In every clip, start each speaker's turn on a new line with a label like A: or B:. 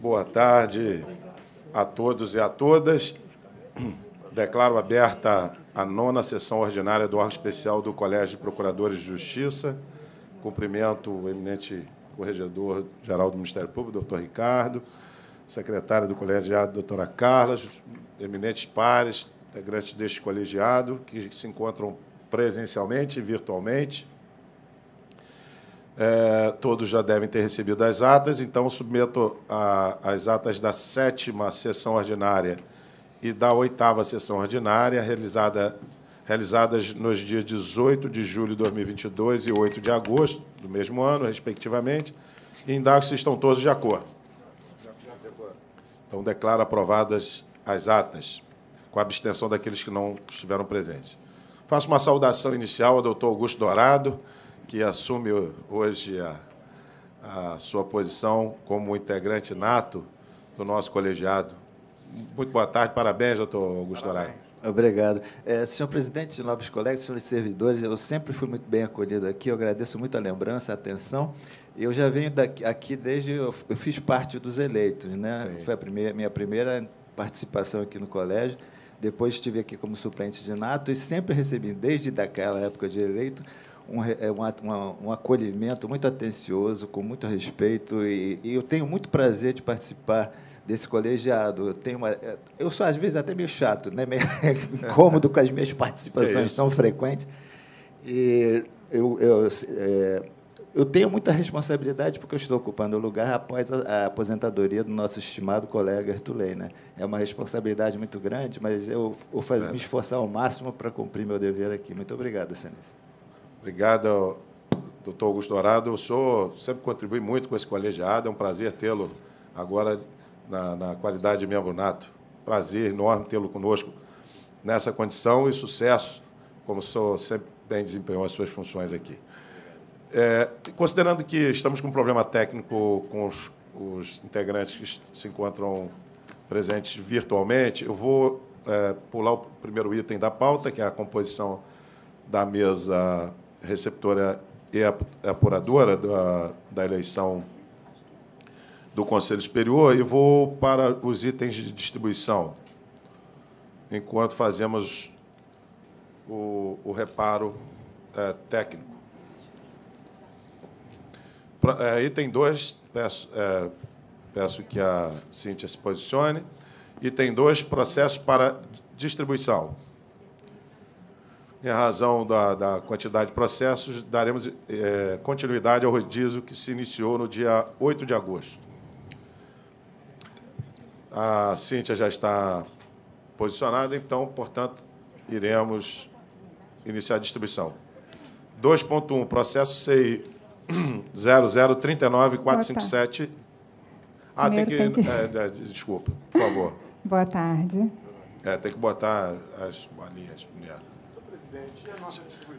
A: Boa tarde a todos e a todas. Declaro aberta a nona sessão ordinária do órgão especial do Colégio de Procuradores de Justiça. Cumprimento o eminente corregedor-geral do Ministério Público, doutor Ricardo, secretária do colegiado, doutora Carla, eminentes pares, integrantes deste colegiado, que se encontram presencialmente e virtualmente. É, todos já devem ter recebido as atas, então submeto a, as atas da sétima sessão ordinária e da oitava sessão ordinária, realizada, realizadas nos dias 18 de julho de 2022 e 8 de agosto do mesmo ano, respectivamente, e indago se estão todos de acordo. Então, declaro aprovadas as atas, com a abstenção daqueles que não estiveram presentes. Faço uma saudação inicial ao doutor Augusto Dourado, que assume hoje a, a sua posição como integrante nato do nosso colegiado. Muito boa tarde, parabéns, doutor Augusto Dourado.
B: Obrigado. É, senhor presidente, nobres colegas, senhores servidores, eu sempre fui muito bem acolhido aqui, eu agradeço muito a lembrança, a atenção. Eu já venho daqui, aqui desde. Eu, eu fiz parte dos eleitos, né? Sim. Foi a primeira, minha primeira participação aqui no colégio. Depois estive aqui como suplente de nato e sempre recebi, desde daquela época de eleito, um, é, um, um acolhimento muito atencioso, com muito respeito, e, e, eu tenho muito prazer de participar desse colegiado. Eu tenho uma, é, eu sou às vezes até meio chato, né, meio incômodo com as minhas participações é tão frequentes. E eu, eu, é, eu tenho muita responsabilidade porque eu estou ocupando o lugar após a, aposentadoria do nosso estimado colega Artulei. Né? É uma responsabilidade muito grande, mas eu vou fazer, me esforçar ao máximo para cumprir meu dever aqui. Muito obrigado, Senência.
A: Obrigado, doutor Augusto Dourado. O senhor sempre contribui muito com esse colegiado. É um prazer tê-lo agora na, na, qualidade de membro nato. Prazer enorme tê-lo conosco nessa condição e sucesso, como o senhor sempre bem desempenhou as suas funções aqui. É, considerando que estamos com um problema técnico com os, os integrantes que se encontram presentes virtualmente, eu vou é, pular o primeiro item da pauta, que é a composição da mesa receptora e apuradora da, da eleição do Conselho Superior e vou para os itens de distribuição, enquanto fazemos o, o reparo é, técnico. Pra, é, item 2, peço, é, peço que a Cíntia se posicione. Item 2, processos para distribuição. Em razão da, da quantidade de processos, daremos é, continuidade ao rodízio que se iniciou no dia 8 de agosto. A Cíntia já está posicionada, então, portanto, iremos iniciar a distribuição. 2.1, processo CI 0039457. Ah, tem que, tem que... É, é, desculpa, por favor.
C: Boa tarde.
A: É, tem que botar as bolinhas.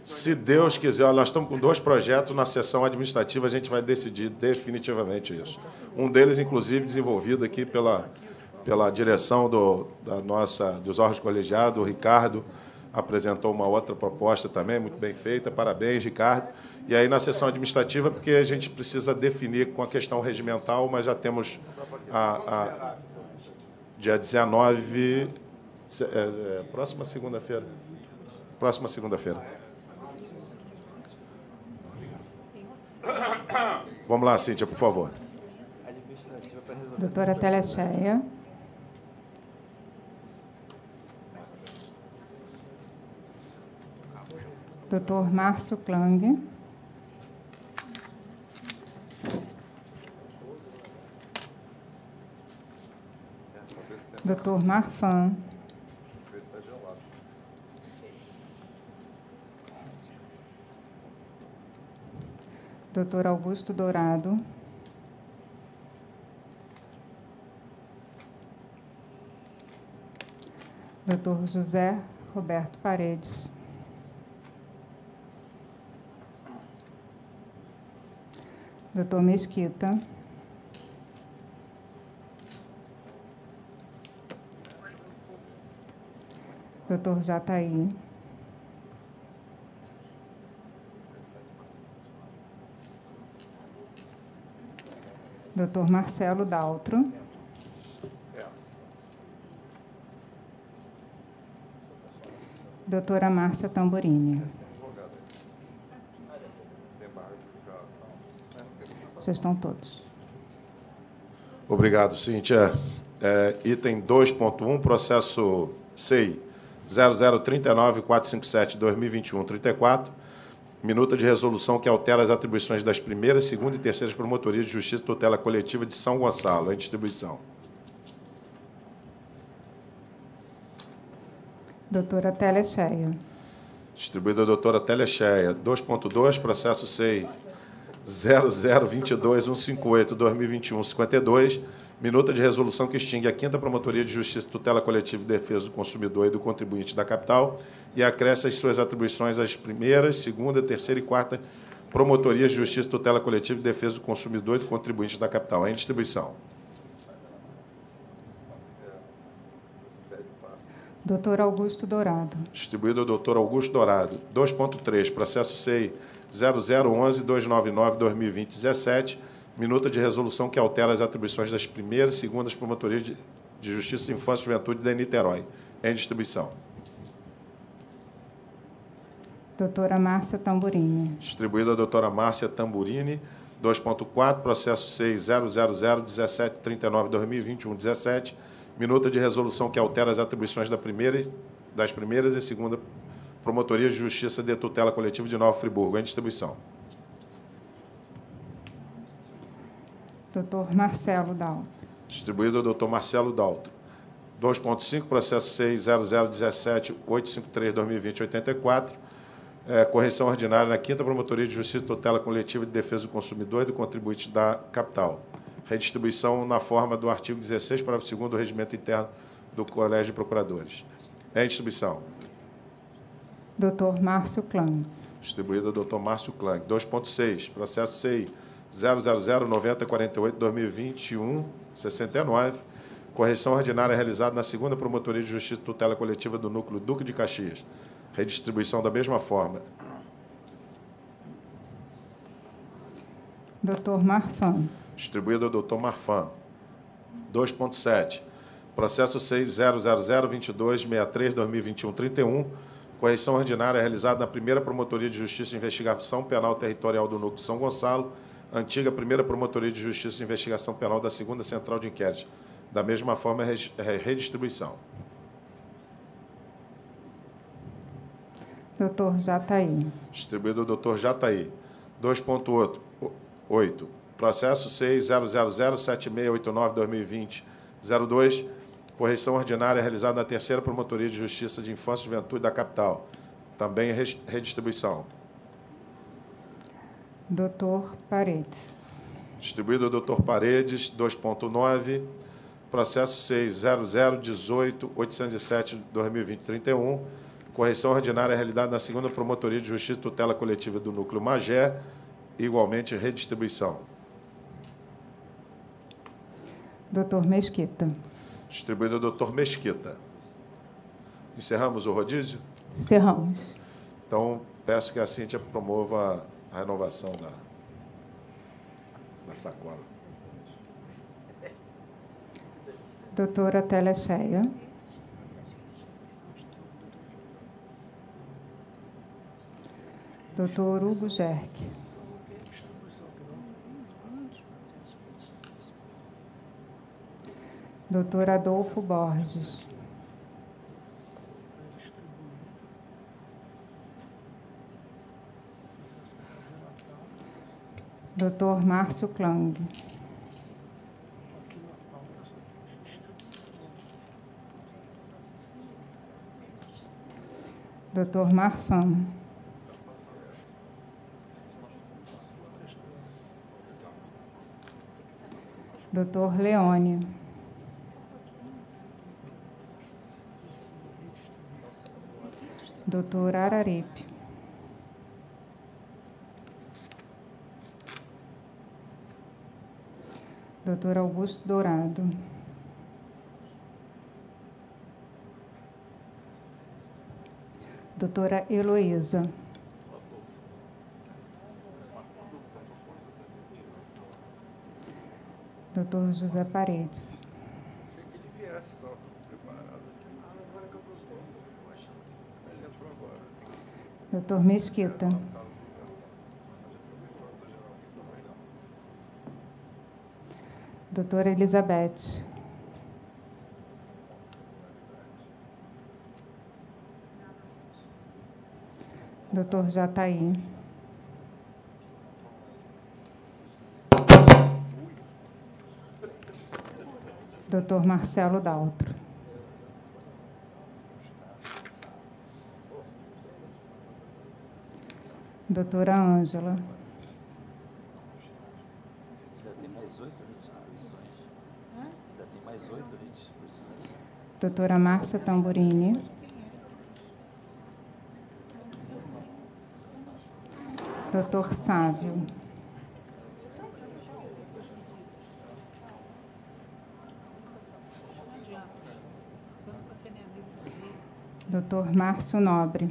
A: Se Deus quiser, nós estamos com dois projetos na sessão administrativa, a gente vai decidir definitivamente isso. Um deles, inclusive, desenvolvido aqui pela, pela direção do, da nossa, dos órgãos colegiados, o Ricardo apresentou uma outra proposta também, muito bem feita. Parabéns, Ricardo. E aí, na sessão administrativa, porque a gente precisa definir com a questão regimental, mas já temos a, a dia 19, é, é, próxima segunda-feira. Próxima segunda-feira. Vamos lá, Cíntia, por favor.
C: Doutora Telecheia. Doutor Márcio Klang. Doutor Marfan. Doutor Augusto Dourado. Doutor José Roberto Paredes. Doutor Mesquita. Doutor Jataí. Dr. Marcelo Daltro. Doutora Márcia Tamborini. Já estão todos.
A: Obrigado, Cíntia. É, item 2.1, processo SEI 0039.457-2021-34, minuta de resolução que altera as atribuições das primeiras, segunda e terceiras promotorias de justiça e tutela coletiva de São Gonçalo. Em distribuição.
C: Doutora Telecheia.
A: Distribuída a doutora Telecheia. 2.2, processo SEI 0022-158-2021-52, minuta de resolução que extingue a 5 Promotoria de Justiça, Tutela Coletiva e Defesa do Consumidor e do Contribuinte da Capital e acresce as suas atribuições às primeiras, segunda, terceira e quarta Promotorias de Justiça, Tutela Coletiva e Defesa do Consumidor e do Contribuinte da Capital. Em distribuição.
C: Doutor Augusto Dourado.
A: Distribuído ao doutor Augusto Dourado. 2.3, processo SEI 0011-299-2020-17, minuta de resolução que altera as atribuições das primeiras e segundas promotorias de, de Justiça, Infância e Juventude de Niterói. Em distribuição.
C: Doutora Márcia Tamburini.
A: Distribuído a doutora Márcia Tamburini. 2.4, processo 6.000.1739-2021-17, minuta de resolução que altera as atribuições da primeira, das primeiras e segunda Promotoria de Justiça de Tutela Coletiva de Nova Friburgo. Em distribuição.
C: Doutor Marcelo Dalto.
A: Distribuído ao doutor Marcelo Dalto. 2.5, processo 6.017.853.2020-84, é, correção ordinária na 5 Promotoria de Justiça Tutela Coletiva de Defesa do Consumidor e do Contribuinte da Capital. Redistribuição na forma do artigo 16, parágrafo 2 do Regimento Interno do Colégio de Procuradores. Em distribuição.
C: Doutor Márcio Klang.
A: Distribuído ao doutor Márcio Klang. 2.6, processo CI 000-9048-2021-69, correção ordinária realizada na segunda Promotoria de Justiça Tutela Coletiva do Núcleo Duque de Caxias. Redistribuição da mesma forma.
C: Doutor Marfan.
A: Distribuído ao doutor Marfan. 2.7, processo 6.000.2263-2021-31, correção ordinária realizada na primeira Promotoria de Justiça e Investigação Penal Territorial do Núcleo São Gonçalo, antiga primeira Promotoria de Justiça e Investigação Penal da segunda Central de Inquérito. Da mesma forma, redistribuição.
C: Doutor Jataí.
A: Distribuído ao doutor Jataí. 2.8. Processo 6.000.7689-2020-02, correção ordinária realizada na terceira Promotoria de Justiça de Infância e Juventude da capital. Também redistribuição.
C: Doutor Paredes.
A: Distribuído ao doutor Paredes, 2.9, processo 6.018.807-2020-31, correção ordinária realizada na segunda Promotoria de Justiça Tutela Coletiva do Núcleo Magé, igualmente redistribuição.
C: Doutor Mesquita.
A: Distribuído ao doutor Mesquita. Encerramos o rodízio?
C: Encerramos.
A: Então, peço que a Cíntia promova a renovação da, da sacola.
C: Doutora Telecheia. Doutor Hugo Gerck. Doutor Adolfo Borges. Doutor Márcio Klang. Doutor Marfan. Doutor Leone. Doutor Araripe. Doutor Augusto Dourado. Doutora Heloísa. Doutor José Paredes.
D: Achei que ele viesse, estava tudo preparado aqui. Agora que eu tô Ele entrou
C: Doutor Mesquita. Doutora Elizabeth. Doutor Jataí. Doutor Marcelo Daltro. Doutora Ângela.
B: Ainda tem mais oito redistribuições. Ainda tem mais oito redistribuições.
C: Doutora Márcia Tamburini. Doutor Sávio. Doutor Márcio Nobre.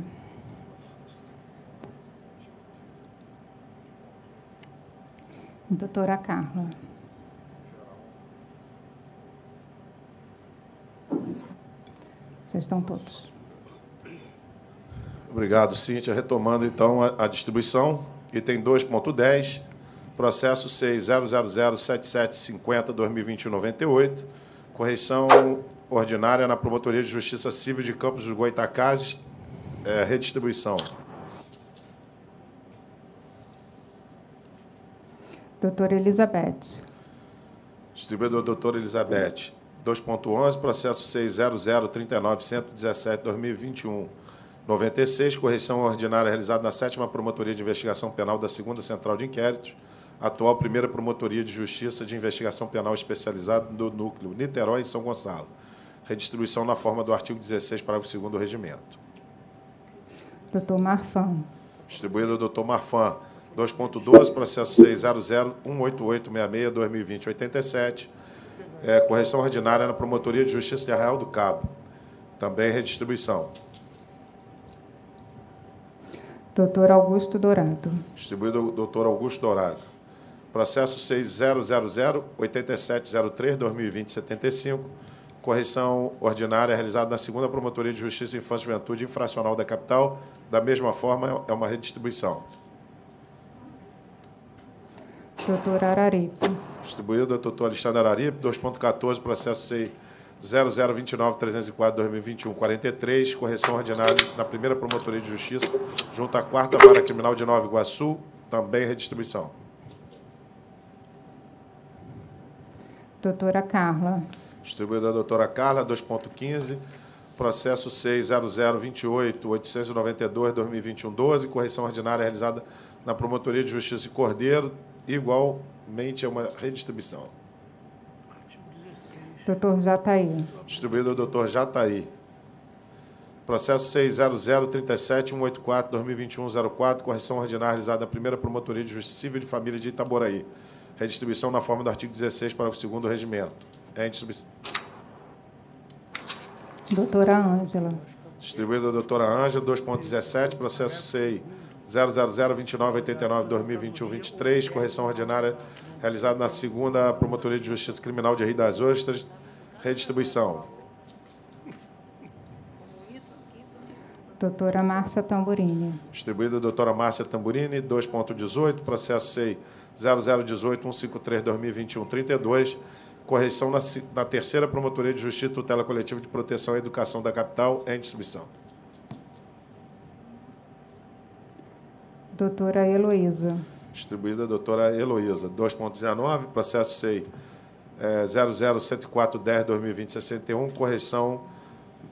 C: Doutora Carla. Estão todos.
A: Obrigado, Cíntia. Retomando, então, a, a distribuição. Item 2.10, processo 6007750-2021-98, correção ordinária na Promotoria de Justiça Civil de Campos dos Goitacazes, é, redistribuição.
C: Doutora Elizabeth.
A: Distribuidor doutora Elizabeth. 2.11, processo 60039-117-2021. 96, correção ordinária realizada na 7 Promotoria de Investigação Penal da 2 Central de Inquéritos, atual primeira Promotoria de Justiça de Investigação Penal Especializada do Núcleo Niterói e São Gonçalo. Redistribuição na forma do artigo 16, parágrafo 2 do regimento.
C: Doutor Marfan.
A: Distribuído doutor Marfan. 2.12, processo 600-18866-2020-87, é, correção ordinária na Promotoria de Justiça de Arraial do Cabo. Também redistribuição.
C: Doutor Augusto Dourado.
A: Distribuído doutor Augusto Dourado. Processo 6000-8703-2020-75, correção ordinária realizada na segunda Promotoria de Justiça de Infância e Juventude Infracional da Capital. Da mesma forma, é uma redistribuição.
C: Doutor Araripe.
A: Distribuído doutor Alexandre Araripe, 2.14, processo 0029-304-2021-43, correção ordinária na primeira Promotoria de Justiça, junto à quarta Vara Criminal de Nova Iguaçu, também redistribuição.
C: Doutora Carla.
A: Distribuída a doutora Carla, 2.15, processo 60028-892-2021-12, correção ordinária realizada na Promotoria de Justiça de Cordeiro, igualmente é uma redistribuição.
C: Doutor Jataí.
A: Distribuído ao doutor Jataí. Processo 60037-184-2021-04, correção ordinária realizada na primeira Promotoria de Justiça Civil de Família de Itaboraí. Redistribuição na forma do artigo 16, parágrafo 2 do regimento. É distribuição.
C: Doutora Ângela.
A: Distribuído doutora Ângela, 2.17, processo 6 0002989-2021-23, correção ordinária realizada na segunda Promotoria de Justiça Criminal de Rio das Ostras, redistribuição.
C: Doutora Márcia Tamburini.
A: Distribuída doutora Márcia Tamburini, 2.18, processo 6 0018-153-2021-32, correção na, na terceira Promotoria de Justiça Tutela Coletiva de Proteção e Educação da Capital, em distribuição.
C: Doutora Heloísa.
A: Distribuída doutora Heloísa. 2.19, processo SEI é, 0010410-2020-61, correção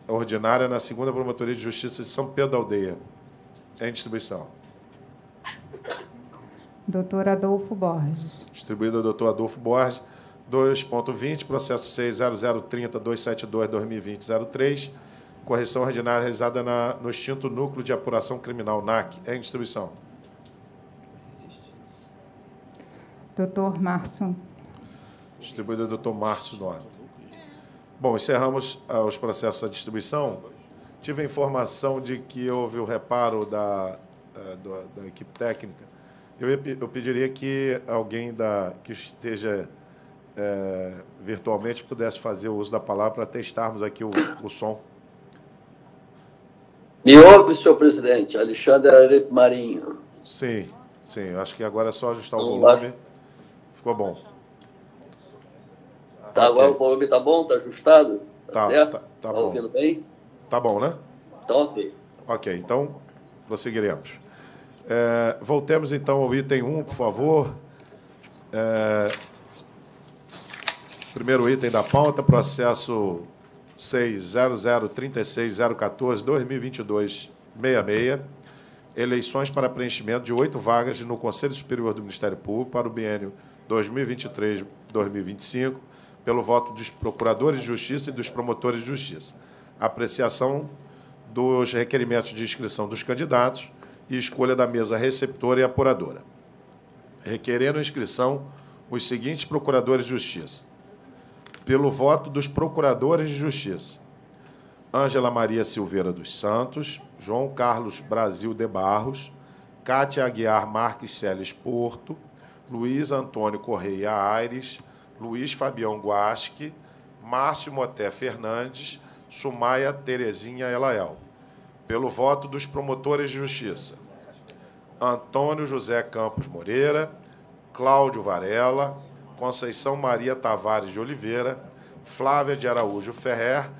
A: ordinária na segunda Promotoria de Justiça de São Pedro da Aldeia. Em distribuição.
C: Doutor Adolfo Borges.
A: Distribuído ao doutor Adolfo Borges. 2.20, processo 60030-272-2020-03, correção ordinária realizada na, no extinto Núcleo de Apuração Criminal, NAC, em distribuição.
C: Doutor Márcio.
A: Distribuído doutor Márcio Nobre. Bom, encerramos ah, os processos da distribuição. Tive a informação de que houve o reparo da, ah, do- da equipe técnica. Eu, eu pediria que alguém da, que esteja eh, virtualmente pudesse fazer o uso da palavra para testarmos aqui o, o som.
D: Me ouve, senhor presidente. Alexandre Arepe Marinho.
A: Sim, sim. Acho que agora é só ajustar o volume. Ficou bom.
D: Tá, agora o volume tá bom? Tá ajustado? Tá,
A: Tá,
D: certo?
A: tá- tá
D: tá ouvindo bem?
A: Tá bom, né?
D: Então, ok.
A: Ok, então prosseguiremos. É, voltemos então ao item 1, por favor. É, primeiro item da pauta, processo 6003614-2022-66, eleições para preenchimento de oito vagas no Conselho Superior do Ministério Público para o biênio 2023-2025, pelo voto dos procuradores de justiça e dos promotores de justiça. Apreciação dos requerimentos de inscrição dos candidatos e escolha da mesa receptora e apuradora. Requerendo inscrição os seguintes procuradores de justiça. Pelo voto dos procuradores de justiça: Ângela Maria Silveira dos Santos, João Carlos Brasil de Barros, Cátia Aguiar Marques Celes Porto, Luiz Antônio Correia Aires, Luiz Fabião Guasque, Márcio Moté Fernandes, Sumaia Terezinha Elael. Pelo voto dos promotores de justiça: Antônio José Campos Moreira, Cláudio Varela, Conceição Maria Tavares de Oliveira, Flávia de Araújo Ferrer,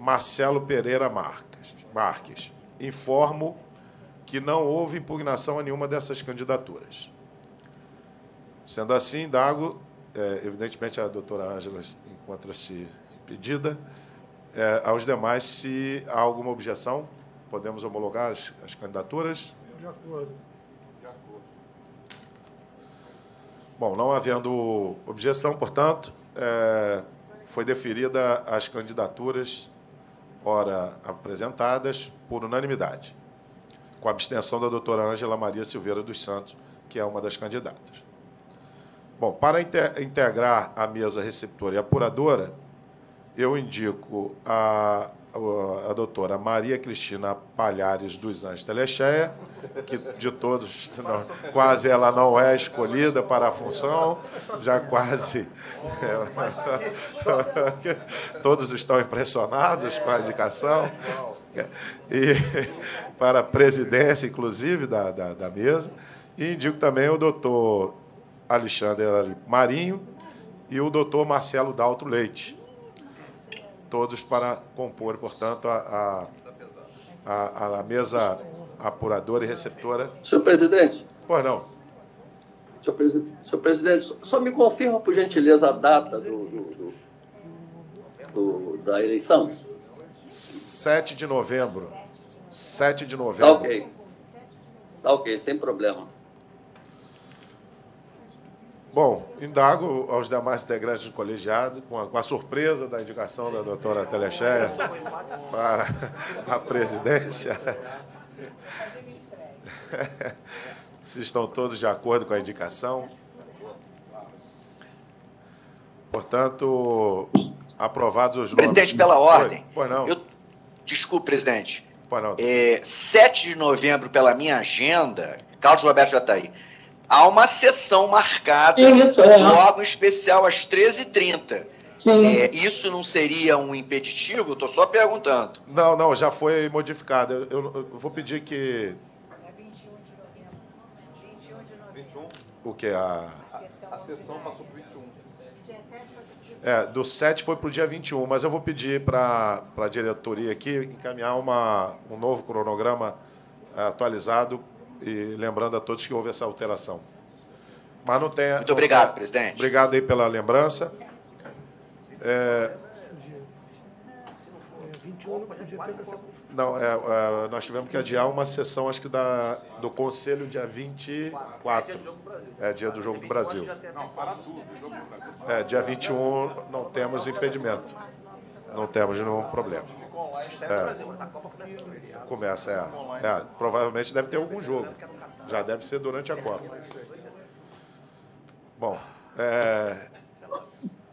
A: Marcelo Pereira Marques. Marques. Informo que não houve impugnação a nenhuma dessas candidaturas. Sendo assim, indago, é, evidentemente a doutora Ângela encontra-se impedida, é, aos demais, se há alguma objeção, podemos homologar as, as candidaturas?
E: De acordo.
A: Bom, não havendo objeção, portanto, é, foi deferida as candidaturas, ora apresentadas, por unanimidade, com abstenção da doutora Ângela Maria Silveira dos Santos, que é uma das candidatas. Bom, para inte- integrar a mesa receptora e apuradora, eu indico a, a, a doutora Maria Cristina Palhares dos Anjos Telecheia, que de todos, não, quase ela não é escolhida para a função, já quase. todos estão impressionados com a indicação. E para a presidência, inclusive, da, da, da mesa. E indico também o doutor Alexandre Marinho e o doutor Marcelo Dalto Leite todos para compor, portanto, a, a, a, a mesa apuradora e receptora.
D: Senhor presidente,
A: Pois não.
D: senhor, presi- senhor presidente, só- me confirma, por gentileza, a data do, do- do- do- da eleição.
A: 7 de novembro. 7 de
D: Tá
A: novembro.
D: ok. Tá ok, sem problema.
A: Bom, indago aos demais integrantes do colegiado, com a, com a surpresa da indicação da doutora Telecheia para a presidência. Se estão todos de acordo com a indicação. Portanto, aprovados os nomes.
F: Presidente, pela ordem.
A: Oi, Pois não,
F: Eu, desculpe, presidente.
A: pois não.
F: É, 7 de novembro, pela minha agenda, Carlos Roberto já está aí. Há uma sessão marcada,
G: Isso, é.
F: logo especial às 13h30.
G: Sim.
F: É, isso não seria um impeditivo? Estou só perguntando.
A: Não, não, já foi modificado. Eu, eu- eu vou pedir que. O que? A,
E: A sessão passou para 21.
A: é, do 7 foi para o dia 21, mas eu vou pedir para a diretoria aqui encaminhar uma, um novo cronograma eh, atualizado e lembrando a todos que houve essa alteração. Mas não tem.
F: Muito obrigado, presidente.
A: Obrigado aí pela lembrança. É,
E: 21 não podia ter essa
A: Não, é, é, nós tivemos que adiar uma sessão, acho que da, do Conselho, dia 24. É dia do Jogo do Brasil. É, dia 21 não temos impedimento. Não temos nenhum problema. É, começa, é, é. Provavelmente deve ter algum jogo. Já deve ser durante a Copa. Bom, é,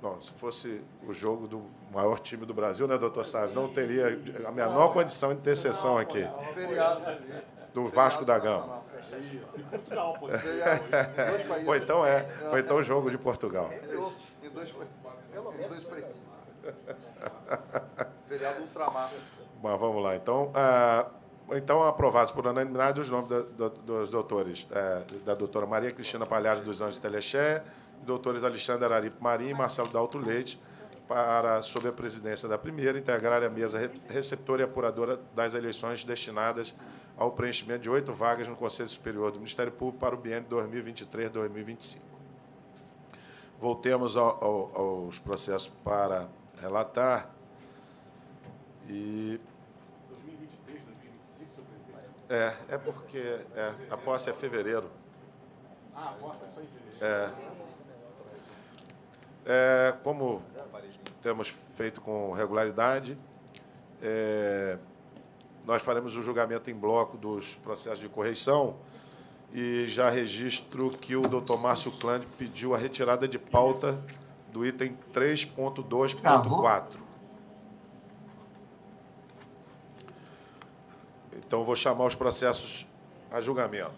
A: Bom, se fosse o jogo do maior time do Brasil, né, doutor Sávio, não teria a menor condição de ter sessão aqui. Do Vasco da Gama. Ou então é, ou então jogo de Portugal.
E: Entre outros, em dois países. Feriado ultramar.
A: Mas vamos lá. Então, ah, Então, aprovados por unanimidade os nomes do- dos doutores, eh, da doutora Maria Cristina Palhares dos Anjos Telexé, doutores Alexandre Araripe Marim e Marcelo Dalto Leite, para, sob a presidência da primeira, integrar a mesa re- receptora e apuradora das eleições destinadas ao preenchimento de oito vagas no Conselho Superior do Ministério Público para o biênio 2023-2025. Voltemos ao- ao- aos processos para relatar. E. É, é porque é, a posse é fevereiro. Ah, a posse é só em fevereiro. É. É, como temos feito com regularidade, é, nós faremos o julgamento em bloco dos processos de correição e já registro que o doutor Márcio Clande pediu a retirada de pauta do item 3.2.4. Então, vou chamar os processos a julgamento.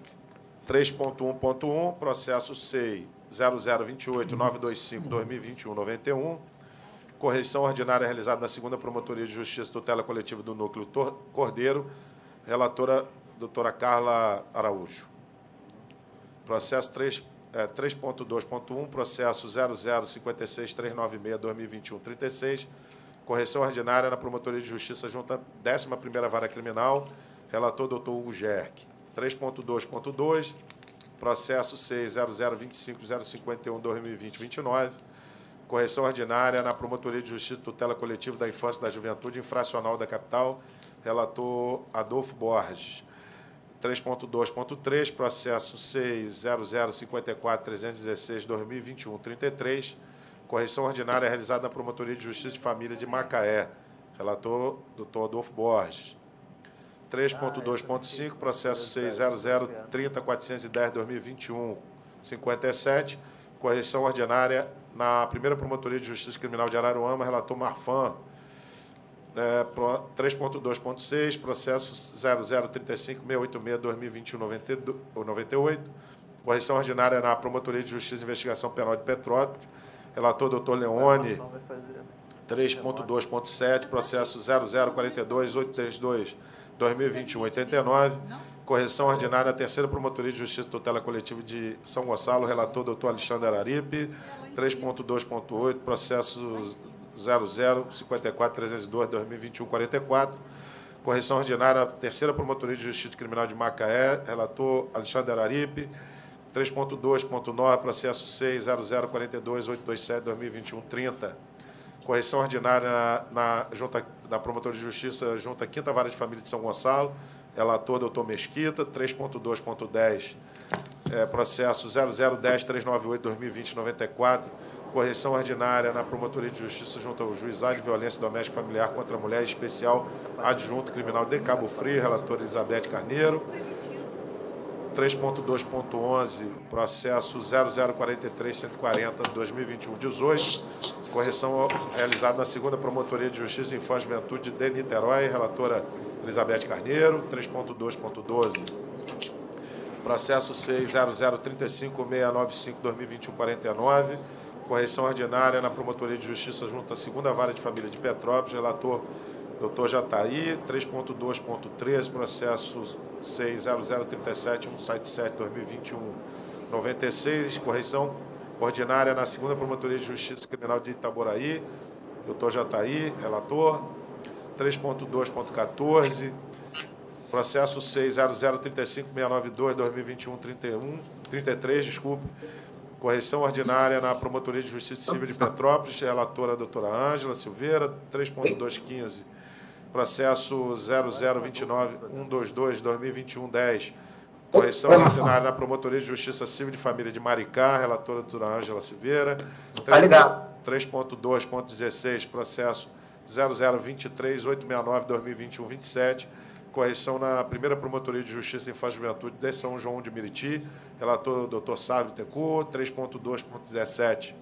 A: 3.1.1, processo SEI 0028-925-2021-91, correição ordinária realizada na segunda Promotoria de Justiça tutela coletiva do Núcleo Cordeiro, relatora doutora Carla Araújo. Processo 3, é, 3.2.1, processo 0056396-2021-36, correção ordinária na Promotoria de Justiça junto à 11ª Vara Criminal, relator doutor Hugo Gerck. 3.2.2, processo 60025-051-2020-29, correção ordinária na Promotoria de Justiça tutela coletiva da Infância e da Juventude Infracional da Capital, relator Adolfo Borges. 3.2.3, processo 60054-316-2021-33, correção ordinária realizada na Promotoria de Justiça de Família de Macaé. Relator, doutor Adolfo Borges. 3.2.5, processo 600-30-410-2021-57, correção ordinária na primeira Promotoria de Justiça Criminal de Araruama, relator Marfan. É, pro- 3.2.6, processo 0035-686-2021-98, correção ordinária na Promotoria de Justiça e Investigação Penal de Petrópolis, relator doutor Leone. 3.2.7, processo 0042-832-2021-89, correção ordinária terceira Promotoria de Justiça tutela coletiva de São Gonçalo, relator doutor Alexandre Araripe, 3.2.8, processo 0054-302-2021-44, correção ordinária terceira Promotoria de Justiça Criminal de Macaé, relator Alexandre Araripe, 3.2.9, processo 60042-827-2021-30, correção ordinária na, na junta da Promotoria de Justiça junto à Quinta Vara de Família de São Gonçalo, relator doutor Mesquita, 3.2.10, é, processo 0010-398-2020-94, correção ordinária na Promotoria de Justiça junto ao Juizado de Violência Doméstica Familiar contra a Mulher Especial Adjunto Criminal de Cabo Frio, relator Elizabeth Carneiro, 3.2.11, processo 0043-140-2021-18, correção realizada na segunda Promotoria de Justiça em Infância e Juventude de Niterói, relatora Elizabeth Carneiro, 3.2.12, processo 60035-695-2021-49, correção ordinária na Promotoria de Justiça junto à segunda Vara de Família de Petrópolis, relator Doutor Jataí, 3.2.13, processo 60037-177-2021-96, correção ordinária na segunda Promotoria de Justiça Criminal de Itaboraí, doutor Jataí, relator, 3.2.14, processo 60035-692-2021-31, 33, desculpe, correção ordinária na Promotoria de Justiça Civil de Petrópolis, relatora doutora Ângela Silveira, 3.215, processo 0029-122-2021-10, correção ordinária na Promotoria de Justiça Civil de Família de Maricá, relatora doutora Ângela Silveira,
D: Tá ligado.
A: 3.2.16, processo 0023-869-2021-27, correção na primeira Promotoria de Justiça em Faz Juventude de São João de Miriti, relator Dr. Sábio Tencourt, 3.2.17,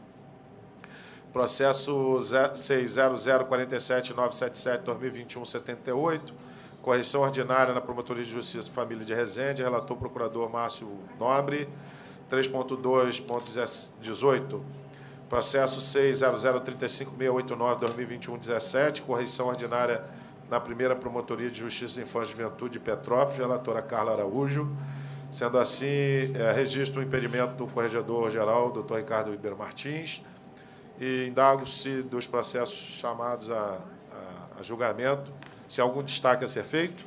A: processo 60047-977-2021-78, correção ordinária na Promotoria de Justiça e Família de Resende, relator Procurador Márcio Nobre, 3.2.18, processo 60035-689-2021-17, correção ordinária na primeira Promotoria de Justiça, Infância e Juventude de Petrópolis, relatora Carla Araújo. Sendo assim, é, registro o impedimento do Corregedor-Geral, doutor Ricardo Ribeiro Martins, e indago-se dos processos chamados a, a, a julgamento, se há algum destaque a ser feito.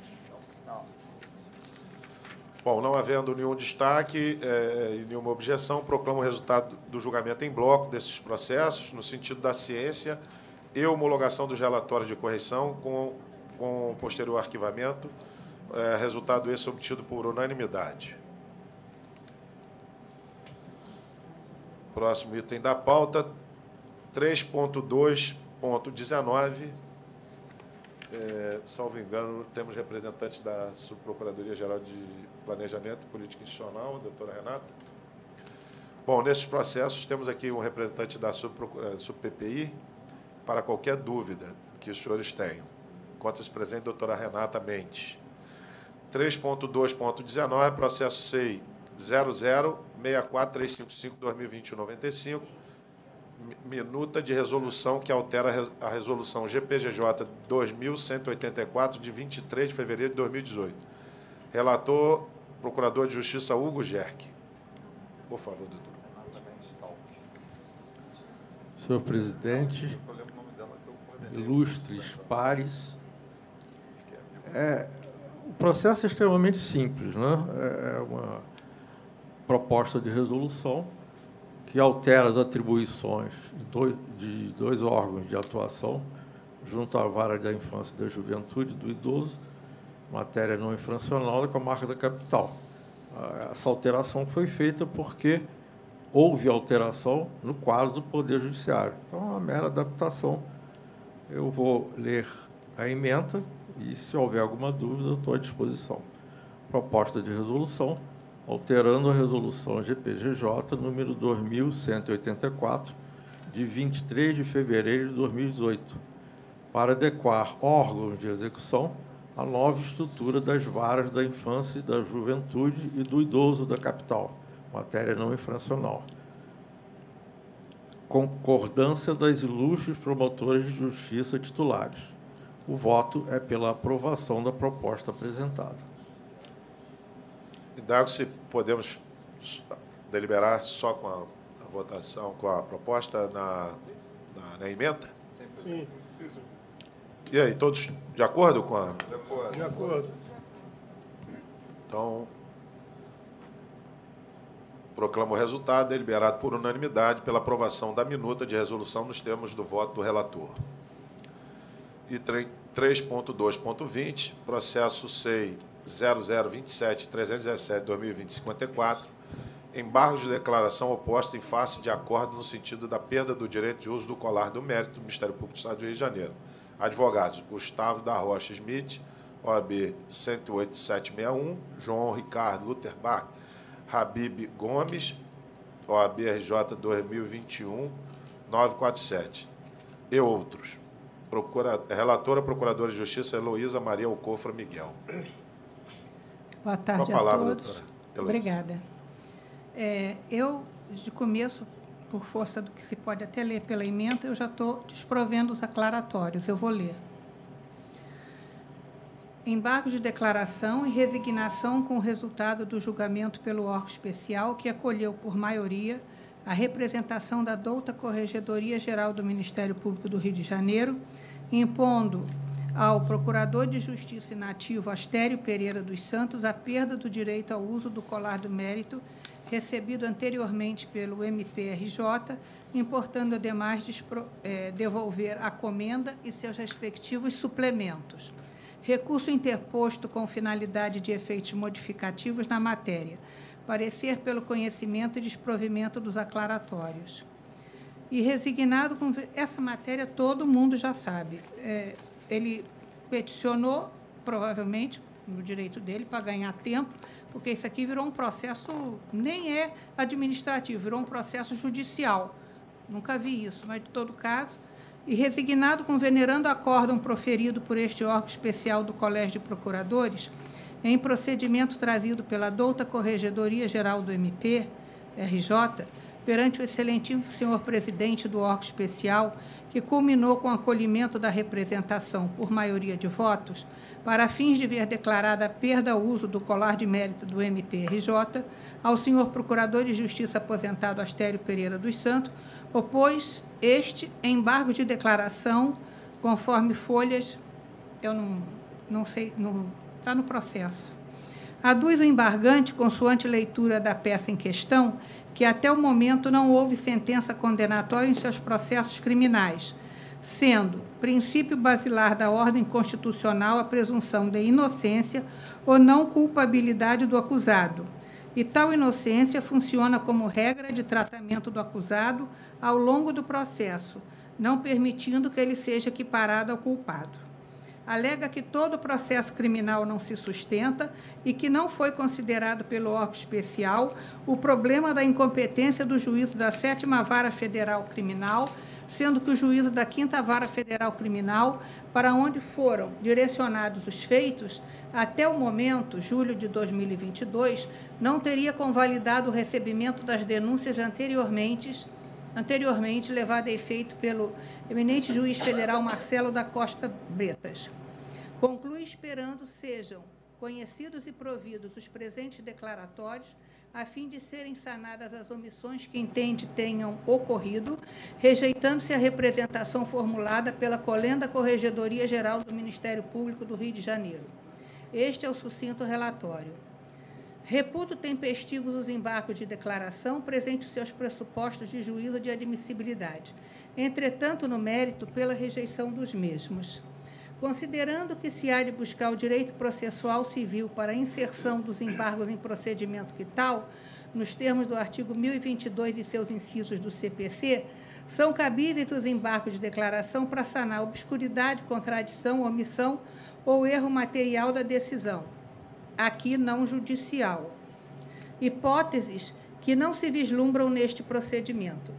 A: Bom, não havendo nenhum destaque é, e nenhuma objeção, proclamo o resultado do julgamento em bloco desses processos, no sentido da ciência e homologação dos relatórios de correção com, com posterior arquivamento, é, resultado esse obtido por unanimidade. Próximo item da pauta, 3.2.19. É, salvo engano, temos representantes da Subprocuradoria-Geral de Planejamento e Política Institucional, doutora Renata. Bom, nesses processos, temos aqui um representante da SubPPI para qualquer dúvida que os senhores tenham. Conta-se presente, doutora Renata Mendes. 3.2.19, processo SEI 00-64355-2021-95, minuta de resolução que altera a resolução GPGJ 2184, de 23 de fevereiro de 2018. Relator, Procurador de Justiça Hugo Gerck. Por favor, doutor.
G: Senhor presidente, ilustres pares, é, o processo é extremamente simples, né? É uma proposta de resolução que altera as atribuições de dois, órgãos de atuação junto à vara da infância e da juventude do idoso, matéria não infracional com a marca da capital. Essa alteração foi feita porque houve alteração no quadro do Poder Judiciário. Então, é uma mera adaptação. Eu vou ler a emenda e, se houver alguma dúvida, estou à disposição. Proposta de resolução, alterando a resolução GPGJ número 2184, de 23 de fevereiro de 2018, para adequar órgãos de execução à nova estrutura das varas da infância e da juventude e do idoso da capital, matéria não infracional. Concordância das ilustres promotoras de justiça titulares o voto é pela aprovação da proposta apresentada.
A: Indago se podemos deliberar só com a, a votação, com a proposta na, na, na, emenda?
E: Sim.
A: E aí, todos de acordo com a.
E: De acordo.
H: De acordo.
A: Então, proclamo o resultado deliberado por unanimidade pela aprovação da minuta de resolução nos termos do voto do relator. E 3.2.20, processo SEI 0027-317-2020-54, embargos de declaração oposta em face de acordo no sentido da perda do direito de uso do colar do mérito do Ministério Público do Estado do Rio de Janeiro. Advogados Gustavo da Rocha Smith, OAB 108761, João Ricardo Lutherbach, Habib Gomes, OAB RJ 2021 947 e outros. Procura, relatora Procuradora de Justiça Heloísa Maria Alcofra Miguel.
I: Boa tarde
A: Com a palavra,
I: a todos.
A: doutora. Heloísa.
I: Obrigada. É, eu, de começo, por força do que se pode até ler pela emenda, eu já estou desprovendo os aclaratórios. Eu vou ler. Embargo de declaração e resignação com o resultado do julgamento pelo órgão especial que acolheu por maioria a representação da douta Corregedoria Geral do Ministério Público do Rio de Janeiro, impondo ao Procurador de Justiça inativo Astério Pereira dos Santos a perda do direito ao uso do colar do mérito recebido anteriormente pelo MPRJ, importando ademais eh, devolver a comenda e seus respectivos suplementos. Recurso interposto com finalidade de efeitos modificativos na matéria. Parecer pelo conhecimento e desprovimento dos aclaratórios. E resignado com. Essa matéria todo mundo já sabe. É, ele peticionou, provavelmente, no direito dele, para ganhar tempo, porque isso aqui virou um processo, nem é administrativo, virou um processo judicial. Nunca vi isso, mas, de todo caso, e resignado com venerando acórdão proferido por este órgão especial do Colégio de Procuradores, em procedimento trazido pela douta Corregedoria Geral do MP, RJ, perante o excelentíssimo senhor presidente do órgão especial, que culminou com o acolhimento da representação por maioria de votos, para fins de ver declarada a perda ao uso do colar de mérito do MPRJ, ao senhor Procurador de Justiça aposentado Astério Pereira dos Santos, opôs este embargo de declaração, conforme folhas, eu não, não sei, não está no processo. Aduz o embargante, consoante leitura da peça em questão, que até o momento não houve sentença condenatória em seus processos criminais, sendo princípio basilar da ordem constitucional a presunção de inocência ou não culpabilidade do acusado. E tal inocência funciona como regra de tratamento do acusado ao longo do processo, não permitindo que ele seja equiparado ao culpado. Alega que todo processo criminal não se sustenta e que não foi considerado pelo órgão especial o problema da incompetência do juízo da Sétima Vara Federal Criminal sendo que o juízo da Quinta Vara Federal Criminal, para onde foram direcionados os feitos, até o momento, julho de 2022, não teria convalidado o recebimento das denúncias anteriormente, anteriormente levada a efeito pelo eminente juiz federal Marcelo da Costa Bretas. Conclui esperando sejam conhecidos e providos os presentes declaratórios a fim de serem sanadas as omissões que entende tenham ocorrido, rejeitando-se a representação formulada pela Colenda Corregedoria Geral do Ministério Público do Rio de Janeiro. Este é o sucinto relatório. Reputo tempestivos os embarcos de declaração presente os seus pressupostos de juízo de admissibilidade, entretanto, no mérito, pela rejeição dos mesmos. Considerando que se há de buscar o direito processual civil para a inserção dos embargos em procedimento que tal, nos termos do artigo 1022 e seus incisos do CPC, são cabíveis os embargos de declaração para sanar obscuridade, contradição, omissão ou erro material da decisão, aqui não judicial. Hipóteses que não se vislumbram neste procedimento.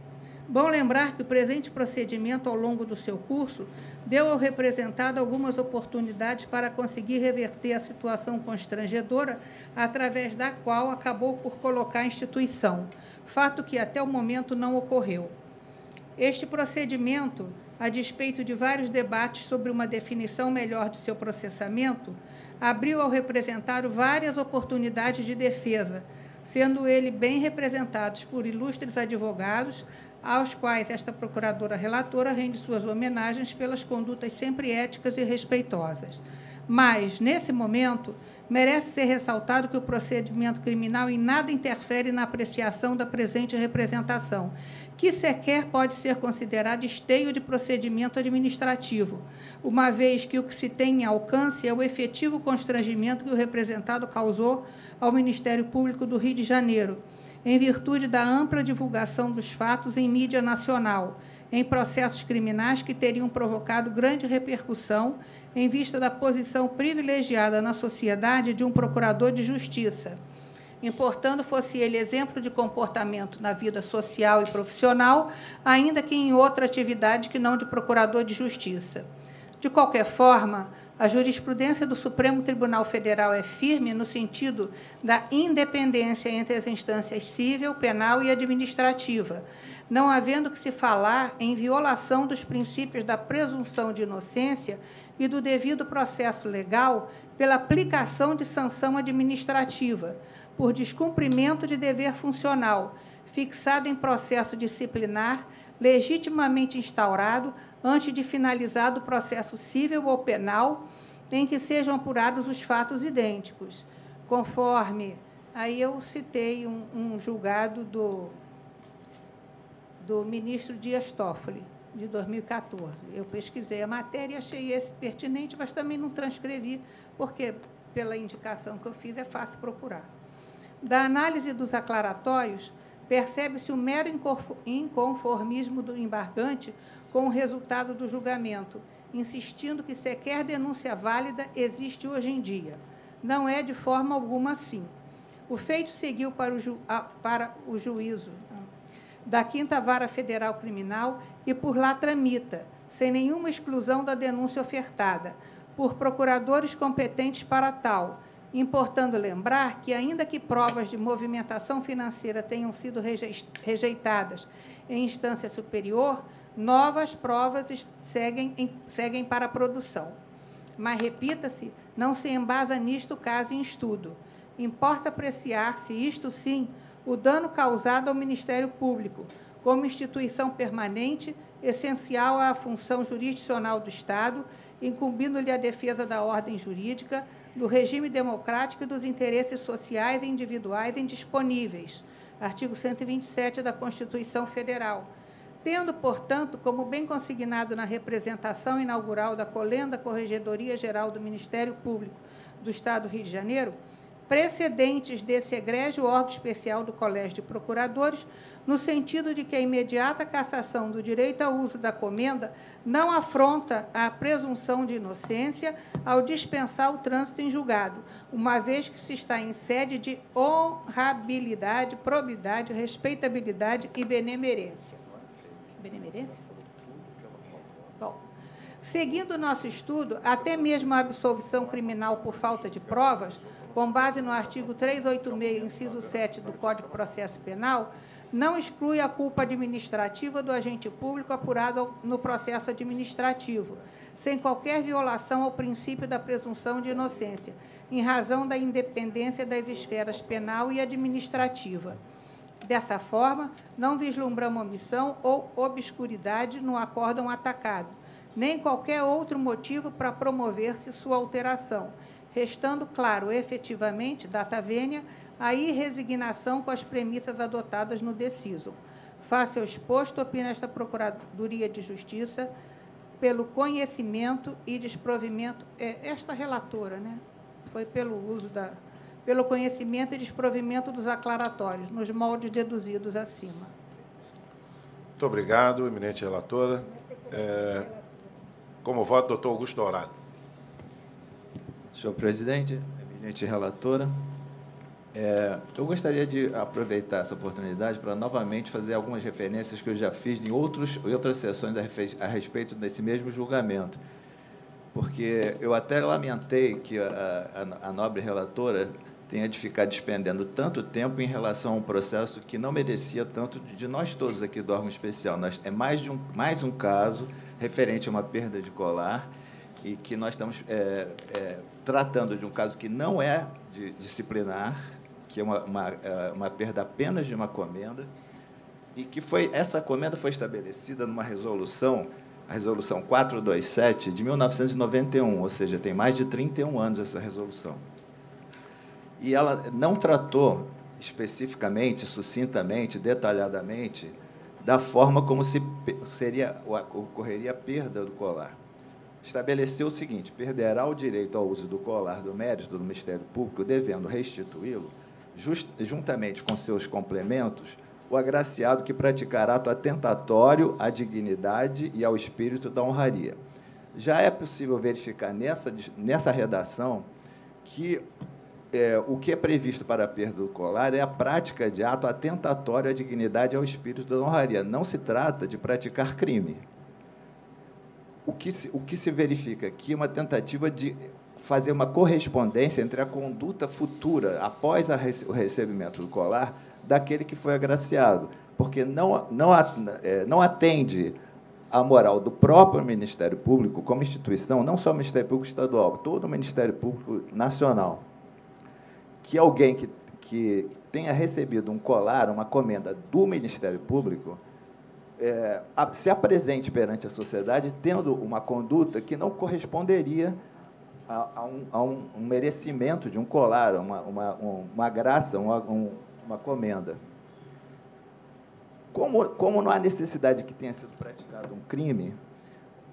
I: Bom lembrar que o presente procedimento, ao longo do seu curso, deu ao representado algumas oportunidades para conseguir reverter a situação constrangedora através da qual acabou por colocar a instituição, fato que até o momento não ocorreu. Este procedimento, a despeito de vários debates sobre uma definição melhor de seu processamento, abriu ao representado várias oportunidades de defesa, sendo ele bem representados por ilustres advogados, aos quais esta procuradora relatora rende suas homenagens pelas condutas sempre éticas e respeitosas. Mas, nesse momento, merece ser ressaltado que o procedimento criminal em nada interfere na apreciação da presente representação, que sequer pode ser considerado esteio de procedimento administrativo, uma vez que o que se tem em alcance é o efetivo constrangimento que o representado causou ao Ministério Público do Rio de Janeiro em virtude da ampla divulgação dos fatos em mídia nacional, em processos criminais que teriam provocado grande repercussão em vista da posição privilegiada na sociedade de um procurador de justiça, importando fosse ele exemplo de comportamento na vida social e profissional, ainda que em outra atividade que não de procurador de justiça. De qualquer forma, a jurisprudência do Supremo Tribunal Federal é firme no sentido da independência entre as instâncias civil, penal e administrativa, não havendo que se falar em violação dos princípios da presunção de inocência e do devido processo legal pela aplicação de sanção administrativa, por descumprimento de dever funcional, fixado em processo disciplinar legitimamente instaurado antes de finalizado o processo civil ou penal em que sejam apurados os fatos idênticos, conforme aí eu citei um, um julgado do, do ministro Dias Toffoli, de 2014. Eu pesquisei a matéria e achei esse pertinente, mas também não transcrevi, porque, pela indicação que eu fiz, é fácil procurar. Da análise dos aclaratórios, percebe-se o mero inconformismo do embargante com o resultado do julgamento, insistindo que sequer denúncia válida existe hoje em dia. Não é de forma alguma assim. O feito seguiu para o, ju, para o juízo da Quinta Vara Federal Criminal e por lá tramita, sem nenhuma exclusão da denúncia ofertada, por procuradores competentes para tal, importando lembrar que, ainda que provas de movimentação financeira tenham sido rejeitadas em instância superior, novas provas seguem, em, seguem para a produção. Mas, repita-se, não se embasa nisto caso em estudo. Importa apreciar se isto sim o dano causado ao Ministério Público, como instituição permanente, essencial à função jurisdicional do Estado, incumbindo-lhe a defesa da ordem jurídica, do regime democrático e dos interesses sociais e individuais indisponíveis. Artigo 127 da Constituição Federal. Tendo, portanto, como bem consignado na representação inaugural da Colenda Corregedoria Geral do Ministério Público do Estado do Rio de Janeiro, precedentes desse egrégio órgão especial do Colégio de Procuradores, no sentido de que a imediata cassação do direito ao uso da comenda não afronta a presunção de inocência ao dispensar o trânsito em julgado, uma vez que se está em sede de honrabilidade, probidade, respeitabilidade e benemerência. Benemerência? Bom, seguindo o nosso estudo, até mesmo a absolvição criminal por falta de provas, com base no artigo 386, inciso 7 do Código de Processo Penal, não exclui a culpa administrativa do agente público apurado no processo administrativo, sem qualquer violação ao princípio da presunção de inocência, em razão da independência das esferas penal e administrativa. Dessa forma, não vislumbramos omissão ou obscuridade no acórdão atacado, nem qualquer outro motivo para promover-se sua alteração, restando claro, efetivamente, data vênia, a irresignação com as premissas adotadas no deciso. Face ao exposto, opina esta Procuradoria de Justiça pelo conhecimento e desprovimento, é, esta relatora, né? Foi pelo uso da, pelo conhecimento e desprovimento dos aclaratórios, nos moldes deduzidos acima.
A: Muito obrigado, eminente relatora. É, como voto, doutor Augusto Dourado.
B: Senhor presidente, eminente relatora, é, eu gostaria de aproveitar essa oportunidade para novamente fazer algumas referências que eu já fiz em outros, outras sessões a, a respeito desse mesmo julgamento. Porque eu até lamentei que a, a, a nobre relatora tenha de ficar despendendo tanto tempo em relação a um processo que não merecia tanto de nós todos aqui do órgão especial. Nós, é mais, de um, mais um caso referente a uma perda de colar e que nós estamos é, é, tratando de um caso que não é disciplinar, que é uma, uma, é, uma perda apenas de uma comenda, e que foi essa comenda foi estabelecida numa resolução, a resolução 427 de 1991, ou seja, tem mais de 31 anos essa resolução. E ela não tratou especificamente, sucintamente, detalhadamente, da forma como se seria ocorreria a perda do colar. Estabeleceu o seguinte: perderá o direito ao uso do colar do mérito do Ministério Público, devendo restituí-lo juntamente com seus complementos, o agraciado que praticar ato atentatório à dignidade e ao espírito da honraria. Já é possível verificar nessa, nessa redação que é, o que é previsto para a perda do colar é a prática de ato atentatório à dignidade e ao espírito da honraria. Não se trata de praticar crime. O que se, o que se verifica aqui é uma tentativa de fazer uma correspondência entre a conduta futura, após o recebimento do colar, daquele que foi agraciado, porque não, não, é, não atende à moral do próprio Ministério Público como instituição, não só o Ministério Público Estadual, todo o Ministério Público Nacional, que alguém que, que tenha recebido um colar, uma comenda do Ministério Público, é, se apresente perante a sociedade tendo uma conduta que não corresponderia a, a, um, a um, um, merecimento de um colar, uma, uma, uma graça, uma, um, uma comenda. Como, como não há necessidade que tenha sido praticado um crime,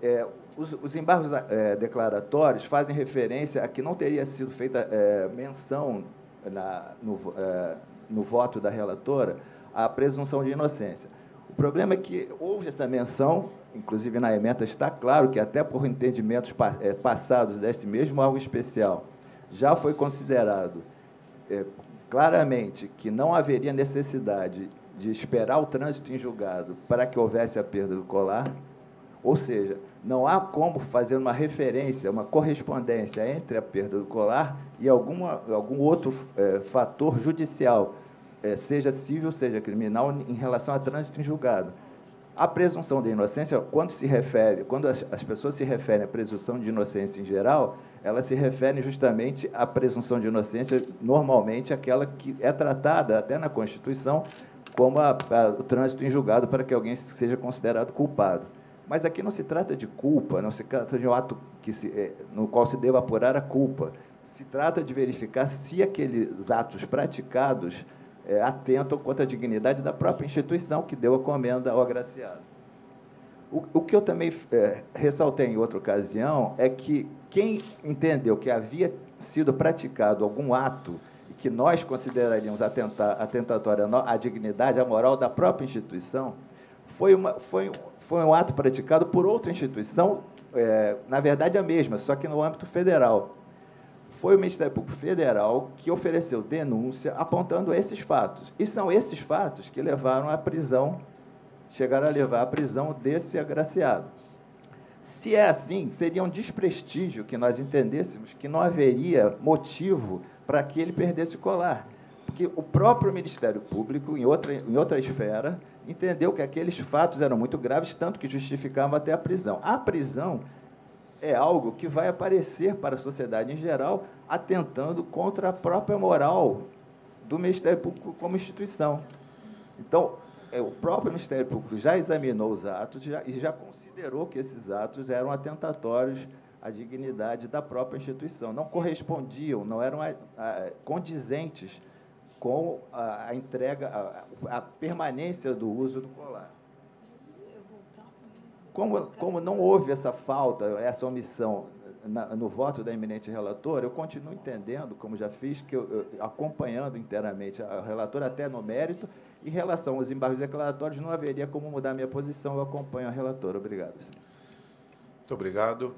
B: é, os, os, embargos é, declaratórios fazem referência a que não teria sido feita é, menção na, no, é, no voto da relatora à presunção de inocência. O problema é que houve essa menção inclusive na ementa está claro que até por entendimentos é, passados deste mesmo algo especial, já foi considerado é, claramente que não haveria necessidade de esperar o trânsito em julgado para que houvesse a perda do colar, Ou seja, não há como fazer uma referência, uma correspondência entre a perda do colar e alguma, algum outro é, fator judicial, é, seja civil, seja criminal, em relação a trânsito em julgado. A presunção de inocência, quando se refere, quando as, as pessoas se referem à presunção de inocência em geral, elas se referem justamente à presunção de inocência, normalmente aquela que é tratada até na Constituição como a, a, o trânsito em julgado para que alguém seja considerado culpado. Mas aqui não se trata de culpa, não se trata de um ato que se, é, no qual se deva apurar a culpa. Se trata de verificar se aqueles atos praticados é, atentam contra a dignidade da própria instituição que deu a comenda ao agraciado. O, o que eu também é, ressaltei em outra ocasião é que quem entendeu que havia sido praticado algum ato que nós consideraríamos atentar, atentatório à dignidade, à moral da própria instituição, foi, uma, foi, foi um ato praticado por outra instituição, é, na verdade a mesma, só que no âmbito federal. Foi o Ministério Público Federal que ofereceu denúncia apontando esses fatos. E são esses fatos que levaram à prisão, chegaram a levar à prisão desse agraciado. Se é assim, seria um desprestígio que nós entendêssemos que não haveria motivo para que ele perdesse o colar. Porque o próprio Ministério Público, em outra, em outra esfera, entendeu que aqueles fatos eram muito graves, tanto que justificavam até a prisão. A prisão é algo que vai aparecer para a sociedade em geral, atentando contra a própria moral do Ministério Público como instituição. Então, é, o próprio Ministério Público já examinou os atos já, e já considerou que esses atos eram atentatórios a dignidade da própria instituição. Não correspondiam, não eram a, a, condizentes com a, a entrega, a, permanência do uso do colar. Como, como não houve essa falta, essa omissão na, no voto da eminente relatora, eu continuo entendendo, como já fiz, que eu, eu, acompanhando inteiramente a relatora até no mérito, em relação aos embargos declaratórios, não haveria como mudar minha posição, eu acompanho a relatora. Obrigado.
A: Muito obrigado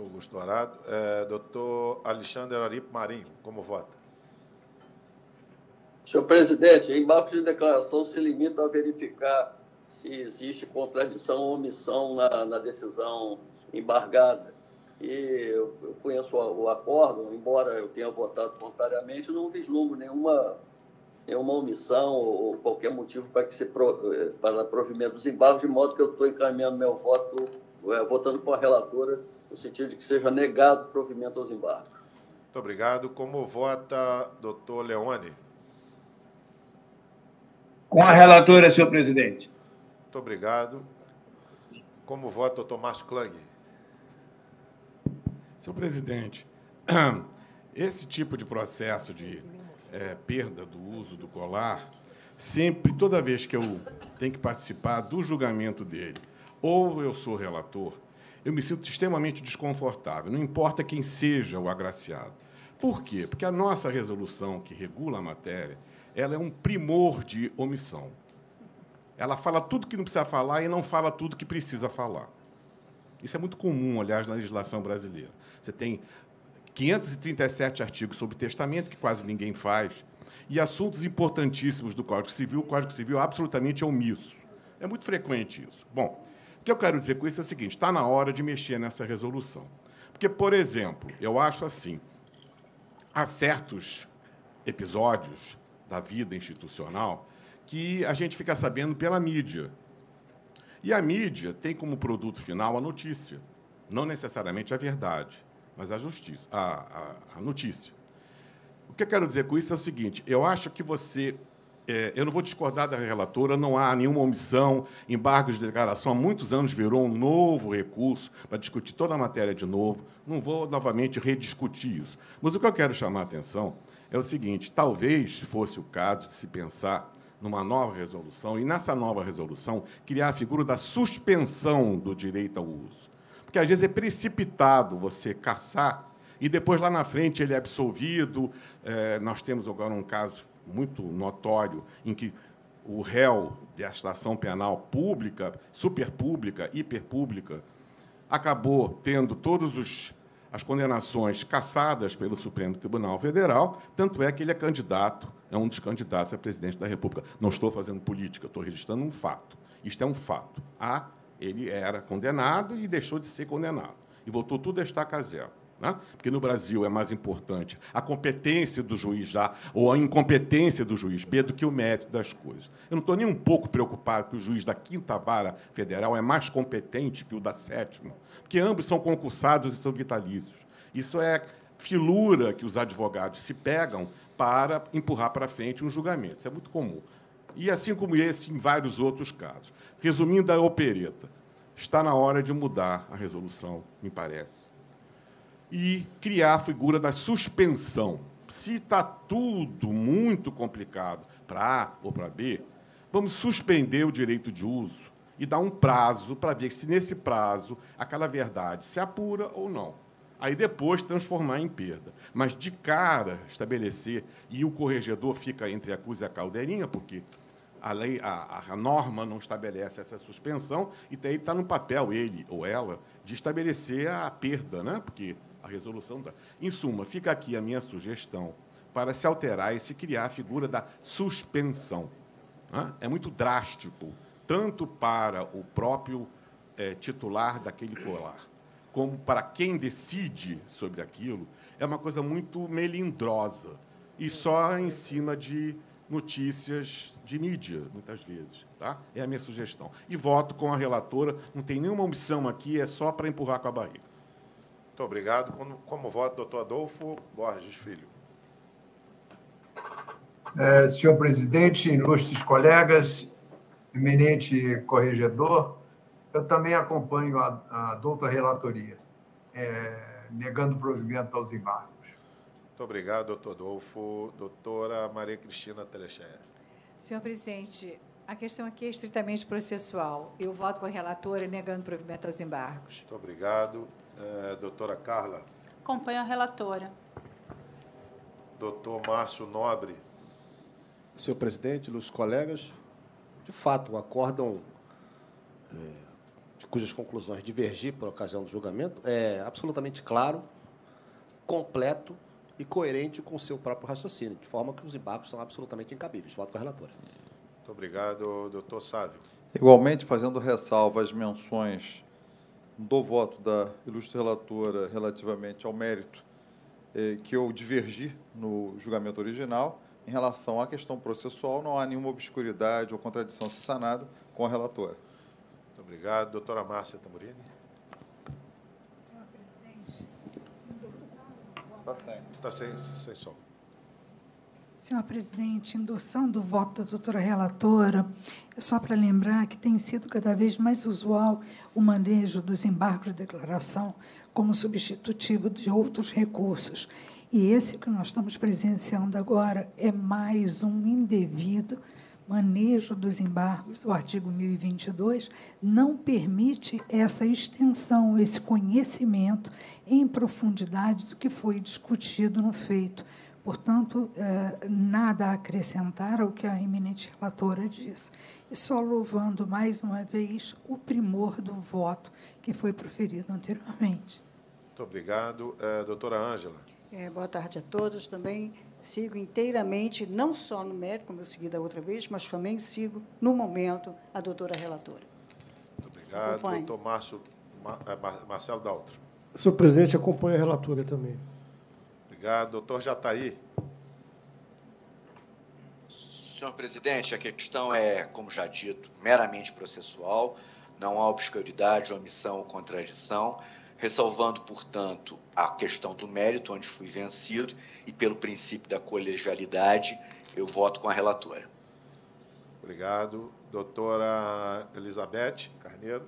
A: doutor Augusto Dourado. É, doutor Alexandre Aripo Marinho, como vota?
D: Senhor presidente, embargo de declaração se limita a verificar se existe contradição ou omissão na, na decisão embargada. E eu, eu conheço o, o acordo, embora eu tenha votado contrariamente, não vislumbro nenhuma, nenhuma omissão ou qualquer motivo para que se pro, eh, para provimento dos embargos, de modo que eu estou encaminhando meu voto, é, votando com a relatora no sentido de que seja negado provimento aos embargos.
A: Muito obrigado. Como vota doutor Leone?
H: Com a relatora, senhor presidente.
A: Muito obrigado. Como vota doutor Márcio Klang?
J: Senhor presidente, esse tipo de processo de é, perda do uso do colar, sempre, toda vez que eu tenho que participar do julgamento dele, ou eu sou relator, eu me sinto extremamente desconfortável, não importa quem seja o agraciado. Por quê? Porque a nossa resolução que regula a matéria, ela é um primor de omissão. Ela fala tudo que não precisa falar e não fala tudo que precisa falar. Isso é muito comum, aliás, na legislação brasileira. Você tem 537 artigos sobre testamento, que quase ninguém faz, e assuntos importantíssimos do Código Civil, o Código Civil é absolutamente omisso. É muito frequente isso. Bom, o que eu quero dizer com isso é o seguinte: está na hora de mexer nessa resolução. Porque, por exemplo, eu acho assim: há certos episódios da vida institucional que a gente fica sabendo pela mídia. E a mídia tem como produto final a notícia, não necessariamente a verdade, mas a justiça, a, a, a notícia. O que eu quero dizer com isso é o seguinte: eu acho que você é, eu não vou discordar da relatora, não há nenhuma omissão, embargos de declaração há muitos anos virou um novo recurso para discutir toda a matéria de novo. Não vou novamente rediscutir isso. Mas o que eu quero chamar a atenção é o seguinte: talvez fosse o caso de se pensar numa nova resolução, e nessa nova resolução criar a figura da suspensão do direito ao uso. Porque às vezes é precipitado você caçar e depois lá na frente ele é absolvido. É, nós temos agora um caso muito notório em que o réu desta ação penal pública, superpública, hiperpública, acabou tendo todas as condenações cassadas pelo Supremo Tribunal Federal, tanto é que ele é candidato, é um dos candidatos a presidente da República. Não estou fazendo política, estou registrando um fato. Isto é um fato. Há Ele era condenado e deixou de ser condenado. E voltou tudo a estaca zero. Né? Porque no Brasil é mais importante a competência do juiz A ou a incompetência do juiz B do que o mérito das coisas. Eu não estou nem um pouco preocupado que o juiz da quinta vara federal é mais competente que o da sétima, porque ambos são concursados e são vitalícios. Isso é filura que os advogados se pegam para empurrar para frente um julgamento. Isso é muito comum. E assim como esse, em vários outros casos. Resumindo a opereta, está na hora de mudar a resolução, me parece e criar a figura da suspensão. Se está tudo muito complicado para A ou para B, vamos suspender o direito de uso e dar um prazo para ver se, nesse prazo, aquela verdade se apura ou não. Aí depois transformar em perda. Mas de cara estabelecer, e o corregedor fica entre a acusa e a caldeirinha, porque a, lei, a, a norma não estabelece essa suspensão, e daí está no papel, ele ou ela, de estabelecer a perda, né? porque a resolução da. Em suma, fica aqui a minha sugestão para se alterar e se criar a figura da suspensão. É muito drástico, tanto para o próprio é, titular daquele colar, como para quem decide sobre aquilo, é uma coisa muito melindrosa e só em cima de notícias de mídia, muitas vezes. Tá? É a minha sugestão. E voto com a relatora, não tem nenhuma omissão aqui, é só para empurrar com a barriga.
A: Muito obrigado. Como, como voto, doutor Adolfo Borges Filho.
K: É, senhor presidente, ilustres colegas, eminente corregedor, eu também acompanho a, a doutora relatoria, é, negando provimento aos embargos.
A: Muito obrigado, doutor Adolfo. Doutora Maria Cristina Telecheia.
L: Senhor presidente, a questão aqui é estritamente processual. Eu voto com a relatora negando provimento aos embargos.
A: Muito obrigado. É, doutora Carla.
M: Acompanho a relatora.
A: Doutor Márcio Nobre.
N: Senhor presidente, os colegas, de fato, o acórdão é, de cujas conclusões divergir por ocasião do julgamento é absolutamente claro, completo e coerente com o seu próprio raciocínio, de forma que os embargos são absolutamente incabíveis. Voto com a relatora.
A: Muito obrigado, doutor Sávio.
E: Igualmente, fazendo ressalva às menções do voto da ilustre relatora relativamente ao mérito eh, que eu divergi no julgamento original, em relação à questão processual, não há nenhuma obscuridade ou contradição sanada com a relatora.
A: Muito obrigado. Doutora Márcia Tamburini.
I: Senhor presidente,
E: Está sem.
A: Está sem, sem som.
I: Senhor presidente, endossando o voto da doutora relatora, é só para lembrar que tem sido cada vez mais usual o manejo dos embargos de declaração como substitutivo de outros recursos. E esse que nós estamos presenciando agora é mais um indevido manejo dos embargos. O artigo 1022 não permite essa extensão, esse conhecimento em profundidade do que foi discutido no feito. Portanto, eh, nada a acrescentar ao que a eminente relatora diz. E só louvando mais uma vez o primor do voto que foi proferido anteriormente.
A: Muito obrigado. É, doutora Ângela.
M: É, boa tarde a todos. Também sigo inteiramente, não só no mérito, como eu segui da outra vez, mas também sigo, no momento, a doutora relatora.
A: Muito obrigado. Acompanhe. Doutor Márcio, Marcelo Daltro.
O: Senhor presidente, acompanho a relatora também.
A: Obrigado. Doutor Jataí.
F: Senhor presidente, a questão é, como já dito, meramente processual, não há obscuridade, omissão ou contradição, ressalvando, portanto, a questão do mérito, onde fui vencido, e pelo princípio da colegialidade, eu voto com a relatora.
A: Obrigado. Doutora Elizabeth Carneiro.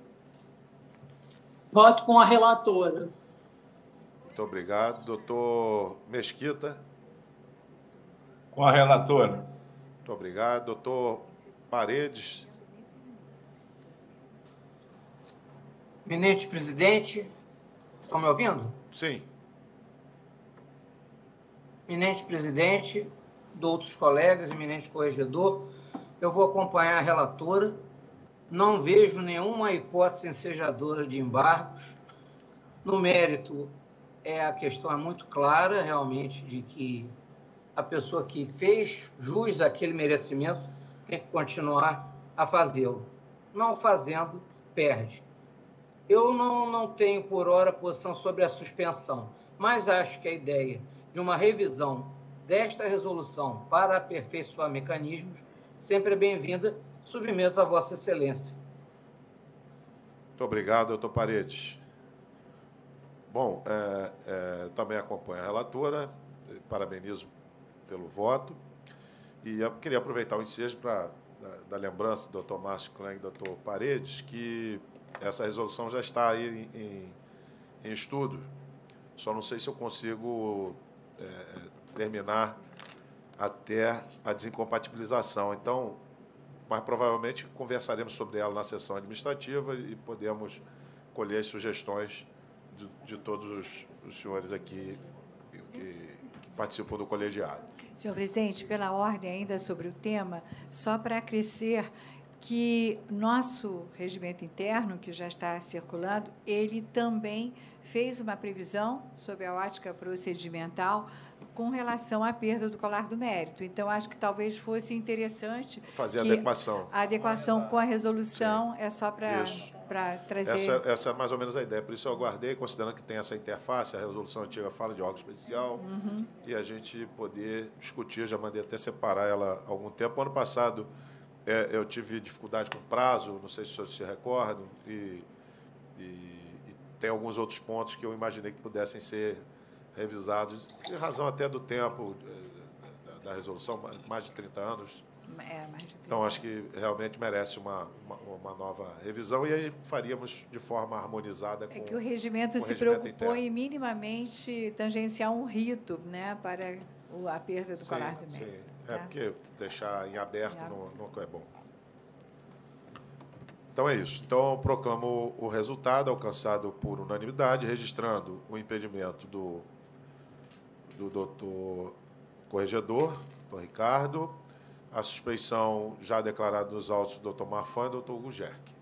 P: Voto com a relatora.
A: Muito obrigado. Doutor Mesquita.
H: Com a relatora.
A: Muito obrigado. Doutor Paredes.
Q: Eminente presidente, estão me ouvindo?
A: Sim.
Q: Eminente presidente, outros colegas, eminente corregedor, eu vou acompanhar a relatora. Não vejo nenhuma hipótese ensejadora de embargos. No mérito, é a questão é muito clara, realmente, de que a pessoa que fez jus àquele merecimento tem que continuar a fazê-lo. Não fazendo, perde. Eu não, não tenho, por hora, posição sobre a suspensão, mas acho que a ideia de uma revisão desta resolução para aperfeiçoar mecanismos sempre é bem-vinda. Submeto a Vossa Excelência.
A: Muito obrigado, doutor Paredes. Bom, é, é, também acompanho a relatora, parabenizo pelo voto. E eu queria aproveitar o ensejo para da, da lembrança do doutor Márcio Klein e do doutor Paredes, que essa resolução já está aí em, em, em estudo. Só não sei se eu consigo é, terminar até a desincompatibilização. Então, mas provavelmente conversaremos sobre ela na sessão administrativa e podemos colher as sugestões de, de todos os, senhores aqui que, que participam do colegiado.
L: Senhor presidente, pela ordem ainda sobre o tema, só para acrescer que nosso regimento interno, que já está circulando, ele também fez uma previsão sobre a ótica procedimental com relação à perda do colar do mérito. Então, acho que talvez fosse interessante...
A: Fazer a adequação.
L: A adequação com a resolução Sim. é só para para trazer...
A: Essa, essa, é mais ou menos a ideia. Por isso eu aguardei, considerando que tem essa interface, a resolução antiga fala de órgão especial, uhum. e a gente poder discutir, já mandei até separar ela há algum tempo. Ano passado é, eu tive dificuldade com prazo, não sei se vocês se recordam, e, e, e tem alguns outros pontos que eu imaginei que pudessem ser revisados, em razão até do tempo eh, da resolução, mais de 30 anos.
L: É, mais de 30
A: então, acho que realmente merece uma, uma, uma, nova revisão e aí faríamos de forma harmonizada com
L: É que o regimento se
A: regimento
L: preocupou interno. em minimamente tangenciar um rito né, para a perda do
A: sim,
L: colar do
A: mérito.
L: Sim,
A: é, porque deixar em aberto não, não é bom. Então é isso. Então proclamo o resultado alcançado por unanimidade, registrando o impedimento do do doutor corregedor, doutor Ricardo, a suspeição já declarada nos autos do doutor Marfan e do doutor Gujerque.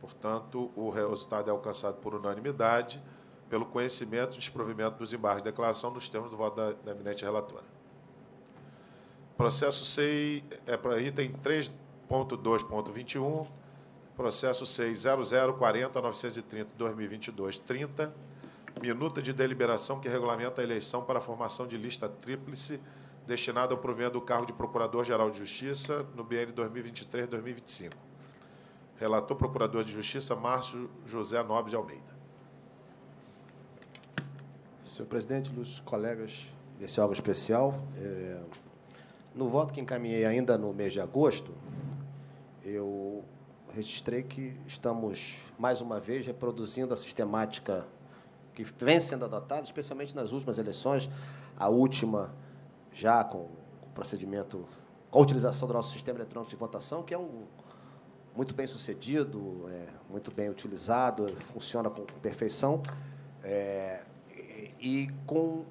A: Portanto, o resultado é alcançado por unanimidade, pelo conhecimento e desprovimento dos embargos de declaração nos termos do voto da, da eminente relatora. Processo 6 é para item 3.2.21, processo 6 0040 930 2022 30 minuta de deliberação que regulamenta a eleição para a formação de lista tríplice destinada ao provimento do cargo de Procurador-Geral de Justiça no BN 2023-2025. Relator Procurador de Justiça Márcio José Nobre de Almeida.
N: Senhor presidente, os colegas desse órgão especial, é, no voto que encaminhei ainda no mês de agosto, eu registrei que estamos, mais uma vez, reproduzindo a sistemática que vem sendo adotada, especialmente nas últimas eleições, a última já com o procedimento, com a utilização do nosso sistema eletrônico de votação, que é um muito bem sucedido, é, muito bem utilizado, funciona com perfeição, é, e, e com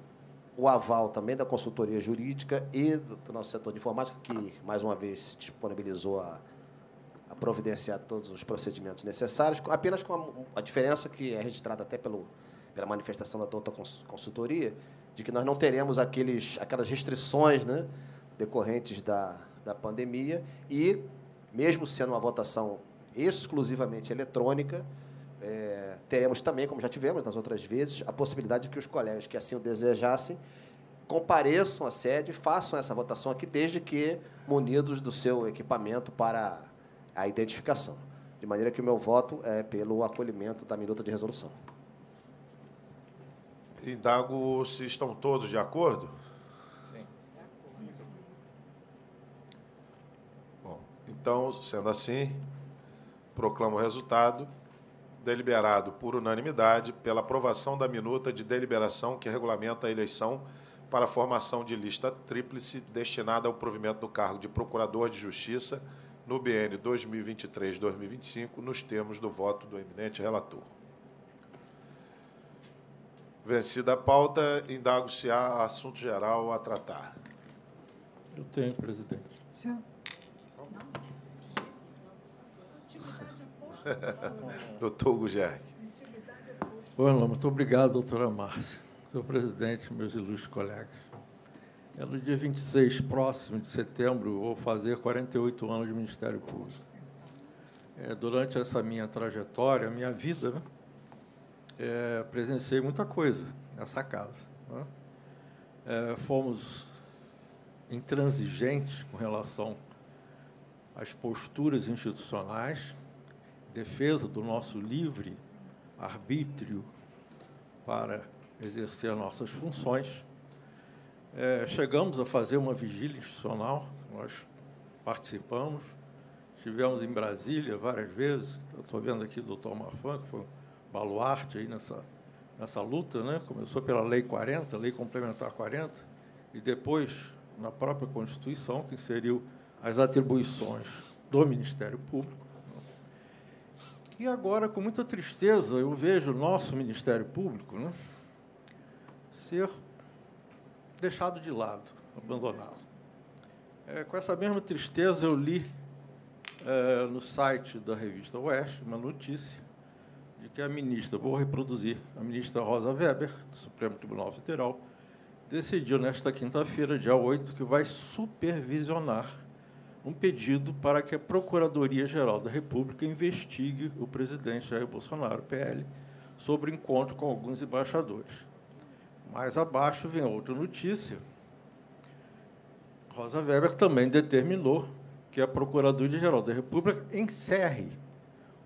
N: o aval também da consultoria jurídica e do, nosso setor de informática, que, mais uma vez, se disponibilizou a, a providenciar todos os procedimentos necessários, apenas com a, a diferença que é registrada até pelo pela manifestação da outra consultoria, de que nós não teremos aqueles, aquelas restrições né, decorrentes da, da pandemia e, mesmo sendo uma votação exclusivamente eletrônica, é, teremos também, como já tivemos nas outras vezes, a possibilidade de que os colegas que assim o desejassem compareçam à sede e façam essa votação aqui, desde que munidos do seu equipamento para a identificação. De maneira que o meu voto é pelo acolhimento da minuta de resolução.
A: Indago se estão todos de acordo.
E: Sim.
A: Bom, então, sendo assim, proclamo o resultado deliberado por unanimidade pela aprovação da minuta de deliberação que regulamenta a eleição para a formação de lista tríplice destinada ao provimento do cargo de Procurador de Justiça no BN 2023-2025, nos termos do voto do eminente relator. Vencida a pauta, indago se há assunto geral a tratar.
G: Eu tenho, presidente.
L: Senhor.
A: Doutor Gujerque.
G: Bom, muito obrigado, doutora Márcia. Senhor presidente, meus ilustres colegas. É no dia 26, próximo de setembro, vou fazer 48 anos de Ministério Público. É, durante essa minha trajetória, minha vida, né, é, presenciei muita coisa nessa casa. Né? É, fomos intransigentes com relação às posturas institucionais, defesa do nosso livre arbítrio para exercer nossas funções. É, chegamos a fazer uma vigília institucional, nós participamos, estivemos em Brasília várias vezes. Estou vendo aqui o doutor Marfan, que foi um baluarte aí nessa, nessa luta, né? começou pela Lei 40, Lei Complementar 40, e depois na própria Constituição, que inseriu as atribuições do Ministério Público. E agora, com muita tristeza, eu vejo o nosso Ministério Público né, ser deixado de lado, abandonado. É, com essa mesma tristeza, eu li é, no site da revista Oeste uma notícia de que a ministra, vou reproduzir, a ministra Rosa Weber, do Supremo Tribunal Federal, decidiu nesta quinta-feira, dia 8, que vai supervisionar um pedido para que a Procuradoria-Geral da República investigue o presidente Jair Bolsonaro, PL, sobre encontro com alguns embaixadores. Mais abaixo vem outra notícia. Rosa Weber também determinou que a Procuradoria-Geral da República encerre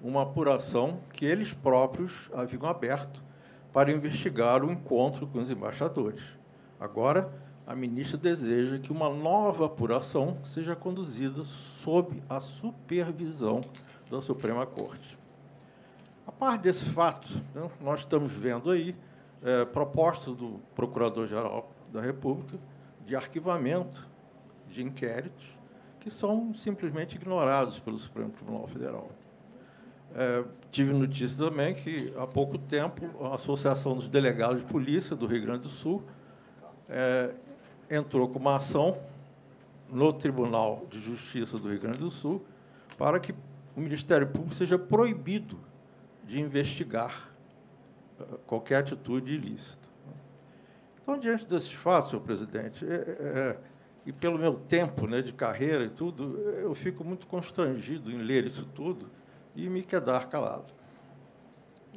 G: uma apuração que eles próprios haviam aberto para investigar o encontro com os embaixadores. Agora, a ministra deseja que uma nova apuração seja conduzida sob a supervisão da Suprema Corte. A parte desse fato, né, nós estamos vendo aí é, propostas do Procurador-Geral da República de arquivamento de inquéritos que são simplesmente ignorados pelo Supremo Tribunal Federal. É, tive notícia também que, há pouco tempo, a Associação dos Delegados de Polícia do Rio Grande do Sul é, entrou com uma ação no Tribunal de Justiça do Rio Grande do Sul para que o Ministério Público seja proibido de investigar eh, qualquer atitude ilícita. Então, diante desses fatos, senhor presidente, é, é, e pelo meu tempo né, de carreira e tudo, eu fico muito constrangido em ler isso tudo e me quedar calado.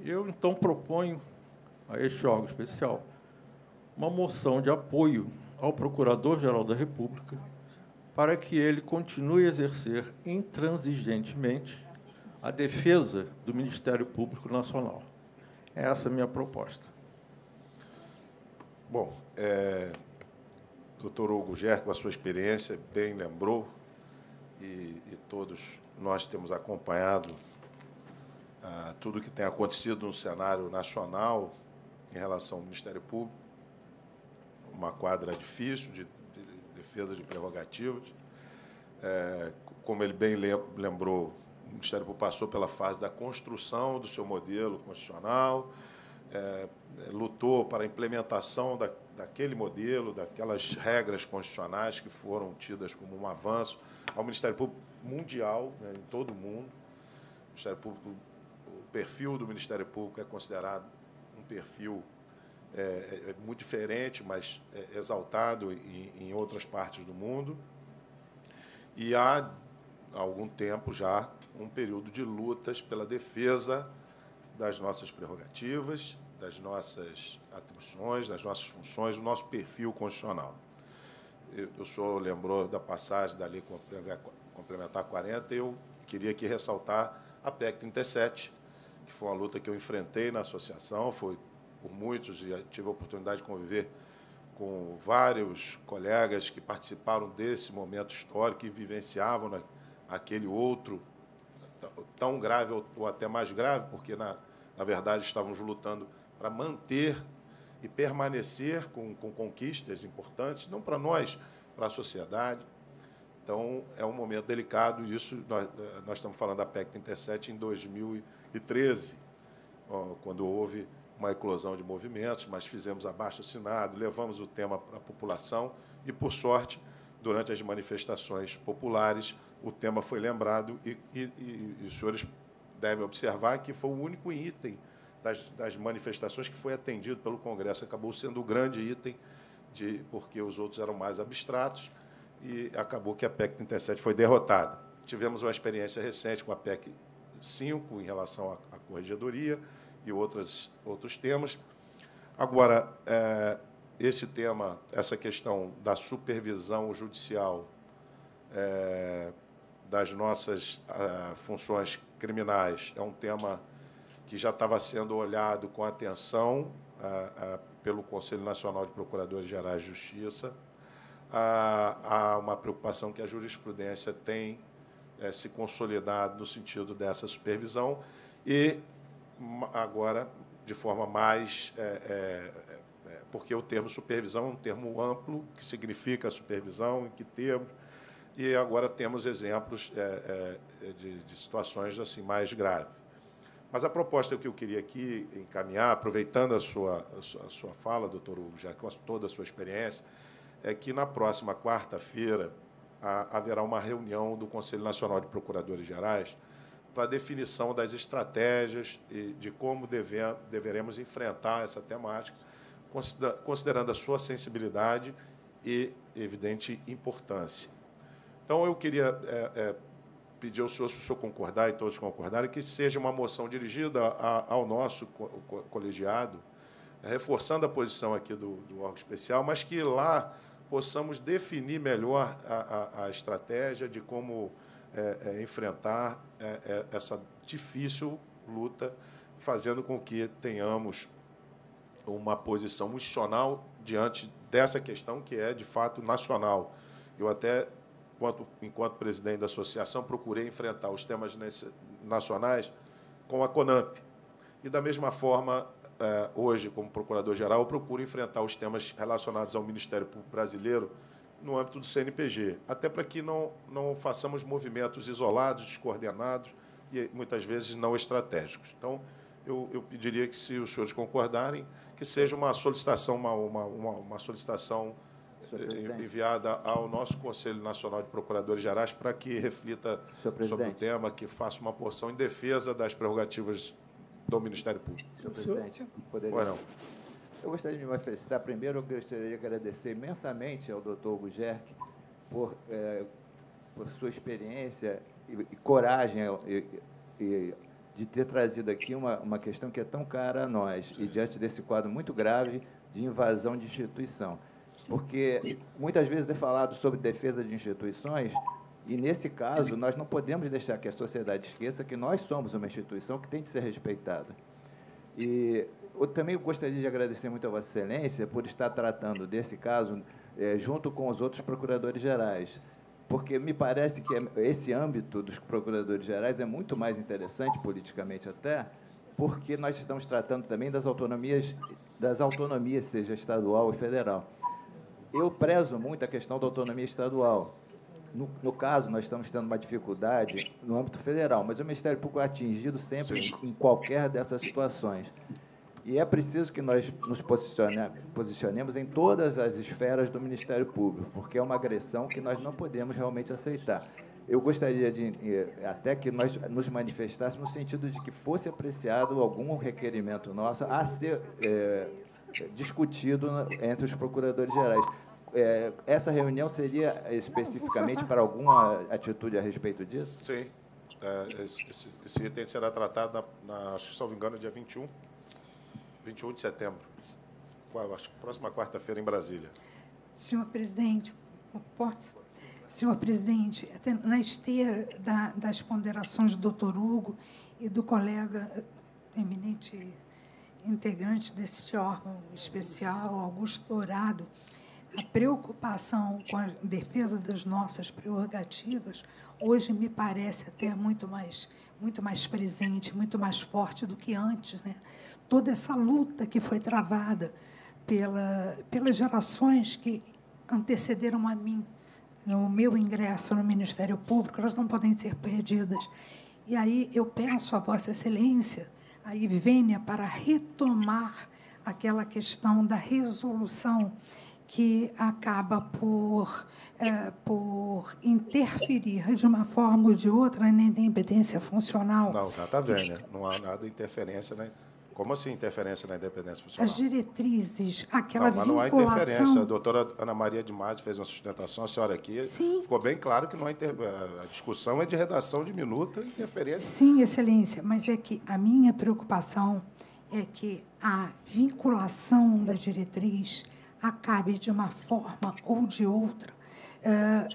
G: Eu, então, proponho a este órgão especial uma moção de apoio ao Procurador-Geral da República para que ele continue a exercer intransigentemente a defesa do Ministério Público Nacional. Essa é a minha proposta.
A: Bom, é, doutor Hugo Ger, com a sua experiência, bem lembrou, e, e todos nós temos acompanhado ah, tudo que tem acontecido no cenário nacional em relação ao Ministério Público uma quadra difícil de, de defesa de prerrogativas. É, como ele bem lembrou, o Ministério Público passou pela fase da construção do seu modelo constitucional, é, lutou para a implementação da, daquele modelo, daquelas regras constitucionais que foram tidas como um avanço ao Ministério Público mundial, né, em todo o mundo. O Ministério Público, o perfil do Ministério Público é considerado um perfil é, é, é muito diferente, mas é exaltado em, em outras partes do mundo. E há algum tempo já um período de lutas pela defesa das nossas prerrogativas, das nossas atribuições, das nossas funções, do nosso perfil constitucional. Eu, o senhor lembrou da passagem da Lei Complementar 40, eu queria aqui ressaltar a PEC 37, que foi uma luta que eu enfrentei na associação, foi por muitos e tive a oportunidade de conviver com vários colegas que participaram desse momento histórico e vivenciavam né, aquele outro tão grave ou até mais grave, porque na, na verdade estávamos lutando para manter e permanecer com, com conquistas importantes, não para nós, para a sociedade. Então, é um momento delicado, isso nós, nós estamos falando da PEC 37 em 2013, quando houve uma eclosão de movimentos, mas fizemos abaixo assinado, levamos o tema para a população e, por sorte, durante as manifestações populares, o tema foi lembrado e, e, e, e os senhores devem observar que foi o único item das, das, manifestações que foi atendido pelo Congresso. Acabou sendo o grande item, de, porque os outros eram mais abstratos, e acabou que a PEC 37 foi derrotada. Tivemos uma experiência recente com a PEC 5 em relação à, à corregedoria e outras, outros temas. Agora, é, esse tema, essa questão da supervisão judicial é, das nossas é, funções criminais é um tema que já estava sendo olhado com atenção é, é, pelo Conselho Nacional de Procuradores Gerais de Justiça. Há, uma preocupação que a jurisprudência tem é, se consolidado no sentido dessa supervisão e agora de forma mais é, é, porque o termo supervisão é um termo amplo que significa supervisão em que termos e agora temos exemplos é, é, de, de, situações assim mais graves. Mas a proposta que eu queria aqui encaminhar, aproveitando a sua, a sua fala, doutor Hugo, já com toda a sua experiência, é que na próxima quarta-feira haverá uma reunião do Conselho Nacional de Procuradores Gerais para a definição das estratégias e de como deve, deveremos enfrentar essa temática, considerando a sua sensibilidade e evidente importância. Então, eu queria é, é, pedir ao senhor, se o senhor concordar e todos concordarem, que seja uma moção dirigida a, ao nosso colegiado, reforçando a posição aqui do, do, órgão especial, mas que lá possamos definir melhor a, a, a estratégia de como é, é enfrentar é, é, essa difícil luta, fazendo com que tenhamos uma posição institucional diante dessa questão que é, de fato, nacional. Eu até enquanto, enquanto presidente da associação, procurei enfrentar os temas nacionais com a CONAMP. E, da mesma forma, hoje, como procurador-geral, eu procuro enfrentar os temas relacionados ao Ministério Público Brasileiro no âmbito do CNPG, até para que não, não façamos movimentos isolados, descoordenados e, muitas vezes, não estratégicos. Então, eu, eu pediria que, se os senhores concordarem, que seja uma solicitação, uma, uma, uma, uma solicitação enviada ao nosso Conselho Nacional de Procuradores Gerais para que reflita sobre o tema, que faça uma porção em defesa das prerrogativas do Ministério Público.
B: Senhor presidente, poderia... Bueno. Eu gostaria de me manifestar. Primeiro, eu gostaria de agradecer imensamente ao doutor Bujerque por, é, por sua experiência e, e coragem e, e, de ter trazido aqui uma, uma questão que é tão cara a nós, e diante desse quadro muito grave de invasão de instituição porque muitas vezes é falado sobre defesa de instituições e, nesse caso, nós não podemos deixar que a sociedade esqueça que nós somos uma instituição que tem de ser respeitada. E eu também gostaria de agradecer muito a Vossa Excelência por estar tratando desse caso é, junto com os outros procuradores gerais, porque me parece que esse âmbito dos procuradores gerais é muito mais interessante, politicamente até, porque nós estamos tratando também das autonomias, das autonomias, seja estadual ou federal. Eu prezo muito a questão da autonomia estadual. No, no, caso, nós estamos tendo uma dificuldade no âmbito federal, mas o Ministério Público é atingido sempre em, em, qualquer dessas situações. E é preciso que nós nos posicione, posicionemos em todas as esferas do Ministério Público, porque é uma agressão que nós não podemos realmente aceitar. Eu gostaria de até que nós nos manifestássemos no sentido de que fosse apreciado algum requerimento nosso a ser é, discutido entre os procuradores gerais. É, essa reunião seria especificamente para alguma atitude a respeito disso?
A: Sim. É, esse, esse, item será tratado, na, na, acho que, salvo engano, dia 21, 21 de setembro. Acho que próxima quarta-feira em Brasília.
P: Senhor presidente, posso? Senhor presidente, na esteira da, das ponderações do doutor Hugo e do colega eminente integrante desse órgão especial, Augusto Dourado, a preocupação com a defesa das nossas prerrogativas hoje me parece até muito mais muito mais presente, muito mais forte do que antes, né? Toda essa luta que foi travada pela, pelas gerações que antecederam a mim no meu ingresso no Ministério Público, elas não podem ser perdidas. E aí eu peço a Vossa Excelência aí venha para retomar aquela questão da resolução que acaba por, é, por interferir de uma forma ou de outra na independência funcional.
A: Não, já está vendo, né? não há nada de interferência né? Como assim interferência na independência funcional?
P: As diretrizes, aquela
A: não, mas não há interferência. A doutora Ana Maria de Masi fez uma sustentação, a senhora aqui.
P: Sim.
A: Ficou bem claro que não há inter... a discussão é de redação de minuta e interferência.
P: Sim, excelência, mas é que a minha preocupação é que a vinculação da diretriz acabe de uma forma ou de outra eh,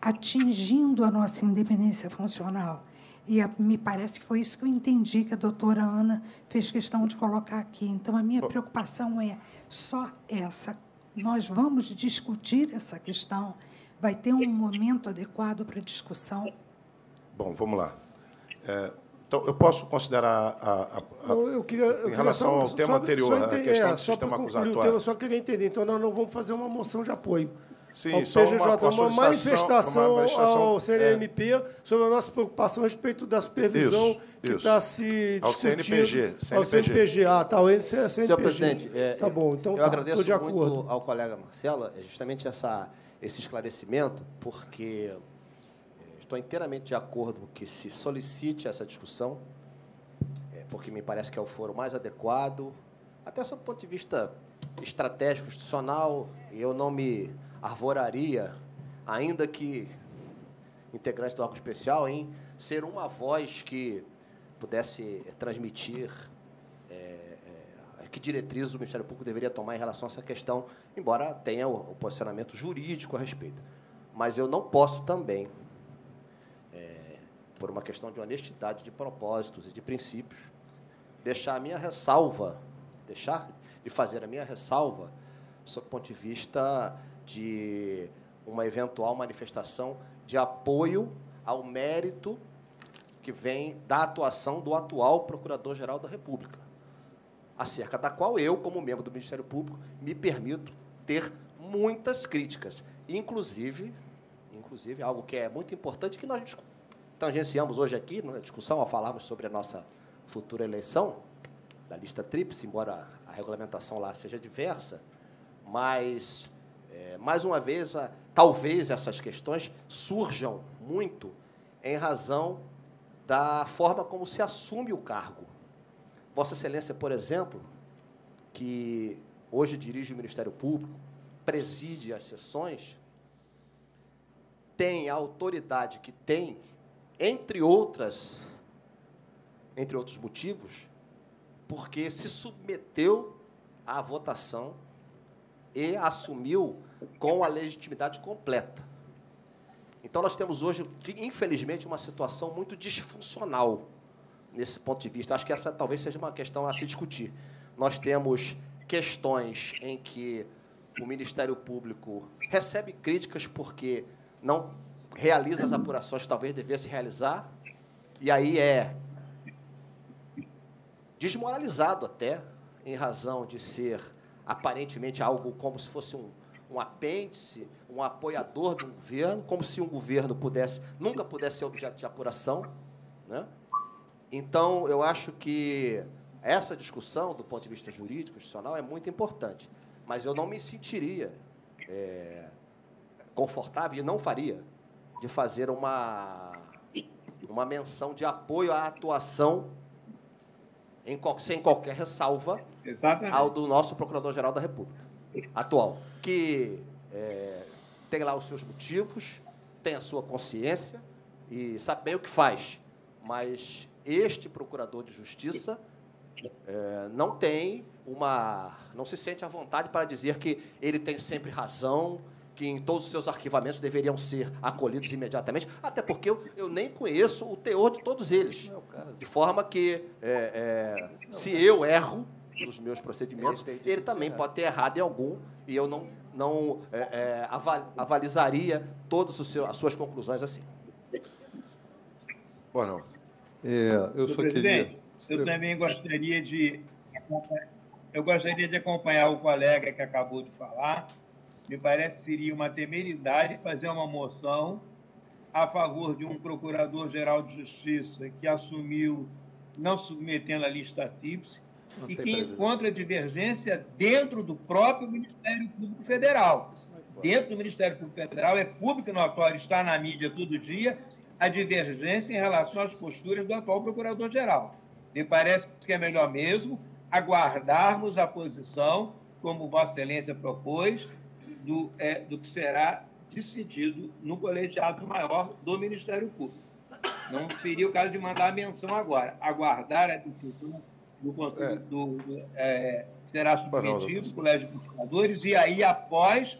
P: atingindo a nossa independência funcional. E a, me parece que foi isso que eu entendi que a doutora Ana fez questão de colocar aqui. Então, a minha preocupação é só essa. Nós vamos discutir essa questão, vai ter um momento adequado para discussão.
A: Bom, vamos lá. É, então, eu posso considerar a, a, a
O: eu queria, eu
A: em relação
O: só,
A: ao tema
O: só,
A: anterior,
O: só
A: a questão
O: é,
A: do sistema acusatório.
O: Eu só queria entender. Então, nós não vamos fazer uma moção de apoio.
A: Sim,
O: ao
A: só uma-
O: PGJ,
A: uma
O: uma,
A: solicitação-
O: manifestação,
A: uma manifestação,
O: ao CNMP sobre a nossa preocupação a respeito da supervisão
A: Isso,
O: que está se
A: Ao
O: discutindo.
A: CNPG,
O: Ao CNPG. Ah, tá, o CNPG.
N: Senhor presidente, é,
O: tá bom, então
N: eu
O: tá,
N: agradeço
O: de acordo.
N: muito ao colega Marcelo é justamente essa, esse esclarecimento, porque é, estou inteiramente de acordo que se solicite essa discussão, é, porque me parece que é o foro mais adequado, até sob o ponto de vista estratégico, institucional, e eu não me arvoraria, ainda que integrante do órgão especial, em ser uma voz que pudesse eh, transmitir eh, eh, que diretrizes o Ministério Público deveria tomar em relação a essa questão, embora tenha o, o posicionamento jurídico a respeito. Mas eu não posso também, eh, por uma questão de honestidade de propósitos e de princípios, deixar a minha ressalva, deixar de fazer a minha ressalva, sob o ponto de vista de uma eventual manifestação de apoio ao mérito que vem da atuação do atual Procurador-Geral da República, acerca da qual eu, como membro do Ministério Público, me permito ter muitas críticas, inclusive, inclusive algo que é muito importante que nós tangenciamos hoje aqui na discussão ao falarmos sobre a nossa futura eleição da lista tríplice, embora a regulamentação lá seja diversa, mas mais uma vez, a- talvez essas questões surjam muito em razão da forma como se assume o cargo. Vossa Excelência, por exemplo, que hoje dirige o Ministério Público, preside as sessões, tem a autoridade que tem, entre outras, entre outros motivos, porque se submeteu à votação e assumiu com a legitimidade completa. Então, nós temos hoje, infelizmente, uma situação muito disfuncional nesse ponto de vista. Acho que essa talvez seja uma questão a se discutir. Nós temos questões em que o Ministério Público recebe críticas porque não realiza as apurações que talvez devesse realizar, e aí é desmoralizado até, em razão de ser aparentemente algo como se fosse um, um apêndice, um apoiador de um governo, como se um governo pudesse nunca pudesse ser objeto de apuração, né? Então, eu acho que essa discussão, do ponto de vista jurídico, institucional, é muito importante. Mas eu não me sentiria é, confortável, e não faria, de fazer uma, uma menção de apoio à atuação, em sem qualquer ressalva,
H: Exatamente.
N: ao do nosso Procurador-Geral da República, atual, que é, tem lá os seus motivos, tem a sua consciência e sabe bem o que faz. Mas este Procurador de Justiça é, não tem uma. não se sente à vontade para dizer que ele tem sempre razão, que em todos os seus arquivamentos deveriam ser acolhidos imediatamente, até porque eu, eu nem conheço o teor de todos eles. De forma que, é, é, se eu erro nos meus procedimentos, ele também pode ter errado em algum, e eu não, não é, é, ava- avalizaria todas as suas conclusões assim.
A: Bom, não.
E: É, eu
H: Senhor
E: só queria.
H: Eu também gostaria de eu gostaria de acompanhar o colega que acabou de falar. Me parece que seria uma temeridade fazer uma moção a favor de um procurador-geral de justiça que assumiu não submetendo a lista TIPS
B: Não
H: e que encontra divergência dentro do próprio Ministério Público Federal. Dentro do Ministério Público Federal, é público notório, está na mídia todo dia, a divergência em relação às posturas do atual procurador-geral. Me parece que é melhor mesmo aguardarmos a posição, como Vossa Excelência propôs, do, é, do que será decidido no colegiado maior do Ministério Público. Não seria o caso de mandar a menção agora. Aguardar a decisão do Conselho,
A: É.
H: do, do, é, será submetido
A: doutor.
H: ao Colégio de Procuradores e aí, após,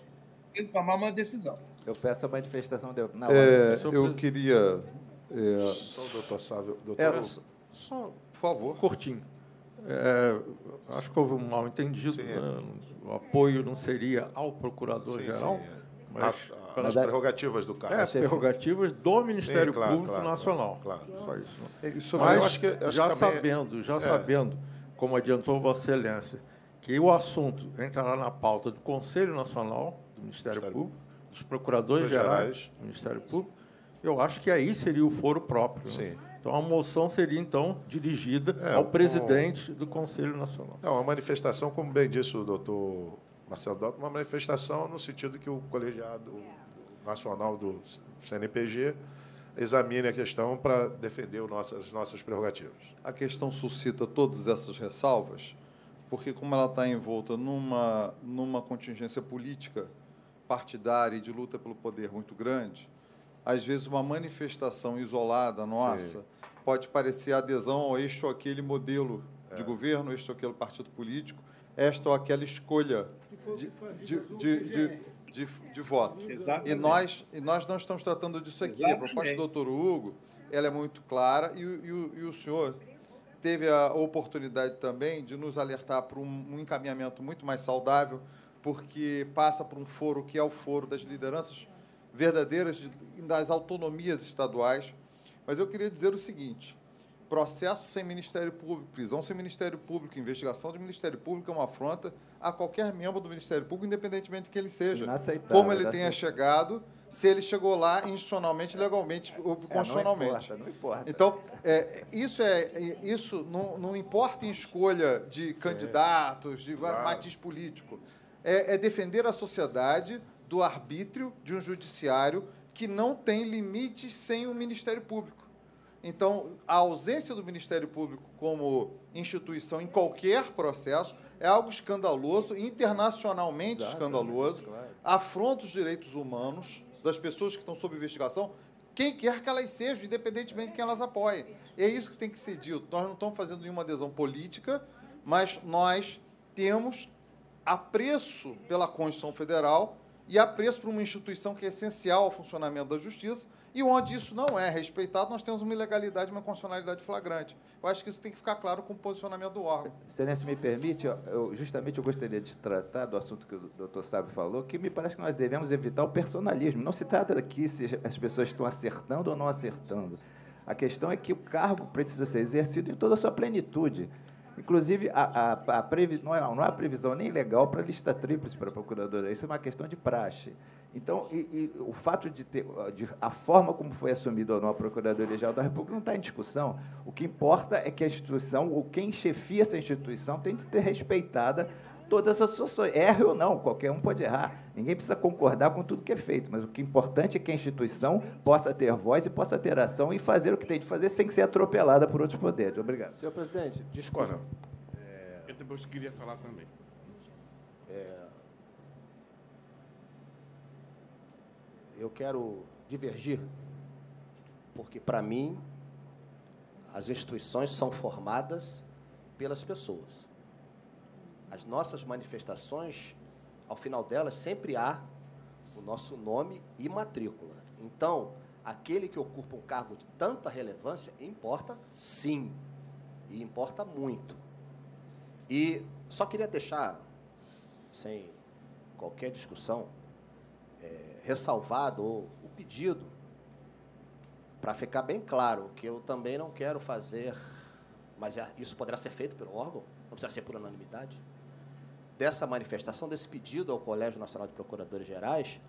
H: ele tomar uma decisão.
B: Eu peço a manifestação de, na
E: É,
B: hora.
E: eu queria. é,
A: Só o doutor Sávio.
E: é,
A: Doutor,
E: só, por favor.
G: Curtinho. É, acho que houve um mal entendido.
A: Sim, é.
G: né? O apoio não seria ao procurador-geral, mas
A: As- as
G: pelas
A: prerrogativas do cargo.
G: É, prerrogativas do Ministério
A: claro,
G: Público
A: claro,
G: Nacional.
A: claro.
G: Só isso.
E: É, isso
G: Mas
A: eu acho que- acho
G: já
A: também-
G: sabendo, já
A: é.
G: sabendo, como adiantou Vossa Excelência, que o assunto entrará na pauta do Conselho Nacional do Ministério
A: Ministério
G: Público, dos procuradores
A: Gerais.
G: gerais do Ministério Público, eu acho que aí seria o foro próprio. né?
A: Sim.
G: Então a moção seria então dirigida
A: É,
G: ao presidente do Conselho Nacional.
A: É uma manifestação, como bem disse o doutor Marcelo Dotto, uma manifestação no sentido que o colegiado nacional do CNPG examine a questão para defender as nossas prerrogativas.
E: A questão suscita todas essas ressalvas, porque como ela está envolta numa, numa contingência política, partidária e de luta pelo poder muito grande, às vezes uma manifestação isolada nossa
A: Sim.
E: pode parecer adesão ao este ou aquele modelo de governo, este ou aquele partido político, esta ou aquela escolha de, de, de, de, de, voto. E
H: Exatamente.
E: nós, e nós não estamos tratando disso aqui. A proposta do
H: Exatamente.
E: doutor Hugo ela é muito clara e, o- e e o senhor teve a oportunidade também de nos alertar para um, um encaminhamento muito mais saudável, porque passa por um foro que é o foro das lideranças verdadeiras de- das autonomias estaduais. Mas eu queria dizer o seguinte: processo sem Ministério Público, prisão sem Ministério Público, investigação de Ministério Público é uma afronta a qualquer membro do Ministério Público, independentemente de quem ele seja. Como ele tenha
B: inaceitável.
E: chegado, se ele chegou lá institucionalmente, legalmente ou
B: É, não
E: constitucionalmente.
B: importa, não importa.
E: Então, é, isso, é, isso não, não importa em escolha de candidatos, de
A: claro.
E: matiz político. É, é defender a sociedade do arbítrio de um judiciário que não tem limites sem o Ministério Público. Então, a ausência do Ministério Público como instituição em qualquer processo é algo escandaloso, internacionalmente escandaloso, afronta os direitos humanos das pessoas que estão sob investigação, quem quer que elas sejam, independentemente de quem elas apoiem. É isso que tem que ser dito. Nós não estamos fazendo nenhuma adesão política, mas nós temos apreço pela Constituição Federal e apreço por uma instituição que é essencial ao funcionamento da justiça, e onde isso não é respeitado, nós temos uma ilegalidade uma constitucionalidade flagrante. Eu acho que isso tem que ficar claro com o posicionamento do órgão.
B: Excelência, me permite, eu, justamente eu gostaria de tratar do assunto que o doutor Sábio falou, que me parece que nós devemos evitar o personalismo. Não se trata daqui se as pessoas estão acertando ou não acertando. A questão é que o cargo precisa ser exercido em toda a sua plenitude. Inclusive, a, a, a previ, não, é, não há previsão nem legal para lista tríplice para a procuradora. Isso é uma questão de praxe. Então, e, e o fato de ter de, a forma como foi assumida ou não a Procuradoria-Geral da República não está em discussão. O que importa é que a instituição, ou quem chefia essa instituição, tem de ser respeitada todas as suas erre ou não, qualquer um pode errar. Ninguém precisa concordar com tudo que é feito, mas o que é importante é que a instituição possa ter voz e possa ter ação e fazer o que tem de fazer sem ser atropelada por outros poderes. Obrigado.
N: Senhor presidente, desculpa.
J: Eu depois queria falar também.
N: É, eu quero divergir, porque, para mim, as instituições são formadas pelas pessoas. As nossas manifestações, ao final delas, sempre há o nosso nome e matrícula. Então, aquele que ocupa um cargo de tanta relevância importa sim, e importa muito. E só queria deixar, sem qualquer discussão, é, ressalvado o pedido, para ficar bem claro que eu também não quero fazer, mas é- isso poderá ser feito pelo órgão, não precisa ser por unanimidade, dessa manifestação, desse pedido ao Colégio Nacional de Procuradores Gerais,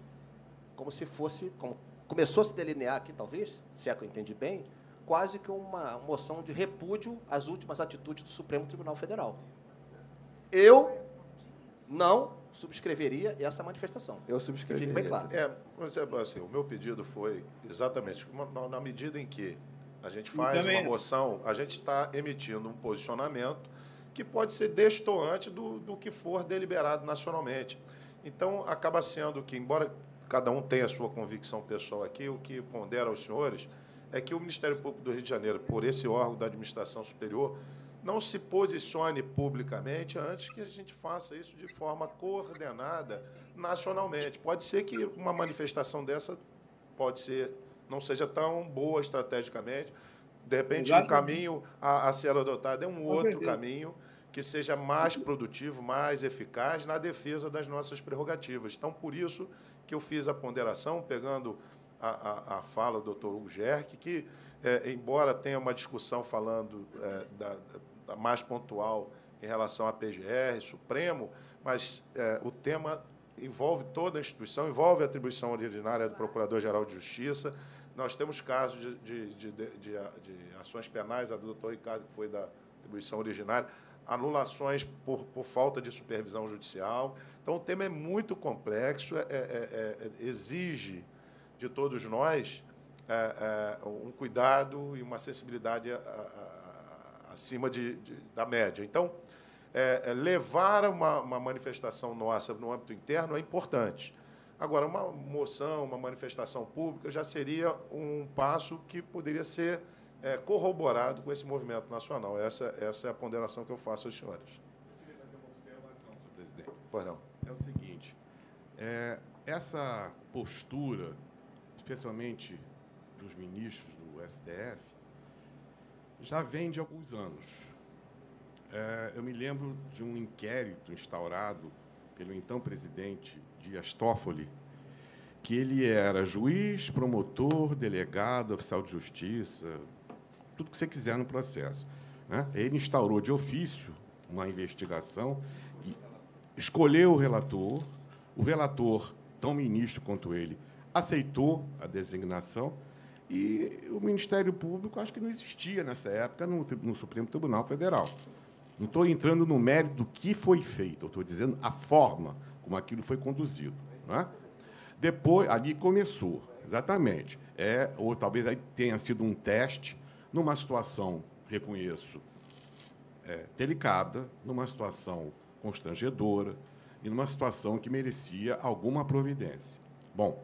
N: como se fosse, como começou a se delinear aqui, talvez, se é que eu entendi bem, quase que uma moção de repúdio às últimas atitudes do Supremo Tribunal Federal. Eu não subscreveria essa manifestação.
B: Eu subscreveria.
N: fique bem claro.
A: É, mas é assim, o meu pedido foi exatamente uma- na, medida em que A gente faz
H: também
A: uma moção, a gente está emitindo um posicionamento que pode ser destoante do, do que for deliberado nacionalmente. Então, acaba sendo que, embora cada um tenha a sua convicção pessoal aqui, o que pondera aos senhores é que o Ministério Público do Rio de Janeiro, por esse órgão da administração superior, não se posicione publicamente antes que a gente faça isso de forma coordenada nacionalmente. Pode ser que uma manifestação dessa pode ser não seja tão boa estrategicamente. De repente, um
H: Exatamente.
A: caminho a, a ser adotado é um outro caminho que seja mais produtivo, mais eficaz na defesa das nossas prerrogativas. Então, por isso que eu fiz a ponderação, pegando a, a, a fala do doutor Hugo Gerck, que, eh, embora tenha uma discussão falando eh, da, da mais pontual em relação à PGR, Supremo, mas eh, o tema envolve toda a instituição, envolve a atribuição ordinária do Procurador-Geral de Justiça. Nós temos casos de, de, de- de ações penais, a do doutor Ricardo, que foi da atribuição originária, anulações por, por falta de supervisão judicial. Então, o tema é muito complexo, é- é- é- é- exige de todos nós é, é, um cuidado e uma sensibilidade a- a- a- acima de, de- da média. Então, levar uma, uma manifestação nossa no âmbito interno é importante. Agora, uma moção, uma manifestação pública já seria um passo que poderia ser é, corroborado com esse movimento nacional. Essa, essa é a ponderação que eu faço aos senhores.
J: presidente.
A: Pois não.
J: É o seguinte, é, essa postura, especialmente dos ministros do STF, já vem de alguns anos. É, eu me lembro de um inquérito instaurado pelo então presidente Dias Toffoli, que ele era juiz, promotor, delegado, oficial de justiça, tudo que você quiser no processo. né? Ele instaurou de ofício uma investigação e escolheu o relator. O relator, tão ministro quanto ele, aceitou a designação e o Ministério Público acho que não existia nessa época no, no Supremo Tribunal Federal. Não estou entrando no mérito do que foi feito, estou dizendo a forma como aquilo foi conduzido. Não é? Depois, ali começou, exatamente. É, ou talvez aí tenha sido um teste numa situação, reconheço, é, delicada, numa situação constrangedora e numa situação que merecia alguma providência. Bom,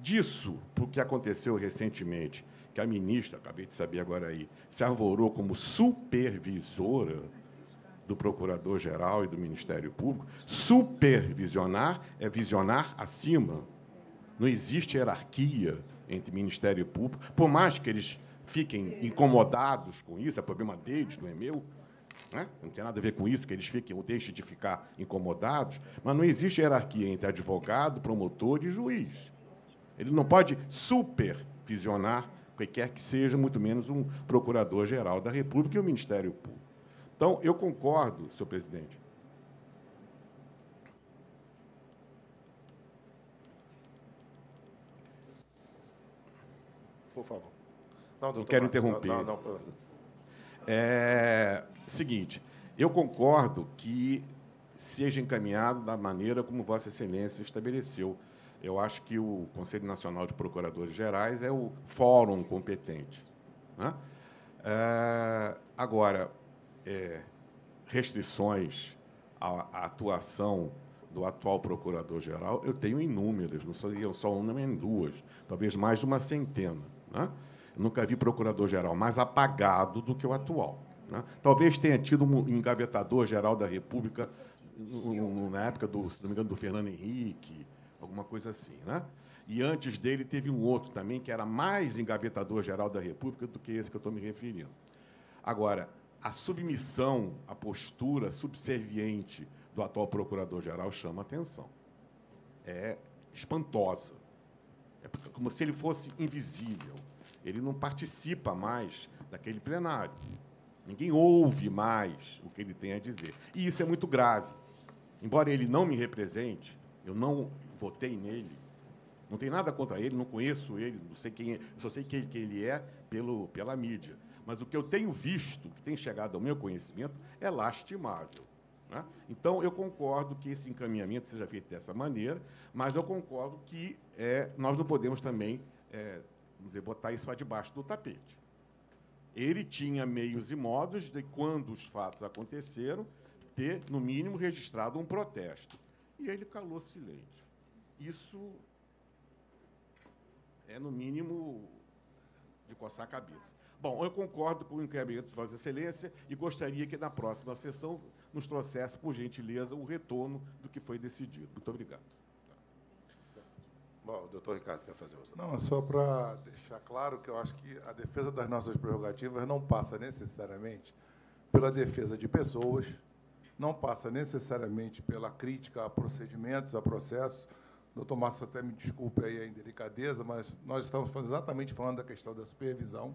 J: disso, porque aconteceu recentemente, que a ministra, acabei de saber agora aí, se arvorou como supervisora do Procurador-Geral e do Ministério Público. Supervisionar é visionar acima. Não existe hierarquia entre Ministério Público, por mais que eles fiquem incomodados com isso, é problema deles, não é meu. né? Não tem nada a ver com isso, que eles fiquem ou deixem de ficar incomodados, mas não existe hierarquia entre advogado, promotor e juiz. Ele não pode supervisionar o que quer que seja, muito menos um procurador-geral da República e o Ministério Público. Então, eu concordo, senhor presidente.
A: Por favor.
J: Não,
A: doutor
J: quero
A: Marcos,
J: interromper.
A: Não, não, não.
J: É seguinte, eu concordo que seja encaminhado da maneira como Vossa Excelência estabeleceu. Eu acho que o Conselho Nacional de Procuradores Gerais é o fórum competente. né? É, agora, é, restrições à, à atuação do atual Procurador-Geral, eu tenho inúmeras, não seriam só uma nem duas, talvez mais de uma centena. né? Nunca vi Procurador-Geral mais apagado do que o atual. né? Talvez tenha tido um engavetador-geral da República na época, do, se não me engano, do Fernando Henrique, alguma coisa assim. Né? E antes dele teve um outro também, que era mais engavetador-geral da República do que esse que eu estou me referindo. Agora, a submissão, a postura subserviente do atual procurador-geral chama atenção. É espantosa. É como se ele fosse invisível. Ele não participa mais daquele plenário. Ninguém ouve mais o que ele tem a dizer. E isso é muito grave. Embora ele não me represente, eu não votei nele, não tem nada contra ele, não conheço ele, não sei quem é, só sei quem, quem ele é pelo, pela mídia. Mas o que eu tenho visto, que tem chegado ao meu conhecimento, é lastimável. né? Então, eu concordo que esse encaminhamento seja feito dessa maneira, mas eu concordo que é, nós não podemos também é, vamos dizer, botar isso para debaixo do tapete. Ele tinha meios e modos de, quando os fatos aconteceram, ter, no mínimo, registrado um protesto. E ele calou silêncio. Isso é, no mínimo, de coçar a cabeça. Bom, eu concordo com o encaminhamento de Vossa Excelência e gostaria que, na próxima sessão, nos trouxesse, por gentileza, o retorno do que foi decidido. Muito obrigado.
A: Bom, o doutor Ricardo quer fazer uso.
R: Não, é só para deixar claro que eu acho que a defesa das nossas prerrogativas não passa necessariamente pela defesa de pessoas, não passa necessariamente pela crítica a procedimentos, a processos. Doutor Márcio, até me desculpe aí a indelicadeza, mas nós estamos exatamente falando da questão da supervisão.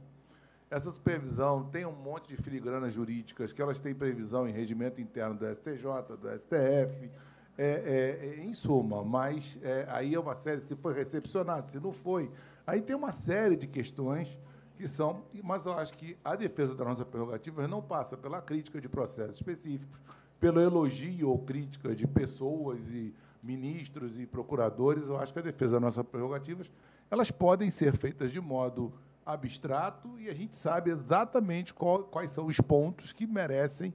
R: Essa supervisão tem um monte de filigranas jurídicas que elas têm previsão em regimento interno do STJ, do STF, é, é, é, em suma, mas é, aí é uma série, se foi recepcionado, se não foi. Aí tem uma série de questões que são, mas eu acho que a defesa da nossa prerrogativa não passa pela crítica de processos específicos, pelo elogio ou crítica de pessoas e ministros e procuradores. Eu acho que a defesa das nossas prerrogativas elas podem ser feitas de modo abstrato e a gente sabe exatamente qual, quais são os pontos que merecem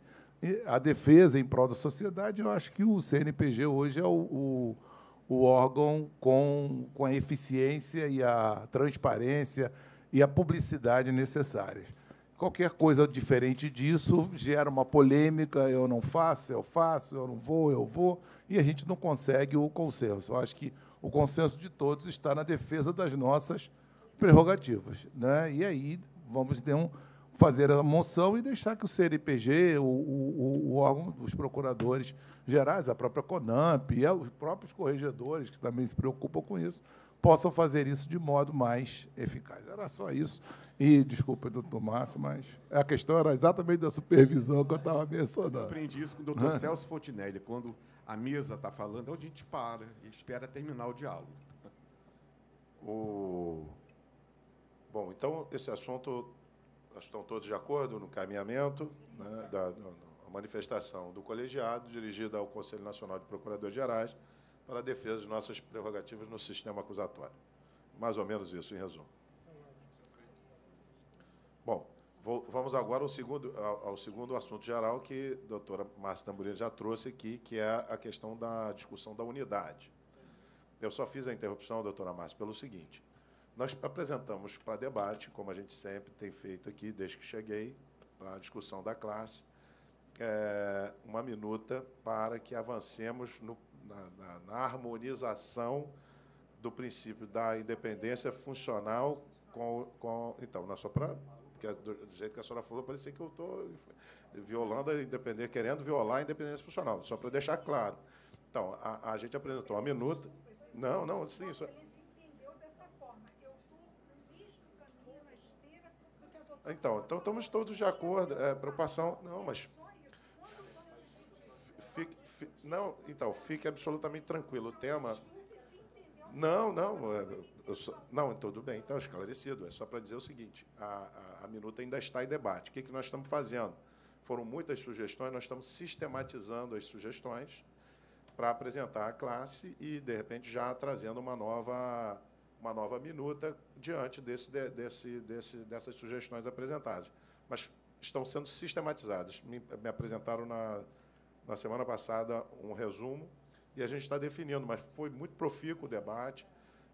R: a defesa em prol da sociedade, eu acho que o CNPG hoje é o, o, o órgão com, com a eficiência e a transparência e a publicidade necessárias. Qualquer coisa diferente disso gera uma polêmica, eu não faço, eu faço, eu não vou, eu vou, e a gente não consegue o consenso. Eu acho que o consenso de todos está na defesa das nossas prerrogativas. Né? E aí vamos ter um, fazer a moção e deixar que o CNPG, o, o, o órgão dos procuradores gerais, a própria CONAMP e os próprios corregedores, que também se preocupam com isso, possam fazer isso de modo mais eficaz. Era só isso. E, desculpa, doutor Márcio, mas a questão era exatamente da supervisão que eu estava mencionando. Eu
J: aprendi isso com o doutor Celso Fontinelli. Quando a mesa está falando, a gente para e espera terminar o diálogo.
A: O... Bom, então, esse assunto estão todos de acordo no caminhamento né, da, da manifestação do colegiado dirigida ao Conselho Nacional de Procuradores Gerais para a defesa de nossas prerrogativas no sistema acusatório. Mais ou menos isso, em resumo. Bom, vou, vamos agora ao segundo, ao, ao, segundo assunto geral que a doutora Márcia Tamburini já trouxe aqui, que é a questão da discussão da unidade. Eu só fiz a interrupção, doutora Márcia, pelo seguinte. Nós apresentamos para debate, como a gente sempre tem feito aqui desde que cheguei, para a discussão da classe, é, uma minuta para que avancemos no, na, na, na, harmonização do princípio da independência funcional com. com então, não é só para. Porque do, jeito que a senhora falou, parecia que eu estou violando a independência, querendo violar a independência funcional, só para deixar claro. Então, a, a gente apresentou uma minuta. Não, não, sim, só, Então, então estamos todos de acordo. É, preocupação. Não, mas. Fique, fique, não, então, fique absolutamente tranquilo. O tema. Não, não. É, só, não, tudo bem, então, esclarecido. É só para dizer o seguinte: a, a, a, minuta ainda está em debate. O que, que nós estamos fazendo? Foram muitas sugestões, nós estamos sistematizando as sugestões para apresentar a classe e, de repente, já trazendo uma nova uma nova minuta diante desse, desse, desse, dessas sugestões apresentadas. Mas estão sendo sistematizadas. Me, me apresentaram na, na semana passada um resumo e a gente está definindo, mas foi muito profícuo o debate,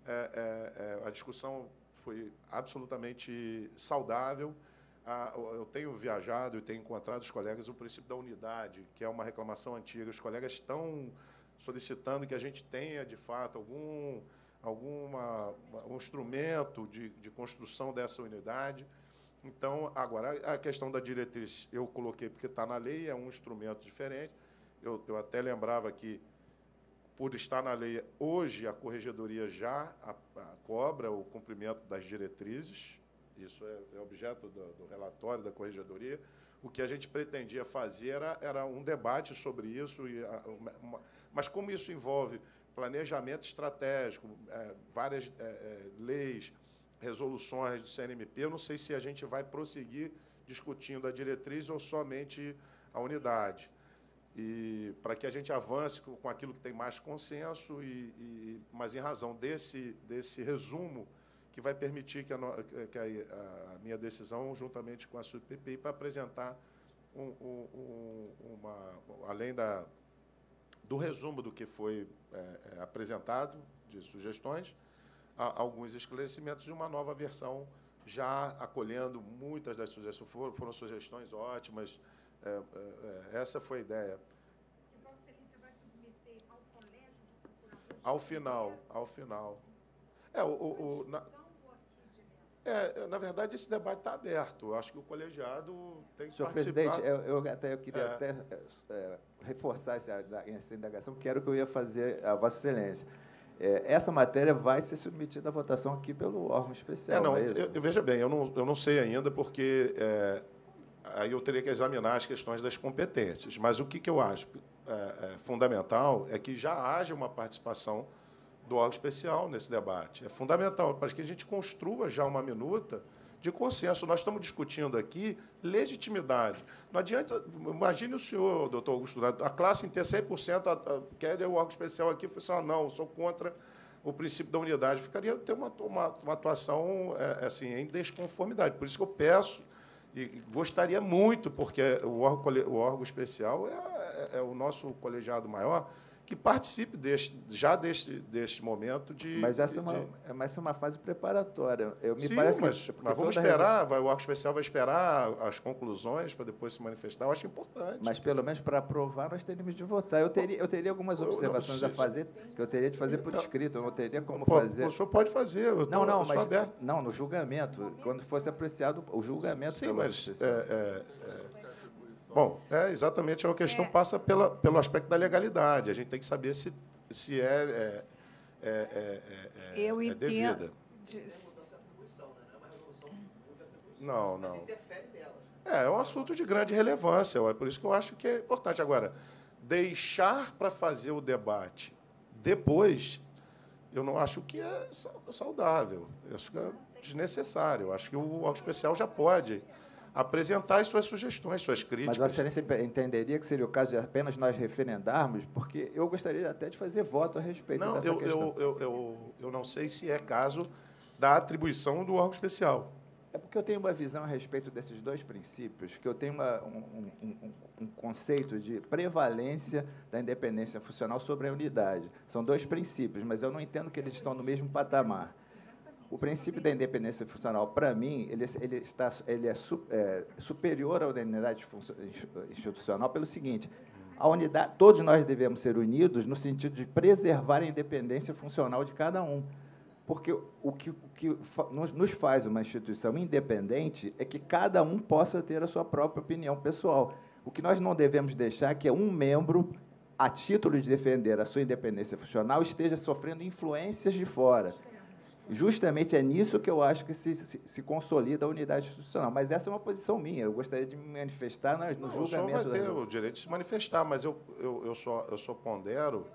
A: é, é, é, a discussão foi absolutamente saudável. eu tenho viajado e tenho encontrado os colegas o princípio da unidade, que é uma reclamação antiga. Os colegas estão solicitando que a gente tenha, de fato, algum alguma um instrumento de, de construção dessa unidade. Então, agora, a questão da diretriz eu coloquei porque está na lei, é um instrumento diferente. Eu, eu até lembrava que, por estar na lei, hoje a corregedoria já a, a cobra o cumprimento das diretrizes, isso é, é objeto do, do, relatório da corregedoria. O que a gente pretendia fazer era, era um debate sobre isso, e a, uma, mas como isso envolve planejamento estratégico, é, várias é, é, leis, resoluções do CNMP. Eu não sei se a gente vai prosseguir discutindo a diretriz ou somente a unidade. E para que a gente avance com, com aquilo que tem mais consenso, e, e, mas em razão desse, desse resumo que vai permitir que a, no- que a- a minha decisão, juntamente com a sua PPI, para apresentar, um- um- uma, além da, do resumo do que foi é, é, apresentado, de sugestões, alguns esclarecimentos de uma nova versão, já acolhendo muitas das sugestões. Foram, foram sugestões ótimas. é, é, é, essa foi a ideia. Ao final, ao final. É, o, o- o- na, é, na verdade, esse debate está aberto. Eu acho que o colegiado tem que
B: Senhor
A: participar.
B: presidente, eu, eu até eu queria
A: É.
B: até é, é, reforçar essa, essa indagação, que era o que eu ia fazer a Vossa Excelência. É, essa matéria vai ser submetida à votação aqui pelo órgão especial.
A: É, não,
B: é
A: eu, eu- veja bem, eu não, eu não sei ainda, porque aí eu teria que examinar as questões das competências. Mas o que, que eu acho fundamental é que já haja uma participação do órgão especial nesse debate. É fundamental para que a gente construa já uma minuta de consenso. Nós estamos discutindo aqui legitimidade. Não adianta, imagine o senhor, doutor Augusto a classe inteira, 100%, a, a, quer o órgão especial aqui, foi só, não, eu sou contra o princípio da unidade. Ficaria ter uma, uma, uma atuação é, assim, em desconformidade. Por isso que eu peço e gostaria muito, porque o órgão, o órgão especial é, é- é o nosso colegiado maior, que participe deste, já deste, deste momento de.
B: Mas essa, é
A: de-
B: uma, é- essa é uma fase preparatória. Eu, me
A: Sim,
B: parece
A: mas,
B: que,
A: mas vamos
B: toda
A: esperar, vai, o órgão especial vai esperar as conclusões para depois se manifestar. Eu acho importante.
B: Mas pelo menos para aprovar nós teríamos de votar. Eu teria, eu teria algumas
A: Eu não
B: observações a fazer que eu teria de fazer por
A: Então,
B: escrito. Eu não teria como
A: pô,
B: fazer.
A: o senhor pode fazer, eu tô-
B: não, não,
A: eu sou
B: mas
A: aberto.
B: não no julgamento, quando fosse apreciado o julgamento.
A: Sim, mas é, é, é, bom, é exatamente a questão passa pela, pelo aspecto da legalidade. A gente tem que saber se se é, é, é, é, é,
L: Eu
A: é
L: entendo.
A: devida. Não, não. É, é um assunto de grande relevância. É por isso que eu acho que é importante. Agora, deixar para fazer o debate depois, eu não acho que é sa- saudável. Eu acho que é desnecessário. Eu acho que o órgão especial já pode apresentar as suas sugestões, suas
B: Mas
A: críticas.
B: Vossa Excelência entenderia que seria o caso de apenas nós referendarmos, porque eu gostaria até de fazer voto a respeito
A: Não,
B: dessa
A: eu,
B: questão.
A: eu, eu, eu, eu não sei se é caso da atribuição do órgão especial.
B: É porque eu tenho uma visão a respeito desses dois princípios, que eu tenho uma- um, um- um- um conceito de prevalência da independência funcional sobre a unidade. São dois princípios, mas eu não entendo que eles estão no mesmo patamar. O princípio da independência funcional, para mim, ele, ele está, ele é, su- é, superior à unidade institucional pelo seguinte: a unidade, todos nós devemos ser unidos no sentido de preservar a independência funcional de cada um. Porque o que, o que nos, faz uma instituição independente é que cada um possa ter a sua própria opinião pessoal. O que nós não devemos deixar é que um membro, a título de defender a sua independência funcional, esteja sofrendo influências de fora. Justamente é nisso que eu acho que se, se, se consolida a unidade institucional. Mas essa é uma posição minha. Eu gostaria de me manifestar no
A: Não, o senhor
B: julgamento.
A: vai ter
B: da-
A: o direito de se manifestar, mas eu, eu, eu, só, eu só pondero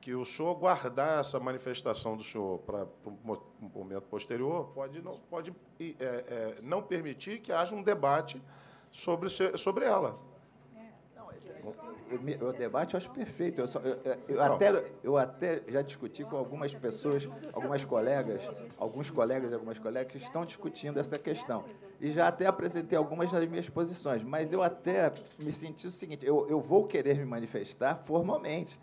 A: que o senhor guardar essa manifestação do senhor para um mo- momento posterior pode não, pode, é, é, não permitir que haja um debate sobre, sobre ela.
B: O debate eu acho perfeito. Eu, só- eu- eu- até, eu até já discuti com algumas pessoas, algumas colegas, alguns colegas e algumas colegas que estão discutindo essa questão. E já até apresentei algumas das minhas posições, mas eu até me senti o seguinte: eu, eu vou querer me manifestar formalmente,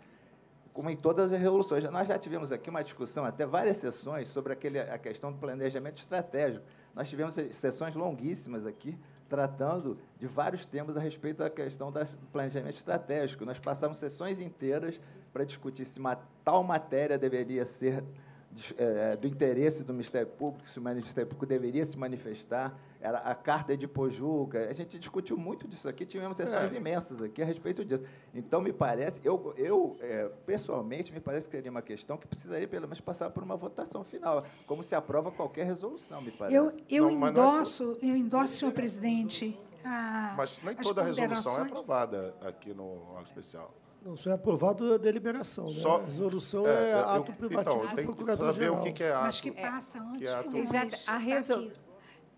B: como em todas as revoluções. Nós já tivemos aqui uma discussão, até várias sessões, sobre aquele, a questão do planejamento estratégico. Nós tivemos sessões longuíssimas aqui, tratando de vários temas a respeito da questão do planejamento estratégico. Nós passamos sessões inteiras para discutir se uma tal matéria deveria ser de- eh, do interesse do Ministério Público, se o Ministério Público deveria se manifestar, era a carta de Pojuca. A gente discutiu muito disso aqui, tivemos sessões
A: É.
B: imensas aqui a respeito disso. Então, me parece, eu, eu eh, pessoalmente, me parece que seria uma questão que precisaria, pelo menos, passar por uma votação final, como se aprova qualquer resolução, me parece.
P: Eu, eu
A: Não, é
P: endosso, eu endosso, senhor presidente, a,
A: Mas nem toda resolução é aprovada aqui no órgão especial.
O: Não, só é aprovado a deliberação. Né?
A: Só-
O: a resolução
A: é,
O: é,
A: eu-
O: ato
A: então,
O: privativo
A: tem
O: do
A: que
O: procurador
A: saber o que que é
P: Mas
A: ato.
P: que passa antes
A: que é ato-
P: por
L: Exato. A
P: Tá
L: resol...
P: aqui.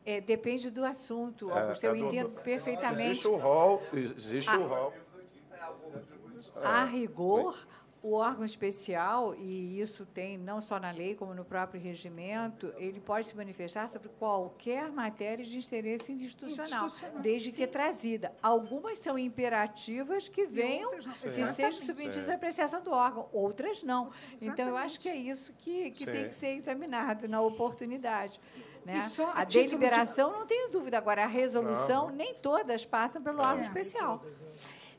L: É, depende do assunto,
A: É,
L: Augusto.
A: é
L: Eu
A: do-
L: entendo
A: do-
L: perfeitamente.
A: Existe o rol, existe
L: Ah.
A: o rol.
L: A rigor, o órgão especial, e isso tem não só na lei, como no próprio regimento, ele pode se manifestar sobre qualquer matéria de interesse institucional,
P: Institucional,
L: desde que trazida. Algumas são imperativas que venham,
P: Exatamente.
L: sejam submetidas
P: Sim.
L: à apreciação do órgão, outras não. Então, eu acho que é isso que, que tem
P: Sim.
L: que ser examinado na oportunidade. Né?
P: E só a
L: a
P: título de-
L: deliberação, não tenho dúvida. Agora, a resolução,
P: Não.
L: nem todas passam pelo órgão
P: É.
L: especial.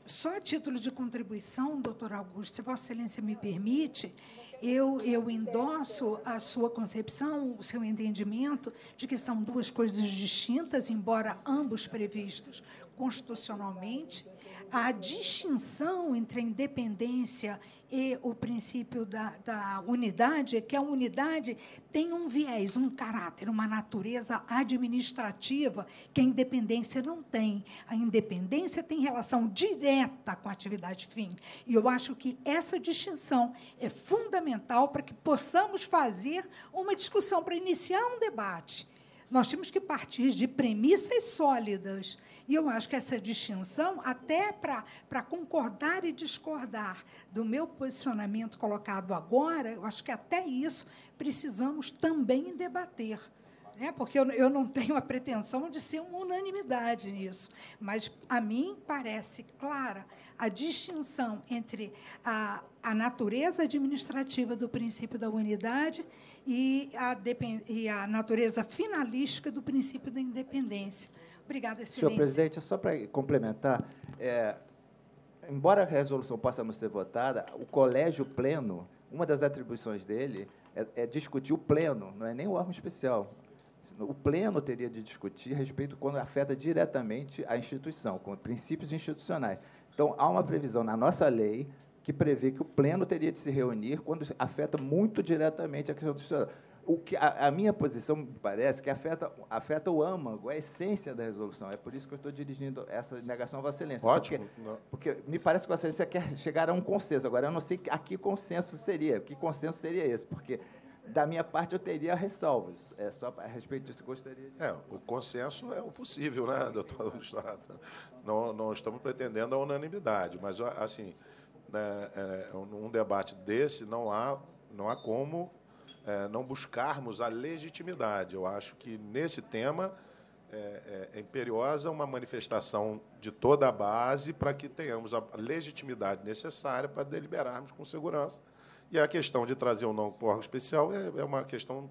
P: Só a título de contribuição, doutor Augusto, se Vossa Excelência me permite, eu, eu endosso a sua concepção, o seu entendimento de que são duas coisas distintas, embora ambos previstos constitucionalmente. A distinção entre a independência e o princípio da, da unidade é que a unidade tem um viés, um caráter, uma natureza administrativa que a independência não tem. A independência tem relação direta com a atividade fim. E eu acho que essa distinção é fundamental para que possamos fazer uma discussão, para iniciar um debate. Nós temos que partir de premissas sólidas. E eu acho que essa distinção, até para concordar e discordar do meu posicionamento colocado agora, eu acho que até isso precisamos também debater. Né? Porque eu, eu não tenho a pretensão de ser uma unanimidade nisso. Mas, a mim, parece clara a distinção entre a, a natureza administrativa do princípio da unidade e a, e a natureza finalística do princípio da independência. Obrigada,
B: Senhor
P: excelência.
B: presidente, só para complementar, é, embora a resolução possa não ser votada, o colégio pleno, uma das atribuições dele é, é discutir o pleno, não é nem o órgão especial. O pleno teria de discutir a respeito quando afeta diretamente a instituição, com princípios institucionais. Então, há uma previsão na nossa lei que prevê que o pleno teria de se reunir quando afeta muito diretamente a questão institucional. O que, a, a minha posição, me parece, que afeta, afeta o âmago, a essência da resolução. É por isso que eu estou dirigindo essa negação a Vossa Excelência.
A: Ótimo.
B: Porque, porque me parece que Vossa Excelência quer chegar a um consenso. Agora, eu não sei a que consenso seria. Que consenso seria esse? Porque, da minha parte, eu teria ressalvas. É só a respeito disso que gostaria de...
A: É, o consenso é o possível, né, doutor? Não, não estamos pretendendo a unanimidade, mas, assim, né, é, um debate desse não há, não há como é, não buscarmos a legitimidade. Eu acho que, nesse tema, é, é, é imperiosa uma manifestação de toda a base para que tenhamos a legitimidade necessária para deliberarmos com segurança. E a questão de trazer ou não para o órgão especial é, é uma questão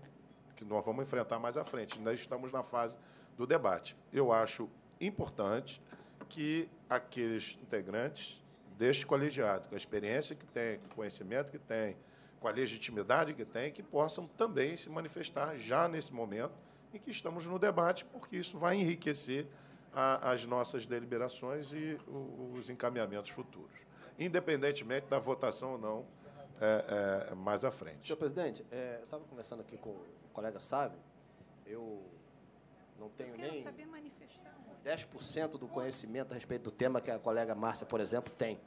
A: que nós vamos enfrentar mais à frente. Ainda estamos na fase do debate. Eu acho importante que aqueles integrantes deste colegiado, com a experiência que tem, com o conhecimento que tem, com a legitimidade que tem, que possam também se manifestar já nesse momento em que estamos no debate, porque isso vai enriquecer a, as nossas deliberações e os encaminhamentos futuros, independentemente da votação ou não é, é, mais à frente.
N: Senhor presidente, é, eu estava conversando aqui com o colega Sávio, eu não tenho nem 10% do conhecimento a respeito do tema que a colega Márcia, por exemplo, tem.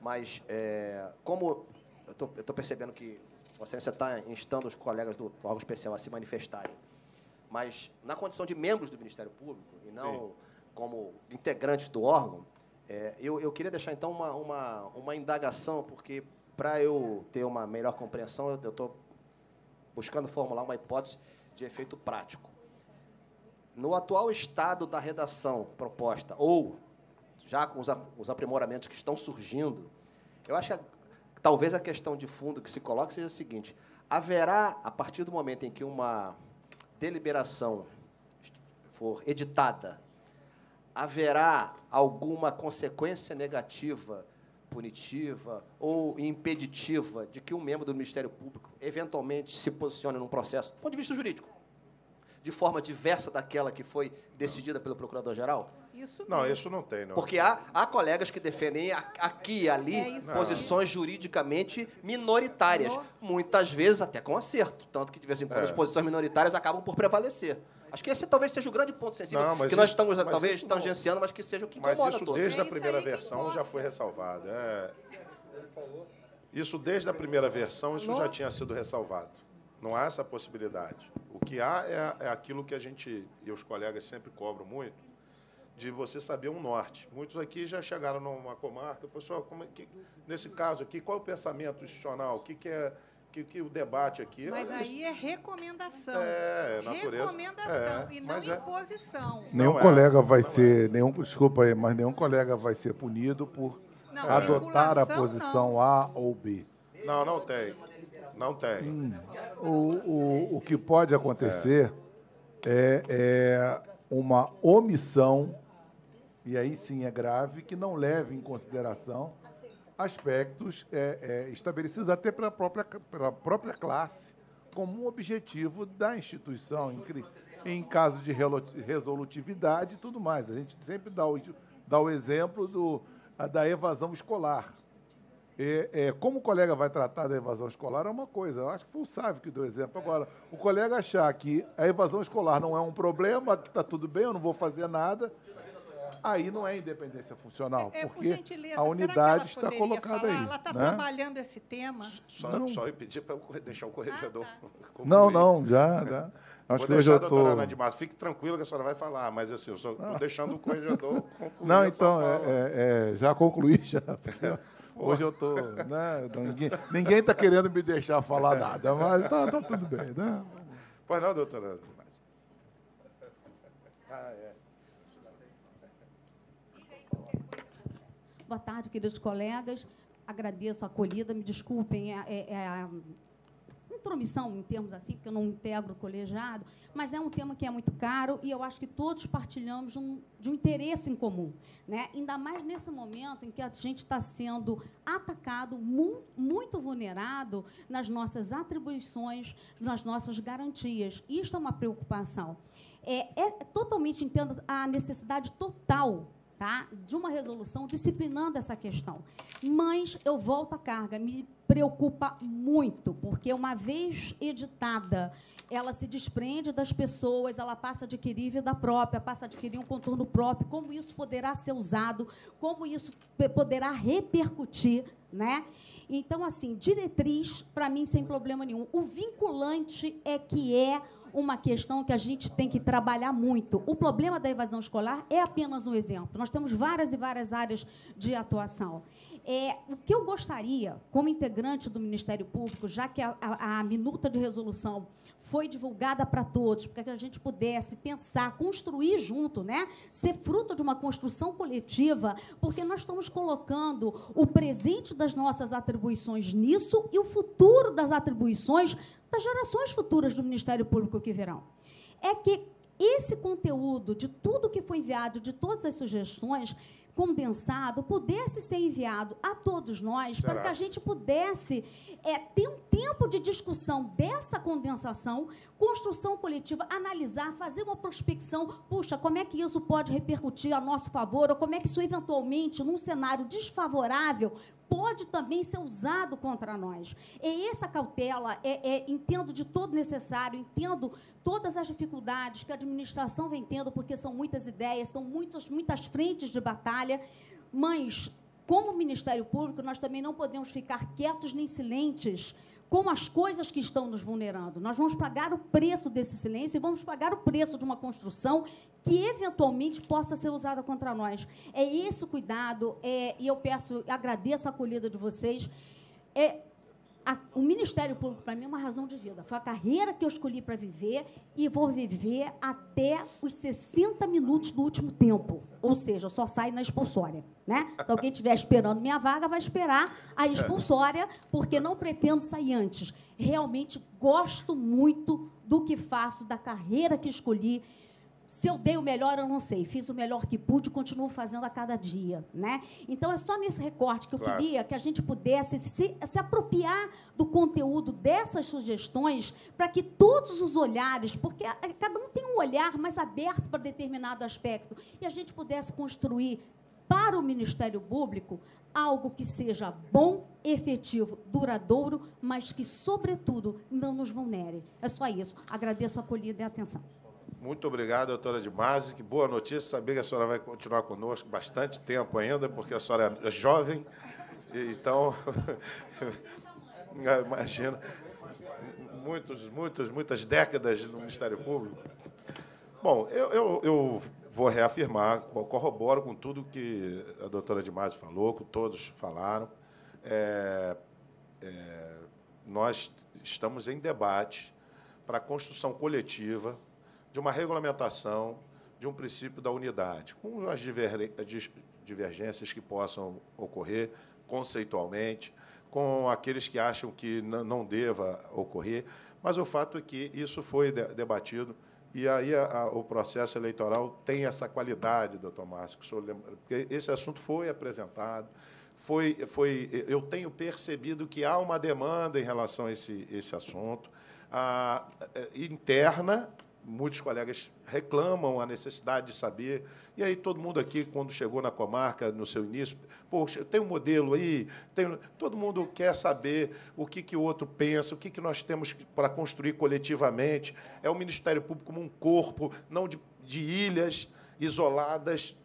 N: Mas, é, como eu estou percebendo que Excelência está instando os colegas do órgão especial a se manifestarem, mas na condição de membros do Ministério Público e não
A: Sim.
N: como integrantes do órgão, é, eu, eu queria deixar, então, uma, uma, uma indagação, porque, para eu ter uma melhor compreensão, eu estou buscando formular uma hipótese de efeito prático. No atual estado da redação proposta, ou já com os, aprimoramentos que estão surgindo, eu acho que talvez a questão de fundo que se coloca seja a seguinte: haverá, a partir do momento em que uma deliberação for editada, haverá alguma consequência negativa, punitiva ou impeditiva de que um membro do Ministério Público eventualmente se posicione num processo, do ponto de vista jurídico, de forma diversa daquela que foi decidida pelo Procurador-Geral?
L: Isso
A: Não, isso não tem, não.
N: Porque há, há colegas que defendem aqui e ali
L: É
N: posições juridicamente minoritárias, muitas vezes até com acerto, tanto que de vez em quando
A: É.
N: as posições minoritárias acabam por prevalecer. Acho que esse talvez seja o grande ponto sensível
A: Não, mas
N: que nós
A: isso-
N: estamos
A: mas
N: talvez
A: isso
N: tangenciando, mas que seja o que
A: Mas
N: incomoda
A: isso
N: todos.
A: desde a primeira versão já foi ressalvado. É. Isso desde a primeira versão, isso já tinha sido ressalvado. Não há essa possibilidade. O que há é, é aquilo que a gente e os colegas sempre cobram muito, de você saber um norte. Muitos aqui já chegaram numa comarca. Pessoal, como é que, nesse caso aqui, qual é o pensamento institucional? O que, que é que, que o debate aqui...
I: Mas
A: é-
I: aí é recomendação.
A: É, é natureza.
I: Recomendação
A: É,
I: e não
A: é-
I: imposição.
R: Nenhum
A: Não é,
R: colega vai ser, nenhum, desculpa aí, mas nenhum colega vai ser punido por
I: Não,
R: adotar a posição A ou B.
A: Não, não tem. Não tem.
R: Hum, O, o, o que pode acontecer é, é uma omissão, e aí sim é grave, que não leve em consideração aspectos é, é, estabelecidos até pela própria, pela própria classe como um objetivo da instituição, em, em caso de resolutividade e tudo mais. A gente sempre dá o, dá o exemplo do, da evasão escolar. É, é, como o colega vai tratar da evasão escolar é uma coisa. Eu acho que foi o Sávio que deu exemplo. Agora, o colega achar que a evasão escolar não é um problema, que está tudo bem, eu não vou fazer nada, aí não é independência funcional,
I: É, por
R: porque
I: gentileza,
R: a unidade está colocada
I: falar?
R: aí.
I: Ela está
R: né?
I: trabalhando esse tema.
A: Só,
R: Não.
A: só eu pedir para deixar o corregedor.
R: Não,
A: concluir.
R: não, já, já. Acho
A: Vou
R: que hoje
A: deixar,
R: eu
A: doutora
R: tô-
A: Ana de Massa, fique tranquila que a senhora vai falar, mas assim, eu só estou deixando o corregedor concluir
R: Não,
A: a sua
R: então,
A: fala.
R: é, é, é, já concluí, já. Hoje eu estou. Né, ninguém está querendo me deixar falar nada, mas tá, tá tudo bem, né?
A: Pois não, doutora Ana de Massa. Ah, é.
S: Boa tarde, queridos colegas. Agradeço a acolhida. Me desculpem, é, é- é a intromissão em termos assim, porque eu não integro o colegiado, mas é um tema que é muito caro e eu acho que todos partilhamos de um, de um interesse em comum. Né? Ainda mais nesse momento em que a gente está sendo atacado, mu- muito vulnerado nas nossas atribuições, nas nossas garantias. Isto é uma preocupação. É, é totalmente entendo a necessidade total tá? de uma resolução disciplinando essa questão. Mas eu volto à carga, me preocupa muito, porque uma vez editada, ela se desprende das pessoas, ela passa a adquirir vida própria, passa a adquirir um contorno próprio, como isso poderá ser usado, como isso poderá repercutir, né? Então, assim, diretriz, para mim, sem problema nenhum. O vinculante é que é uma questão que a gente tem que trabalhar muito. O problema da evasão escolar é apenas um exemplo. Nós temos várias e várias áreas de atuação. É, o que eu gostaria, como integrante do Ministério Público, já que a, a- a minuta de resolução foi divulgada para todos, para que a gente pudesse pensar, construir junto, né? ser fruto de uma construção coletiva, porque nós estamos colocando o presente das nossas atribuições nisso e o futuro das atribuições das gerações futuras do Ministério Público que virão. É que esse conteúdo de tudo que foi enviado, de todas as sugestões, condensado, pudesse ser enviado a todos nós, para que a gente pudesse é, ter um tempo de discussão dessa condensação, construção coletiva, analisar, fazer uma prospecção, puxa, como é que isso pode repercutir a nosso favor, ou como é que isso, eventualmente, num cenário desfavorável, pode também ser usado contra nós. É essa cautela, é, é- entendo de todo necessário, entendo todas as dificuldades que a administração vem tendo, porque são muitas ideias, são muitas, muitas frentes de batalha, mas, como Ministério Público, nós também não podemos ficar quietos nem silentes com as coisas que estão nos vulnerando. Nós vamos pagar o preço desse silêncio e vamos pagar o preço de uma construção que eventualmente possa ser usada contra nós. É esse o cuidado, é, e eu peço, agradeço a acolhida de vocês. É, a- o Ministério Público, para mim, é uma razão de vida. Foi a carreira que eu escolhi para viver e vou viver até os 60 minutos do último tempo. Ou seja, só saio na expulsória. Né? Se alguém estiver esperando minha vaga, vai esperar a expulsória, porque não pretendo sair antes. Realmente gosto muito do que faço, da carreira que escolhi. Se eu dei o melhor, eu não sei. Fiz o melhor que pude e continuo fazendo a cada dia. Né? Então, é só nesse recorte que eu
T: Claro.
S: queria que a gente pudesse se, se apropriar do conteúdo dessas sugestões para que todos os olhares, porque a- cada um tem um olhar mais aberto para determinado aspecto, e a gente pudesse construir para o Ministério Público algo que seja bom, efetivo, duradouro, mas que, sobretudo, não nos vulnere. É só isso. Agradeço a acolhida e a atenção.
A: Muito obrigado, doutora de Masi. Que boa notícia saber que a senhora vai continuar conosco bastante tempo ainda, porque a senhora é jovem. Então, imagina, muitos, muitos, muitas décadas no Ministério Público. Bom, eu, eu, eu vou reafirmar, corroboro com tudo que a doutora Dimásio falou, que todos falaram. É, é, nós estamos em debate para a construção coletiva de uma regulamentação de um princípio da unidade, com as divergências que possam ocorrer conceitualmente, com aqueles que acham que não deva ocorrer, mas o fato é que isso foi debatido e aí a, a, o processo eleitoral tem essa qualidade, doutor Márcio, que o senhor lembra, porque esse assunto foi apresentado, foi, foi, eu tenho percebido que há uma demanda em relação a esse, esse assunto, a, a, interna muitos colegas reclamam a necessidade de saber. E aí todo mundo aqui, quando chegou na comarca, no seu início, poxa, tem um modelo aí, tem... todo mundo quer saber o que, que o outro pensa, o que, que nós temos para construir coletivamente. É o Ministério Público como um corpo, não de, de ilhas isoladas,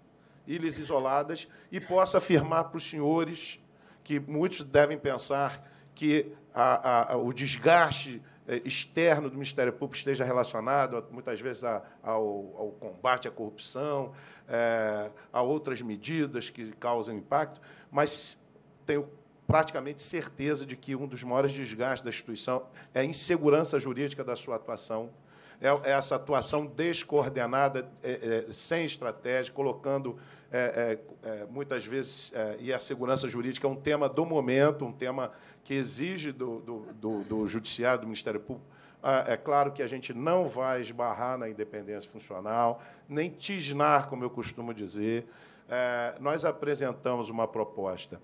A: ilhas isoladas, e possa afirmar para os senhores que muitos devem pensar que a, a, o desgaste externo do Ministério Público esteja relacionado, muitas vezes, ao, ao combate à corrupção, é, a outras medidas que causam impacto, mas tenho praticamente certeza de que um dos maiores desgastes da instituição é a insegurança jurídica da sua atuação, é, é essa atuação descoordenada, é, é, sem estratégia, colocando é, é, é, muitas vezes, é, e a segurança jurídica é um tema do momento, um tema que exige do, do, do, do Judiciário, do Ministério Público. Ah, é claro que a gente não vai esbarrar na independência funcional, nem tisnar, como eu costumo dizer. É, nós apresentamos uma proposta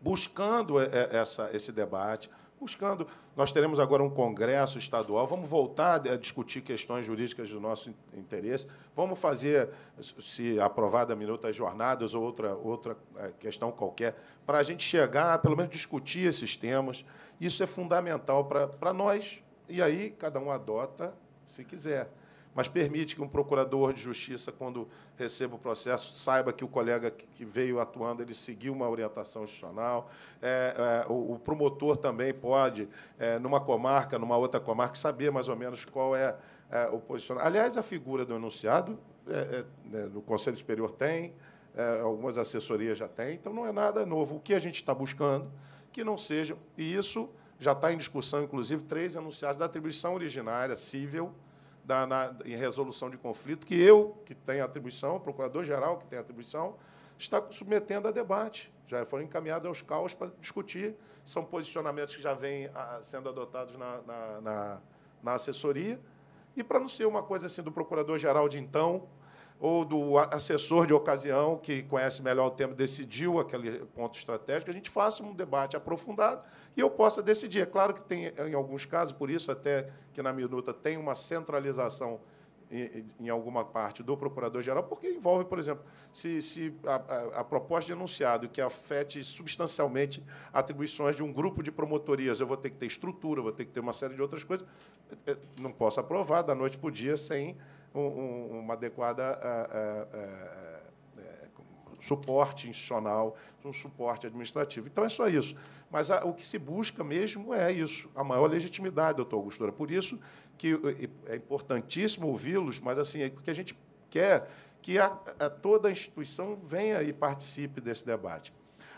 A: buscando essa, esse debate, buscando. Nós teremos agora um congresso estadual, vamos voltar a discutir questões jurídicas do nosso interesse, vamos fazer, se aprovada minutas jornadas ou outra, outra é, questão qualquer, para a gente chegar, pelo menos discutir esses temas. Isso é fundamental para, para nós, e aí cada um adota se quiser mas permite que um procurador de justiça, quando receba o processo, saiba que o colega que veio atuando ele seguiu uma orientação institucional. É, é, o, o, promotor também pode, é, numa comarca, numa outra comarca, saber mais ou menos qual é, é o posicionamento. Aliás, a figura do enunciado é, é, né, no Conselho Superior tem, algumas assessorias já têm, então não é nada novo. O que a gente está buscando, que não seja, e isso já está em discussão, inclusive, três enunciados da atribuição originária civil, da, na, em resolução de conflito, que eu, que tenho atribuição, o procurador-geral, que tem atribuição, está submetendo a debate. Já foram encaminhados aos caos para discutir. São posicionamentos que já vêm ah, sendo adotados na, na, na, na assessoria. E para não ser uma coisa assim do procurador-geral de então, ou do assessor de ocasião, que conhece melhor o tema, decidiu aquele ponto estratégico, a gente faça um debate aprofundado e eu possa decidir. É claro que tem, em alguns casos, por isso até que na minuta tem uma centralização em, em alguma parte do procurador-geral, porque envolve, por exemplo, se, se a, a, a, proposta de enunciado que afete substancialmente atribuições de um grupo de promotorias, eu vou ter que ter estrutura, vou ter que ter uma série de outras coisas, é, é, não posso aprovar da noite para o dia sem um, uma adequada uh, uh, uh, suporte institucional, um suporte administrativo. Então, é só isso. Mas a, o que se busca mesmo é isso, a maior legitimidade, doutor Augusto. Por isso que é importantíssimo ouvi-los, mas assim, é que a gente quer que a, a toda a instituição venha e participe desse debate.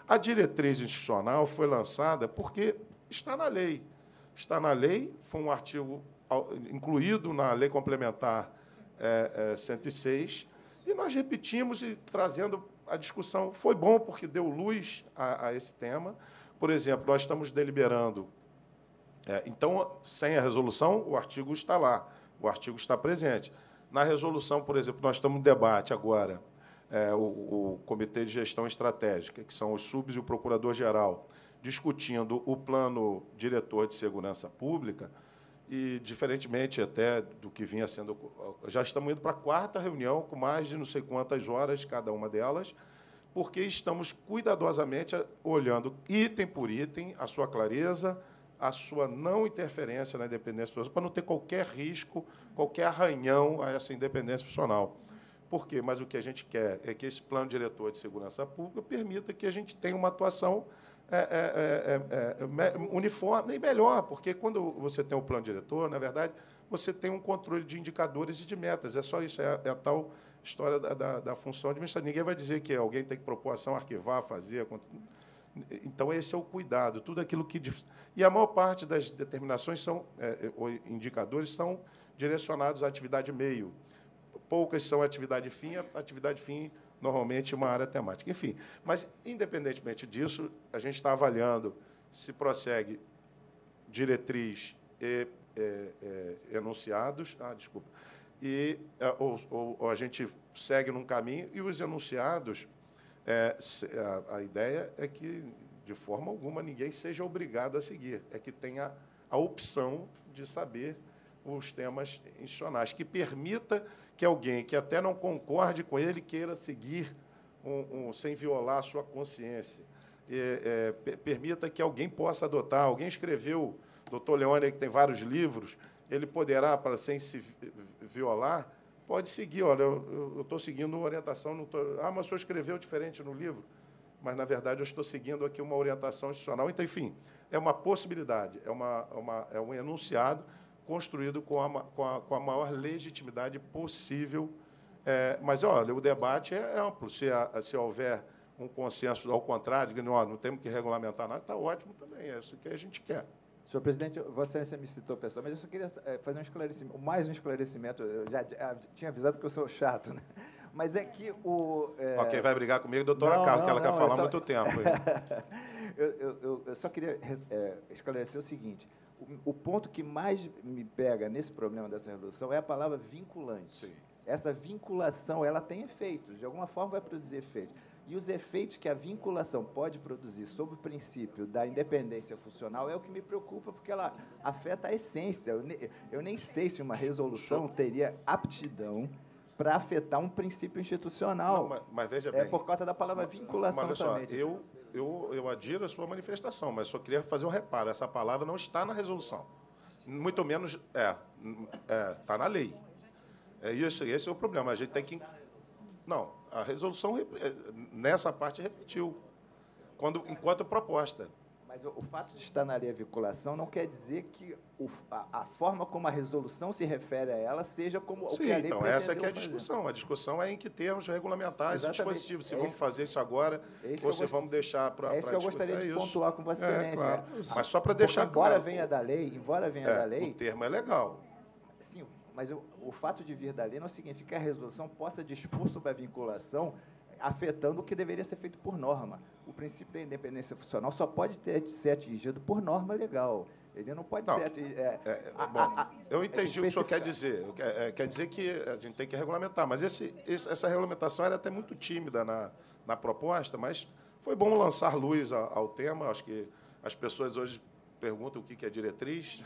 A: A diretriz institucional foi lançada porque está na lei. Está na lei, foi um artigo incluído na lei complementar é, é, 106, e nós repetimos e trazendo a discussão. Foi bom porque deu luz a, a esse tema. Por exemplo, nós estamos deliberando. É, então, sem a resolução, o artigo está lá, o artigo está presente. Na resolução, por exemplo, nós estamos em debate agora, é, o, o, Comitê de Gestão Estratégica, que são os subs e o Procurador-Geral, discutindo o plano diretor de segurança pública e, diferentemente até do que vinha sendo. Já estamos indo para a quarta reunião, com mais de não sei quantas horas cada uma delas, porque estamos cuidadosamente olhando item por item a sua clareza, a sua não interferência na independência funcional, para não ter qualquer risco, qualquer arranhão a essa independência funcional. Por quê? Mas o que a gente quer é que esse plano diretor de segurança pública permita que a gente tenha uma atuação é é, é, é, é, uniforme e melhor, porque quando você tem o um plano diretor, na verdade, você tem um controle de indicadores e de metas. É só isso, é, a tal história da, da, da função administrativa. Ninguém vai dizer que alguém tem que propor ação, arquivar, fazer. Então, esse é o cuidado, tudo aquilo que. E a maior parte das determinações são, é, ou indicadores são direcionados à atividade meio. Poucas são atividade fim, a atividade fim normalmente uma área temática. Enfim, mas independentemente disso, a gente está avaliando se prossegue diretriz e é, é, enunciados, ah, desculpa, e é, ou, ou, ou, a gente segue num caminho e os enunciados, é, a, a, ideia é que de forma alguma ninguém seja obrigado a seguir, é que tenha a opção de saber os temas institucionais, que permita que alguém que até não concorde com ele queira seguir um, um, sem violar a sua consciência. É, é, permita que alguém possa adotar. Alguém escreveu, doutor Leone, que tem vários livros, ele poderá, para sem se violar, pode seguir. Olha, eu estou seguindo uma orientação. Não tô, ah, mas o senhor escreveu diferente no livro. Mas, na verdade, eu estou seguindo aqui uma orientação institucional. Então, enfim, é uma possibilidade, é, uma, uma é um enunciado construído com a, com a, com a maior legitimidade possível. É, mas, olha, o debate é amplo. Se, a, se houver um consenso ao contrário, que não, não temos que regulamentar nada, está ótimo também. É isso que a gente quer.
B: Senhor presidente, Vossa Excelência me citou pessoal, mas eu só queria é, fazer um esclarecimento, mais um esclarecimento. Eu já, já tinha avisado que eu sou chato, né? Mas é que o. É...
A: Ó, quem vai brigar comigo é a doutora Carla, que ela não, quer falar há só... muito tempo.
B: eu, eu, eu, só queria é, esclarecer o seguinte: o, o, ponto que mais me pega nesse problema dessa redução é a palavra vinculante. Sim. Essa vinculação ela tem efeitos, de alguma forma vai produzir efeitos. E os efeitos que a vinculação pode produzir sobre o princípio da independência funcional é o que me preocupa, porque ela afeta a essência. Eu, ne, eu nem sei se uma resolução teria aptidão para afetar um princípio institucional. Não,
A: mas, mas, veja
B: é
A: bem.
B: É por causa da palavra vinculação
A: mas, olha só, eu, eu, eu adiro a sua manifestação, mas só queria fazer um reparo. Essa palavra não está na resolução. Muito menos, é, é está na lei. É isso, esse é o problema. A gente tem que. Não, a resolução é, nessa parte repetiu, quando, enquanto proposta.
B: Mas o, fato de estar na lei a vinculação não quer dizer que o, a, a, forma como a resolução se refere a ela seja como
A: Sim,
B: o que a lei
A: então essa é que é a discussão. A discussão é em que termos regulamentar esse dispositivo. Se é vamos isso, fazer isso agora é isso ou se vamos deixar para
B: É isso que eu gostaria de é pontuar com Vossa
A: é,
B: Excelência.
A: Claro. Mas só para deixar
B: embora
A: claro.
B: venha da lei, embora venha da lei...
A: O termo é legal.
B: Sim, mas o, o fato de vir da lei não significa que a resolução possa dispor sobre a vinculação afetando o que deveria ser feito por norma. O princípio da independência funcional só pode ter, ser atingido por norma legal. Ele não pode
A: não,
B: ser atingido. É,
A: é, bom, a, a, eu entendi o que o senhor quer dizer. É, quer dizer que a gente tem que regulamentar. Mas esse, esse, essa regulamentação era até muito tímida na, na proposta, mas foi bom lançar luz ao, ao tema. Acho que as pessoas hoje perguntam o que é diretriz.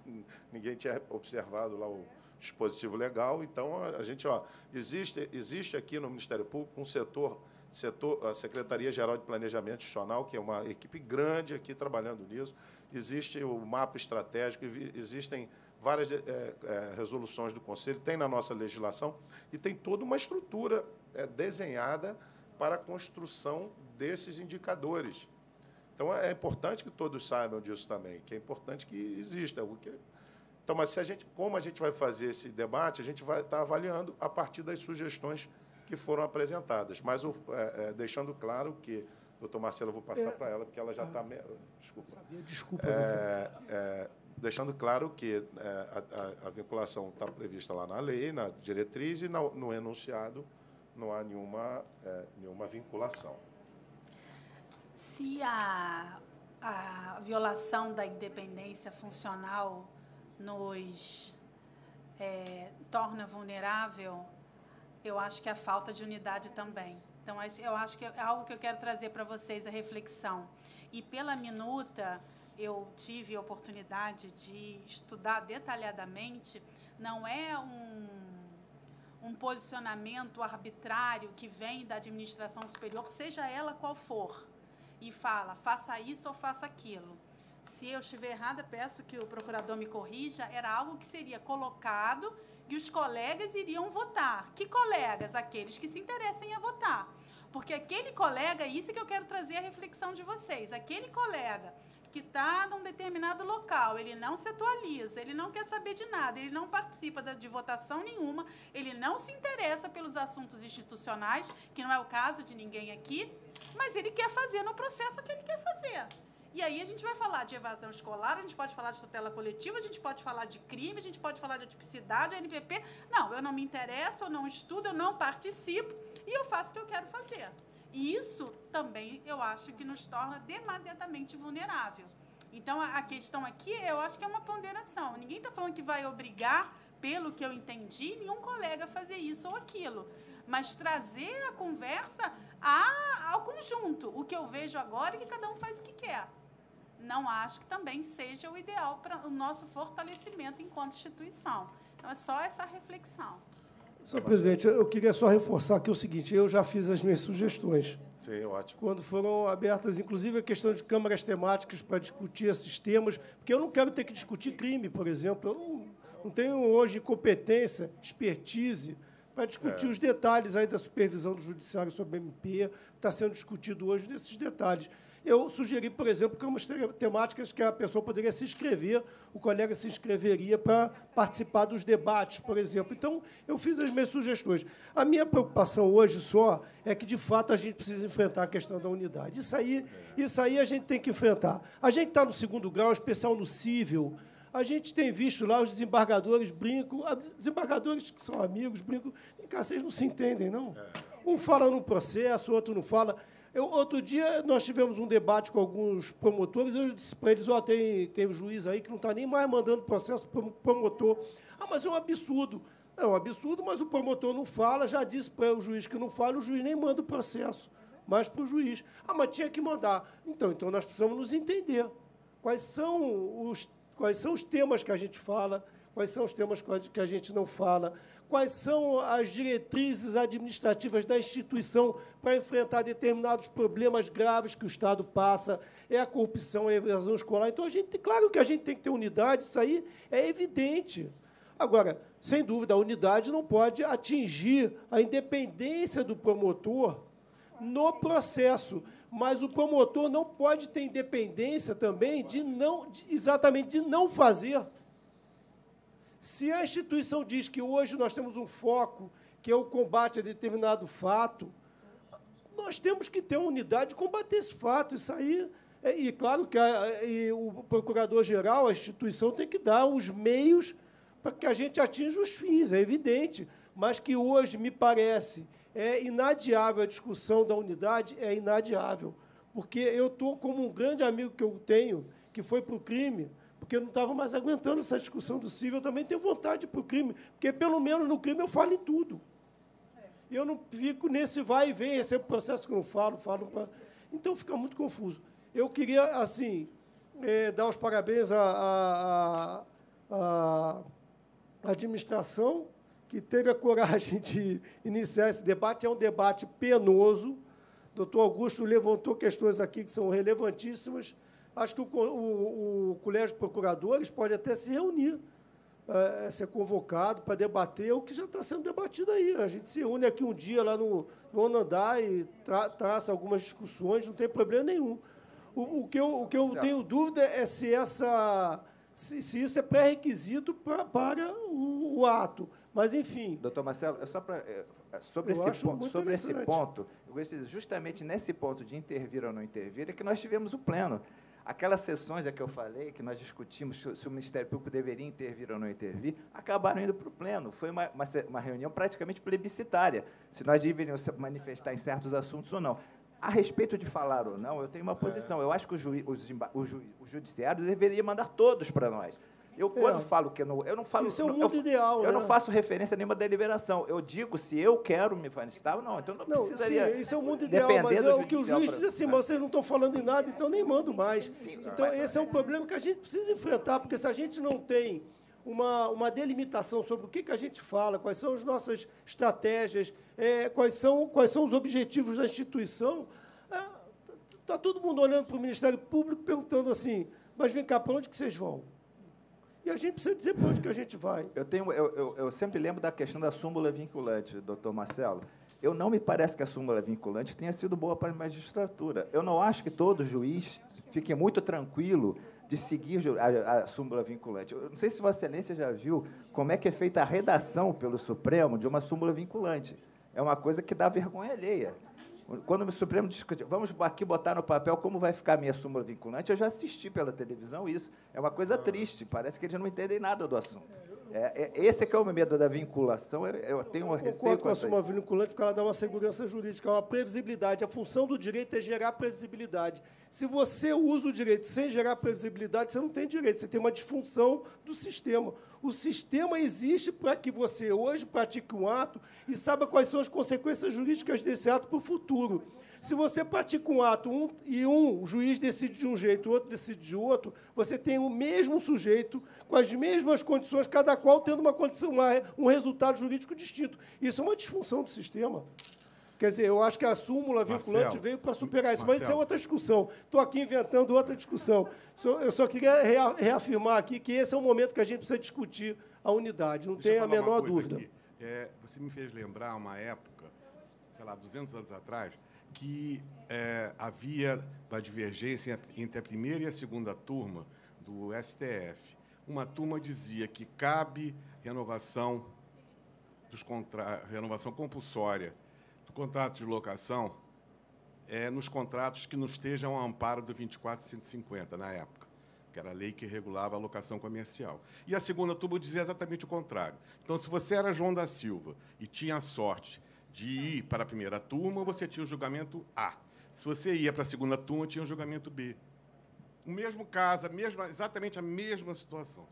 A: Ninguém tinha observado lá o dispositivo legal. Então, a gente, ó, existe, existe aqui no Ministério Público um setor, setor, a Secretaria Geral de Planejamento Institucional, que é uma equipe grande aqui trabalhando nisso. Existe o mapa estratégico, existem várias é, é, resoluções do Conselho, tem na nossa legislação, e tem toda uma estrutura é, desenhada para a construção desses indicadores. Então, é importante que todos saibam disso também, que é importante que exista, o que então, mas se a gente, como a gente vai fazer esse debate, a gente vai estar avaliando a partir das sugestões que foram apresentadas. Mas o, é, é, deixando claro que, doutor Marcelo, eu vou passar é, para ela, porque ela já está... Ah, desculpa.
O: Sabia, desculpa.
A: É, é, deixando claro que é, a, a, a, vinculação está prevista lá na lei, na diretriz, e no, no enunciado não há nenhuma, nenhuma vinculação.
T: Se a, a violação da independência funcional nos é, torna vulnerável, eu acho que é a falta de unidade também. Então, eu acho que é algo que eu quero trazer para vocês a reflexão. E pela minuta, eu tive a oportunidade de estudar detalhadamente, não é um, um posicionamento arbitrário que vem da administração superior, seja ela qual for, e fala, faça isso ou faça aquilo se eu estiver errada, peço que o procurador me corrija, era algo que seria colocado e os colegas iriam votar. Que colegas? Aqueles que se interessem a votar. Porque aquele colega, isso que eu quero trazer a reflexão de vocês, aquele colega que está num determinado local, ele não se atualiza, ele não quer saber de nada, ele não participa de votação nenhuma, ele não se interessa pelos assuntos institucionais, que não é o caso de ninguém aqui, mas ele quer fazer no processo que ele quer fazer. E aí a gente vai falar de evasão escolar, a gente pode falar de tutela coletiva, a gente pode falar de crime, a gente pode falar de tipicidade, NPP. Não, eu não me interesso, eu não estudo, eu não participo e eu faço o que eu quero fazer. E isso também eu acho que nos torna demasiadamente vulnerável. Então a questão aqui eu acho que é uma ponderação. Ninguém está falando que vai obrigar, pelo que eu entendi, nenhum colega a fazer isso ou aquilo. Mas trazer a conversa a, ao conjunto. O que eu vejo agora é que cada um faz o que quer não acho que também seja o ideal para o nosso fortalecimento enquanto instituição. Então, é só essa reflexão.
O: Senhor presidente, eu queria só reforçar aqui o seguinte: eu já fiz as minhas sugestões.
A: Sim, ótimo.
O: Quando foram abertas, inclusive, a questão de câmaras temáticas para discutir esses temas, porque eu não quero ter que discutir crime, por exemplo. Eu não, não tenho hoje competência, expertise para discutir é. os detalhes aí da supervisão do judiciário sobre o MP. Está sendo discutido hoje desses detalhes. Eu sugeri, por exemplo, que umas temáticas que a pessoa poderia se inscrever, o colega se inscreveria para participar dos debates, por exemplo. Então, eu fiz as minhas sugestões. A minha preocupação hoje só é que, de fato, a gente precisa enfrentar a questão da unidade. Isso aí, isso aí a gente tem que enfrentar. A gente está no segundo grau, especial no cível. A gente tem visto lá os desembargadores brincam, desembargadores que são amigos brincam. Cá, vocês não se entendem, não? Um fala num processo, o outro não fala. Eu, outro dia nós tivemos um debate com alguns promotores, eu disse para eles, ó, oh, tem, tem um juiz aí que não está nem mais mandando processo para o promotor. Ah, mas é um absurdo. É um absurdo, mas o promotor não fala, já disse para o juiz que não fala, o juiz nem manda o processo, mais para o juiz. Ah, mas tinha que mandar. Então, então nós precisamos nos entender. Quais são os, quais são os temas que a gente fala, quais são os temas que a gente não fala, quais são as diretrizes administrativas da instituição para enfrentar determinados problemas graves que o Estado passa, é a corrupção, é a evasão escolar. Então, a gente, claro que a gente tem que ter unidade, isso aí é evidente. Agora, sem dúvida, a unidade não pode atingir a independência do promotor no processo, mas o promotor não pode ter independência também de não, de, exatamente de não fazer se a instituição diz que hoje nós temos um foco, que é o combate a determinado fato, nós temos que ter uma unidade de combater esse fato. Isso aí. É, e claro que a, e o procurador-geral, a instituição, tem que dar os meios para que a gente atinja os fins, é evidente. Mas que hoje, me parece, é inadiável a discussão da unidade, é inadiável. Porque eu estou como um grande amigo que eu tenho, que foi para o crime, porque eu não estava mais aguentando essa discussão do civil. Eu também tenho vontade para o crime, porque pelo menos no crime eu falo em tudo. Eu não fico nesse vai e vem, recebo processo que eu não falo, falo. Pra... Então fica muito confuso. Eu queria, assim, é, dar os parabéns à, à, à administração, que teve a coragem de iniciar esse debate. É um debate penoso. O doutor Augusto levantou questões aqui que são relevantíssimas acho que o, o, o Colégio de Procuradores pode até se reunir, é, ser convocado para debater o que já está sendo debatido aí. A gente se reúne aqui um dia lá no, no andar e tra, traça algumas discussões, não tem problema nenhum. O, o que eu, o que eu tenho dúvida é se, essa, se, se isso é pré-requisito para o, o, ato. Mas, enfim.
B: Doutor Marcelo, é só para. É, sobre, esse ponto, sobre esse ponto, justamente nesse ponto de intervir ou não intervir, é que nós tivemos o pleno. Aquelas sessões a que eu falei, que nós discutimos se o Ministério Público deveria intervir ou não intervir, acabaram indo para o Pleno. Foi uma, uma, uma, reunião praticamente plebiscitária, se nós deveríamos manifestar em certos assuntos ou não. A respeito de falar ou não, eu tenho uma posição. Eu acho que o, juiz, o, o judiciário deveria mandar todos para nós. Eu, quando é. falo que não, eu não falo.
O: Isso é o mundo
B: eu,
O: ideal.
B: Eu
O: né?
B: não faço referência a nenhuma deliberação. Eu digo se eu quero me manifestar ou não. Então não, não precisaria.
O: Sim, isso é o mundo ideal, mas é o que o juiz diz assim, mas vocês não estão falando em nada, então nem mando mais. Sim, então, esse é um problema que a gente precisa enfrentar, porque se a gente não tem uma, uma delimitação sobre o que, que a gente fala, quais são as nossas estratégias, é, quais, são, quais são os objetivos da instituição, está é, tá todo mundo olhando para o Ministério Público perguntando assim, mas vem cá, para onde que vocês vão? E a gente precisa dizer para onde que a gente vai.
B: Eu, tenho, eu, eu, eu sempre lembro da questão da súmula vinculante, doutor Marcelo. eu não me parece que a súmula vinculante tenha sido boa para a magistratura. Eu não acho que todo juiz fique muito tranquilo de seguir a, a súmula vinculante. Eu não sei se Vossa Excelência já viu como é que é feita a redação pelo Supremo de uma súmula vinculante. É uma coisa que dá vergonha alheia. Quando o Supremo discute, vamos aqui botar no papel como vai ficar a minha súmula vinculante, eu já assisti pela televisão isso. É uma coisa triste, parece que eles não entendem nada do assunto. É, é, esse é que é o medo da vinculação. Eu, eu tenho um receio
O: concordo com a súmula vinculante porque ela dá uma segurança jurídica, uma previsibilidade. A função do direito é gerar previsibilidade. Se você usa o direito sem gerar previsibilidade, você não tem direito, você tem uma disfunção do sistema. O sistema existe para que você hoje pratique um ato e saiba quais são as consequências jurídicas desse ato para o futuro. Se você pratica um ato um, e um juiz decide de um jeito, o outro decide de outro, você tem o mesmo sujeito, com as mesmas condições, cada qual tendo uma condição, uma, um resultado jurídico distinto. Isso é uma disfunção do sistema. Quer dizer, eu acho que a súmula vinculante Marcelo, veio para superar isso, Marcelo. mas isso é outra discussão. Estou aqui inventando outra discussão. Eu só queria reafirmar aqui que esse é o momento que a gente precisa discutir a unidade, não tem a menor dúvida.
J: É, você me fez lembrar uma época, sei lá, 200 anos atrás, que é, havia uma divergência entre a primeira e a segunda turma do STF. Uma turma dizia que cabe renovação dos contra... renovação compulsória do contrato de locação é, nos contratos que não estejam ao amparo do 2450 na época, que era a lei que regulava a locação comercial. E a segunda turma dizia exatamente o contrário. Então, se você era João da Silva e tinha a sorte de ir para a primeira turma, você tinha o julgamento A. Se você ia para a segunda turma, tinha o julgamento B. O mesmo caso, a mesma, exatamente a mesma situação.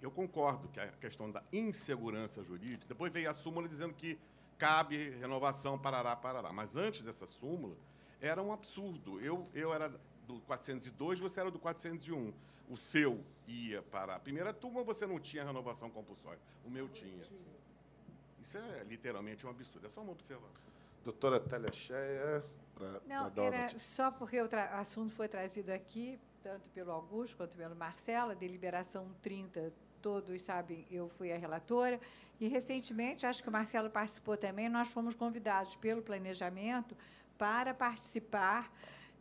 J: Eu concordo que a questão da insegurança jurídica, depois veio a súmula dizendo que cabe renovação, parará, parará. Mas antes dessa súmula, era um absurdo. Eu, eu era do 402, você era do 401. O seu ia para a primeira turma, você não tinha renovação compulsória. O meu tinha. Isso é literalmente um absurdo. É só uma observação.
A: Doutora Télia Cheia, para
L: Não,
A: dar
L: era só porque o assunto foi trazido aqui, tanto pelo Augusto quanto pelo Marcelo, a deliberação 30, todos sabem, eu fui a relatora, e recentemente, acho que o Marcelo participou também, nós fomos convidados pelo planejamento para participar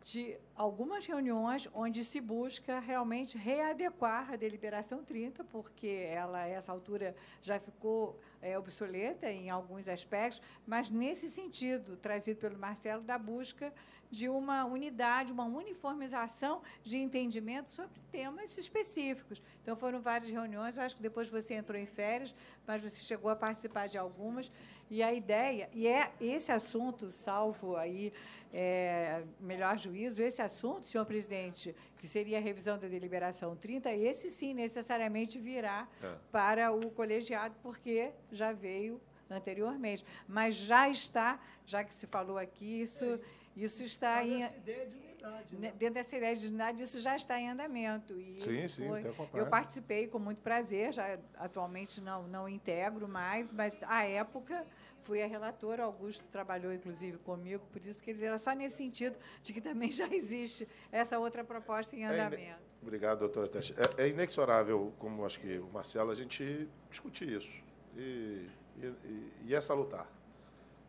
L: de algumas reuniões onde se busca realmente readequar a deliberação 30, porque ela, a essa altura, já ficou é, obsoleta em alguns aspectos, mas nesse sentido, trazido pelo Marcelo, da busca de uma unidade, uma uniformização de entendimento sobre temas específicos. Então, foram várias reuniões, eu acho que depois você entrou em férias, mas você chegou a participar de algumas, e a ideia, e é esse assunto, salvo aí é, melhor juízo, esse assunto, senhor presidente, que seria a revisão da deliberação 30, esse sim necessariamente virá é. para o colegiado, porque já veio anteriormente. Mas já está, já que se falou aqui, isso, isso está em.
O: Unidade, né?
L: Dentro dessa ideia de unidade, isso já está em andamento. E
A: sim, sim, foi,
L: Eu participei com muito prazer, já atualmente não, não integro mais, mas à época fui a relatora, Augusto trabalhou inclusive comigo, por isso que ele era só nesse sentido de que também já existe essa outra proposta em andamento. É ine...
A: Obrigado, doutora Teste. É, é, inexorável, como acho que o Marcelo, a gente discutir isso. E, e, e essa lutar.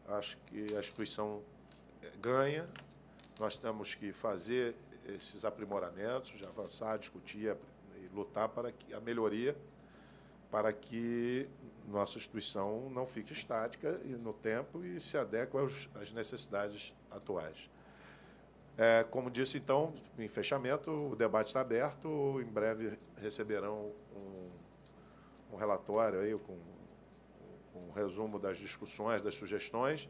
A: Acho que a instituição ganha, nós temos que fazer esses aprimoramentos, avançar, discutir e lutar para que a melhoria, para que nossa instituição não fique estática no tempo e se adeque às necessidades atuais. É, como disse, então, em fechamento, o debate está aberto. Em breve receberão um, um relatório aí com um resumo das discussões, das sugestões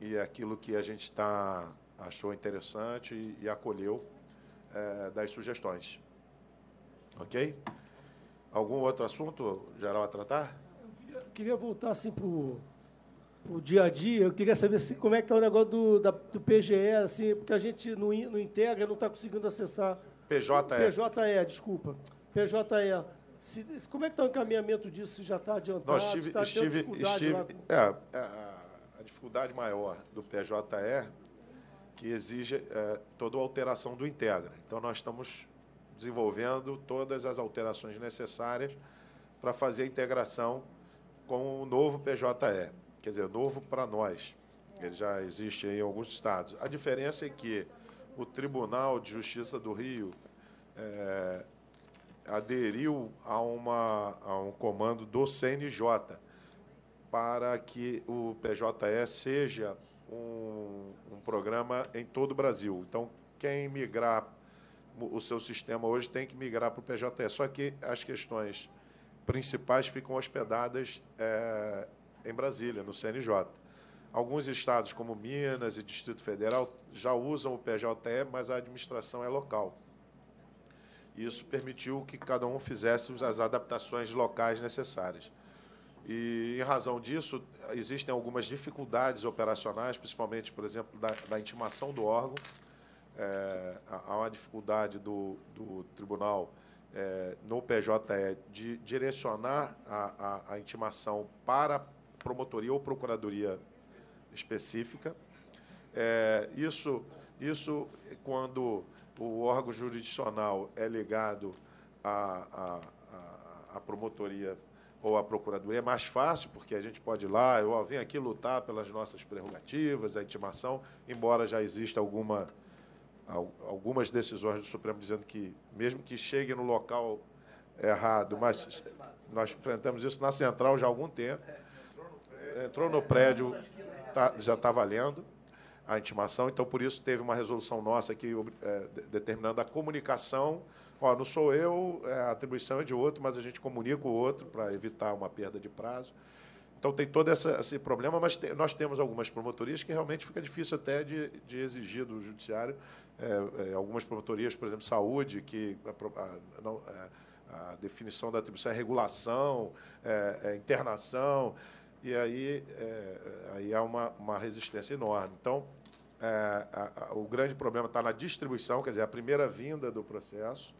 A: e aquilo que a gente está achou interessante e, e acolheu é, das sugestões. Ok? Algum outro assunto geral a tratar?
O: Eu queria, queria voltar assim para o dia a dia. Eu queria saber se, como é que está o negócio do, da, do PGE, assim, porque a gente não, não integra, não está conseguindo acessar.
A: PJE.
O: PJE, desculpa. PJE. Se, como é que está o encaminhamento disso? Se já está adiantado?
A: Nós estive,
O: está
A: estive, estive é, é, dificuldade maior do PJE que exige é, toda a alteração do Integra. Então, nós estamos desenvolvendo todas as alterações necessárias para fazer a integração com o novo PJE, quer dizer, novo para nós. Ele já existe em alguns estados. A diferença é que o Tribunal de Justiça do Rio é, aderiu a, uma, a um comando do CNJ para que o PJE seja um, um programa em todo o Brasil. Então, quem migrar o seu sistema hoje tem que migrar para o PJE. Só que as questões principais ficam hospedadas é, em Brasília, no CNJ. Alguns estados, como Minas e Distrito Federal, já usam o PJE, mas a administração é local. Isso permitiu que cada um fizesse as adaptações locais necessárias. E, em razão disso, existem algumas dificuldades operacionais, principalmente, por exemplo, da, da intimação do órgão. É, há uma dificuldade do, do tribunal é, no PJE de direcionar a, a, a intimação para promotoria ou procuradoria específica. É, isso, isso, quando o órgão jurisdicional é ligado à, à, à promotoria ou à procuradoria, é mais fácil, porque a gente pode ir lá, eu venho aqui lutar pelas nossas prerrogativas, a intimação, embora já exista alguma, algumas decisões do Supremo dizendo que, mesmo que chegue no local errado, mas nós enfrentamos isso na central já há algum tempo, entrou no prédio, tá, já está valendo a intimação, então por isso teve uma resolução nossa aqui é, determinando a comunicação. Ó, não sou eu, é, a atribuição é de outro, mas a gente comunica o outro para evitar uma perda de prazo. Então tem todo essa, esse problema, mas te, nós temos algumas promotorias que realmente fica difícil até de, de exigir do judiciário. É, é algumas promotorias, por exemplo, saúde, que a, a, não, é, a definição da atribuição é regulação, é, é internação e aí, é, aí há uma, uma resistência enorme. Então, o grande problema está na distribuição, quer dizer, a primeira vinda do processo.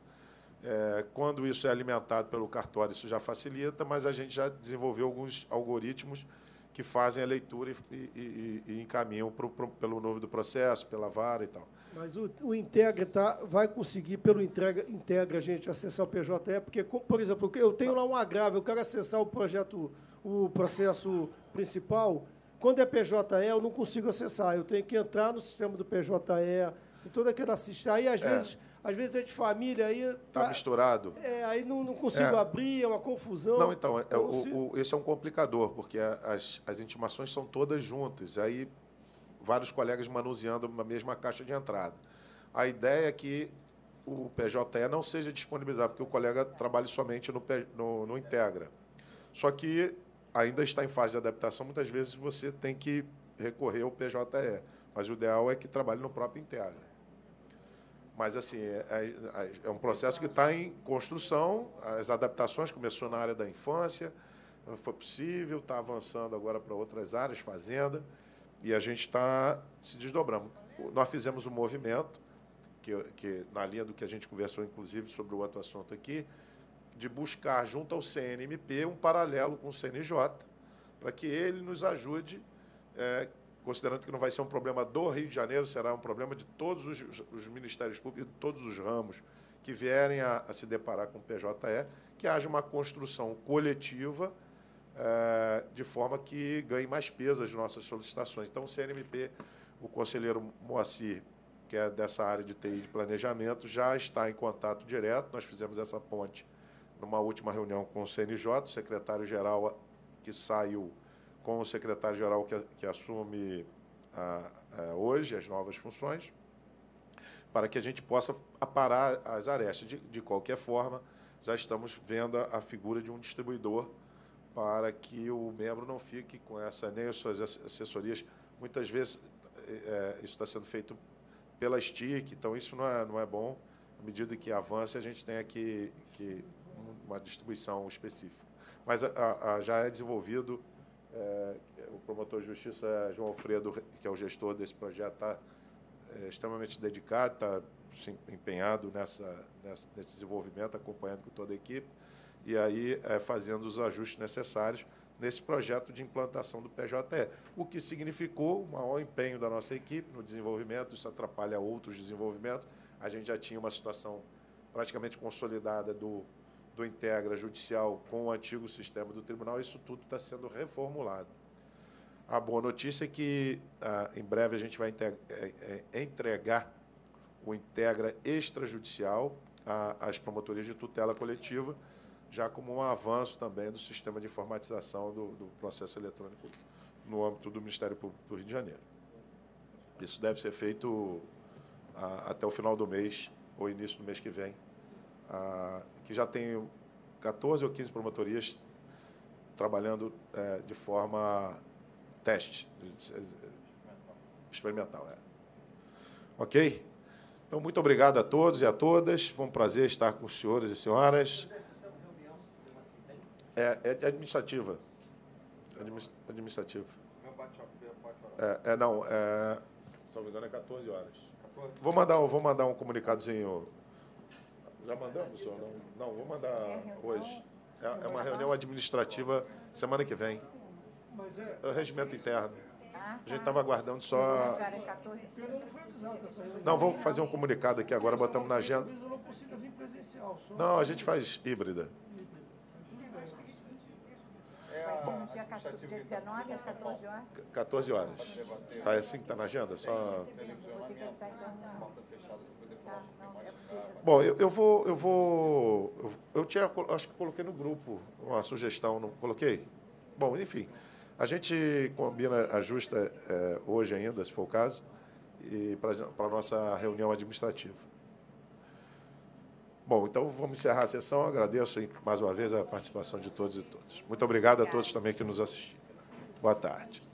A: É, quando isso é alimentado pelo cartório, isso já facilita, mas a gente já desenvolveu alguns algoritmos que fazem a leitura e, e, e encaminham pro, pro, pelo número do processo, pela vara e tal.
O: Mas o, o Integra tá, vai conseguir, pelo Integra, Integra, a gente acessar o PJE, porque, por exemplo, eu tenho lá um agravo, eu quero acessar o projeto o processo principal, quando é PJE, eu não consigo acessar. Eu tenho que entrar no sistema do PJE, e toda aquela sistema. Aí, às é. vezes, às vezes é de família, aí.
A: Está tá misturado.
O: É, aí não, não consigo é. abrir, é uma confusão.
A: Não, então, é, o, o, esse é um complicador, porque as, as intimações são todas juntas. Aí vários colegas manuseando uma mesma caixa de entrada. A ideia é que o PJE não seja disponibilizado, porque o colega trabalhe somente no, no, no Integra. Só que ainda está em fase de adaptação, muitas vezes você tem que recorrer ao PJE, mas o ideal é que trabalhe no próprio Integra. Mas, assim, é, é, é um processo que está em construção, as adaptações começou na área da infância, foi possível, está avançando agora para outras áreas, fazenda, e a gente está se desdobrando. Nós fizemos um movimento, que, que na linha do que a gente conversou, inclusive, sobre o outro assunto aqui, de buscar junto ao CNMP um paralelo com o CNJ, para que ele nos ajude, é, considerando que não vai ser um problema do Rio de Janeiro, será um problema de todos os, os ministérios públicos, de todos os ramos que vierem a, a, se deparar com o PJE, que haja uma construção coletiva é, de forma que ganhe mais peso as nossas solicitações. Então, o CNMP, o conselheiro Moacir, que é dessa área de TI de planejamento, já está em contato direto. Nós fizemos essa ponte numa última reunião com o CNJ, o secretário-geral que saiu com o secretário-geral que, que, assume a, a, hoje as novas funções, para que a gente possa aparar as arestas. De, de qualquer forma, já estamos vendo a, a, figura de um distribuidor para que o membro não fique com essa, nem as suas assessorias. Muitas vezes é, isso está sendo feito pela STIC, então isso não é, não é bom. À medida que avance, a gente tem que, que uma distribuição específica. Mas a, a, já é desenvolvido, é, o promotor de justiça João Alfredo, que é o gestor desse projeto, está é, extremamente dedicado, está empenhado nessa, nessa, nesse desenvolvimento, acompanhando com toda a equipe, e aí é, fazendo os ajustes necessários nesse projeto de implantação do PJE, o que significou o maior empenho da nossa equipe no desenvolvimento, isso atrapalha outros desenvolvimentos. A gente já tinha uma situação praticamente consolidada do do Integra Judicial com o antigo sistema do tribunal, isso tudo está sendo reformulado. A boa notícia é que ah, em breve a gente vai eh, eh, entregar o Integra extrajudicial às promotorias de tutela coletiva, já como um avanço também do sistema de informatização do, do processo eletrônico no âmbito do Ministério Público do Rio de Janeiro. Isso deve ser feito ah, até o final do mês ou início do mês que vem, ah, que já tem 14 ou 15 promotorias trabalhando eh, de forma teste, experimental. É. Ok? Então, muito obrigado a todos e a todas. Foi um prazer estar com os senhores e senhoras. É, é administrativa. Administrativa. É, é, não, é, se não me engano, é 14 horas. Vou mandar, vou mandar um comunicadozinho. Já mandamos, senhor? Não, não vou mandar hoje. É, é uma reunião administrativa semana que vem.
O: Mas é.
A: É o regimento interno. A gente estava aguardando só.
P: Mas era 14
O: Eu não
A: vamos fazer um comunicado aqui agora, botamos na agenda.
O: Não,
A: a gente faz híbrida.
L: Vai ser no dia 14, dia 19, às 14 horas?
A: 14 horas. Tá assim que está na agenda? Só...
L: Tá, é.
A: Bom, eu, eu vou. Eu vou. Eu, eu tinha. Acho que coloquei no grupo uma sugestão, não coloquei? Bom, enfim. A gente combina, ajusta eh, hoje ainda, se for o caso, e para a nossa reunião administrativa. Bom, então vamos encerrar a sessão. Agradeço mais uma vez a participação de todos e todas. Muito obrigado a todos também que nos assistiram. Boa tarde.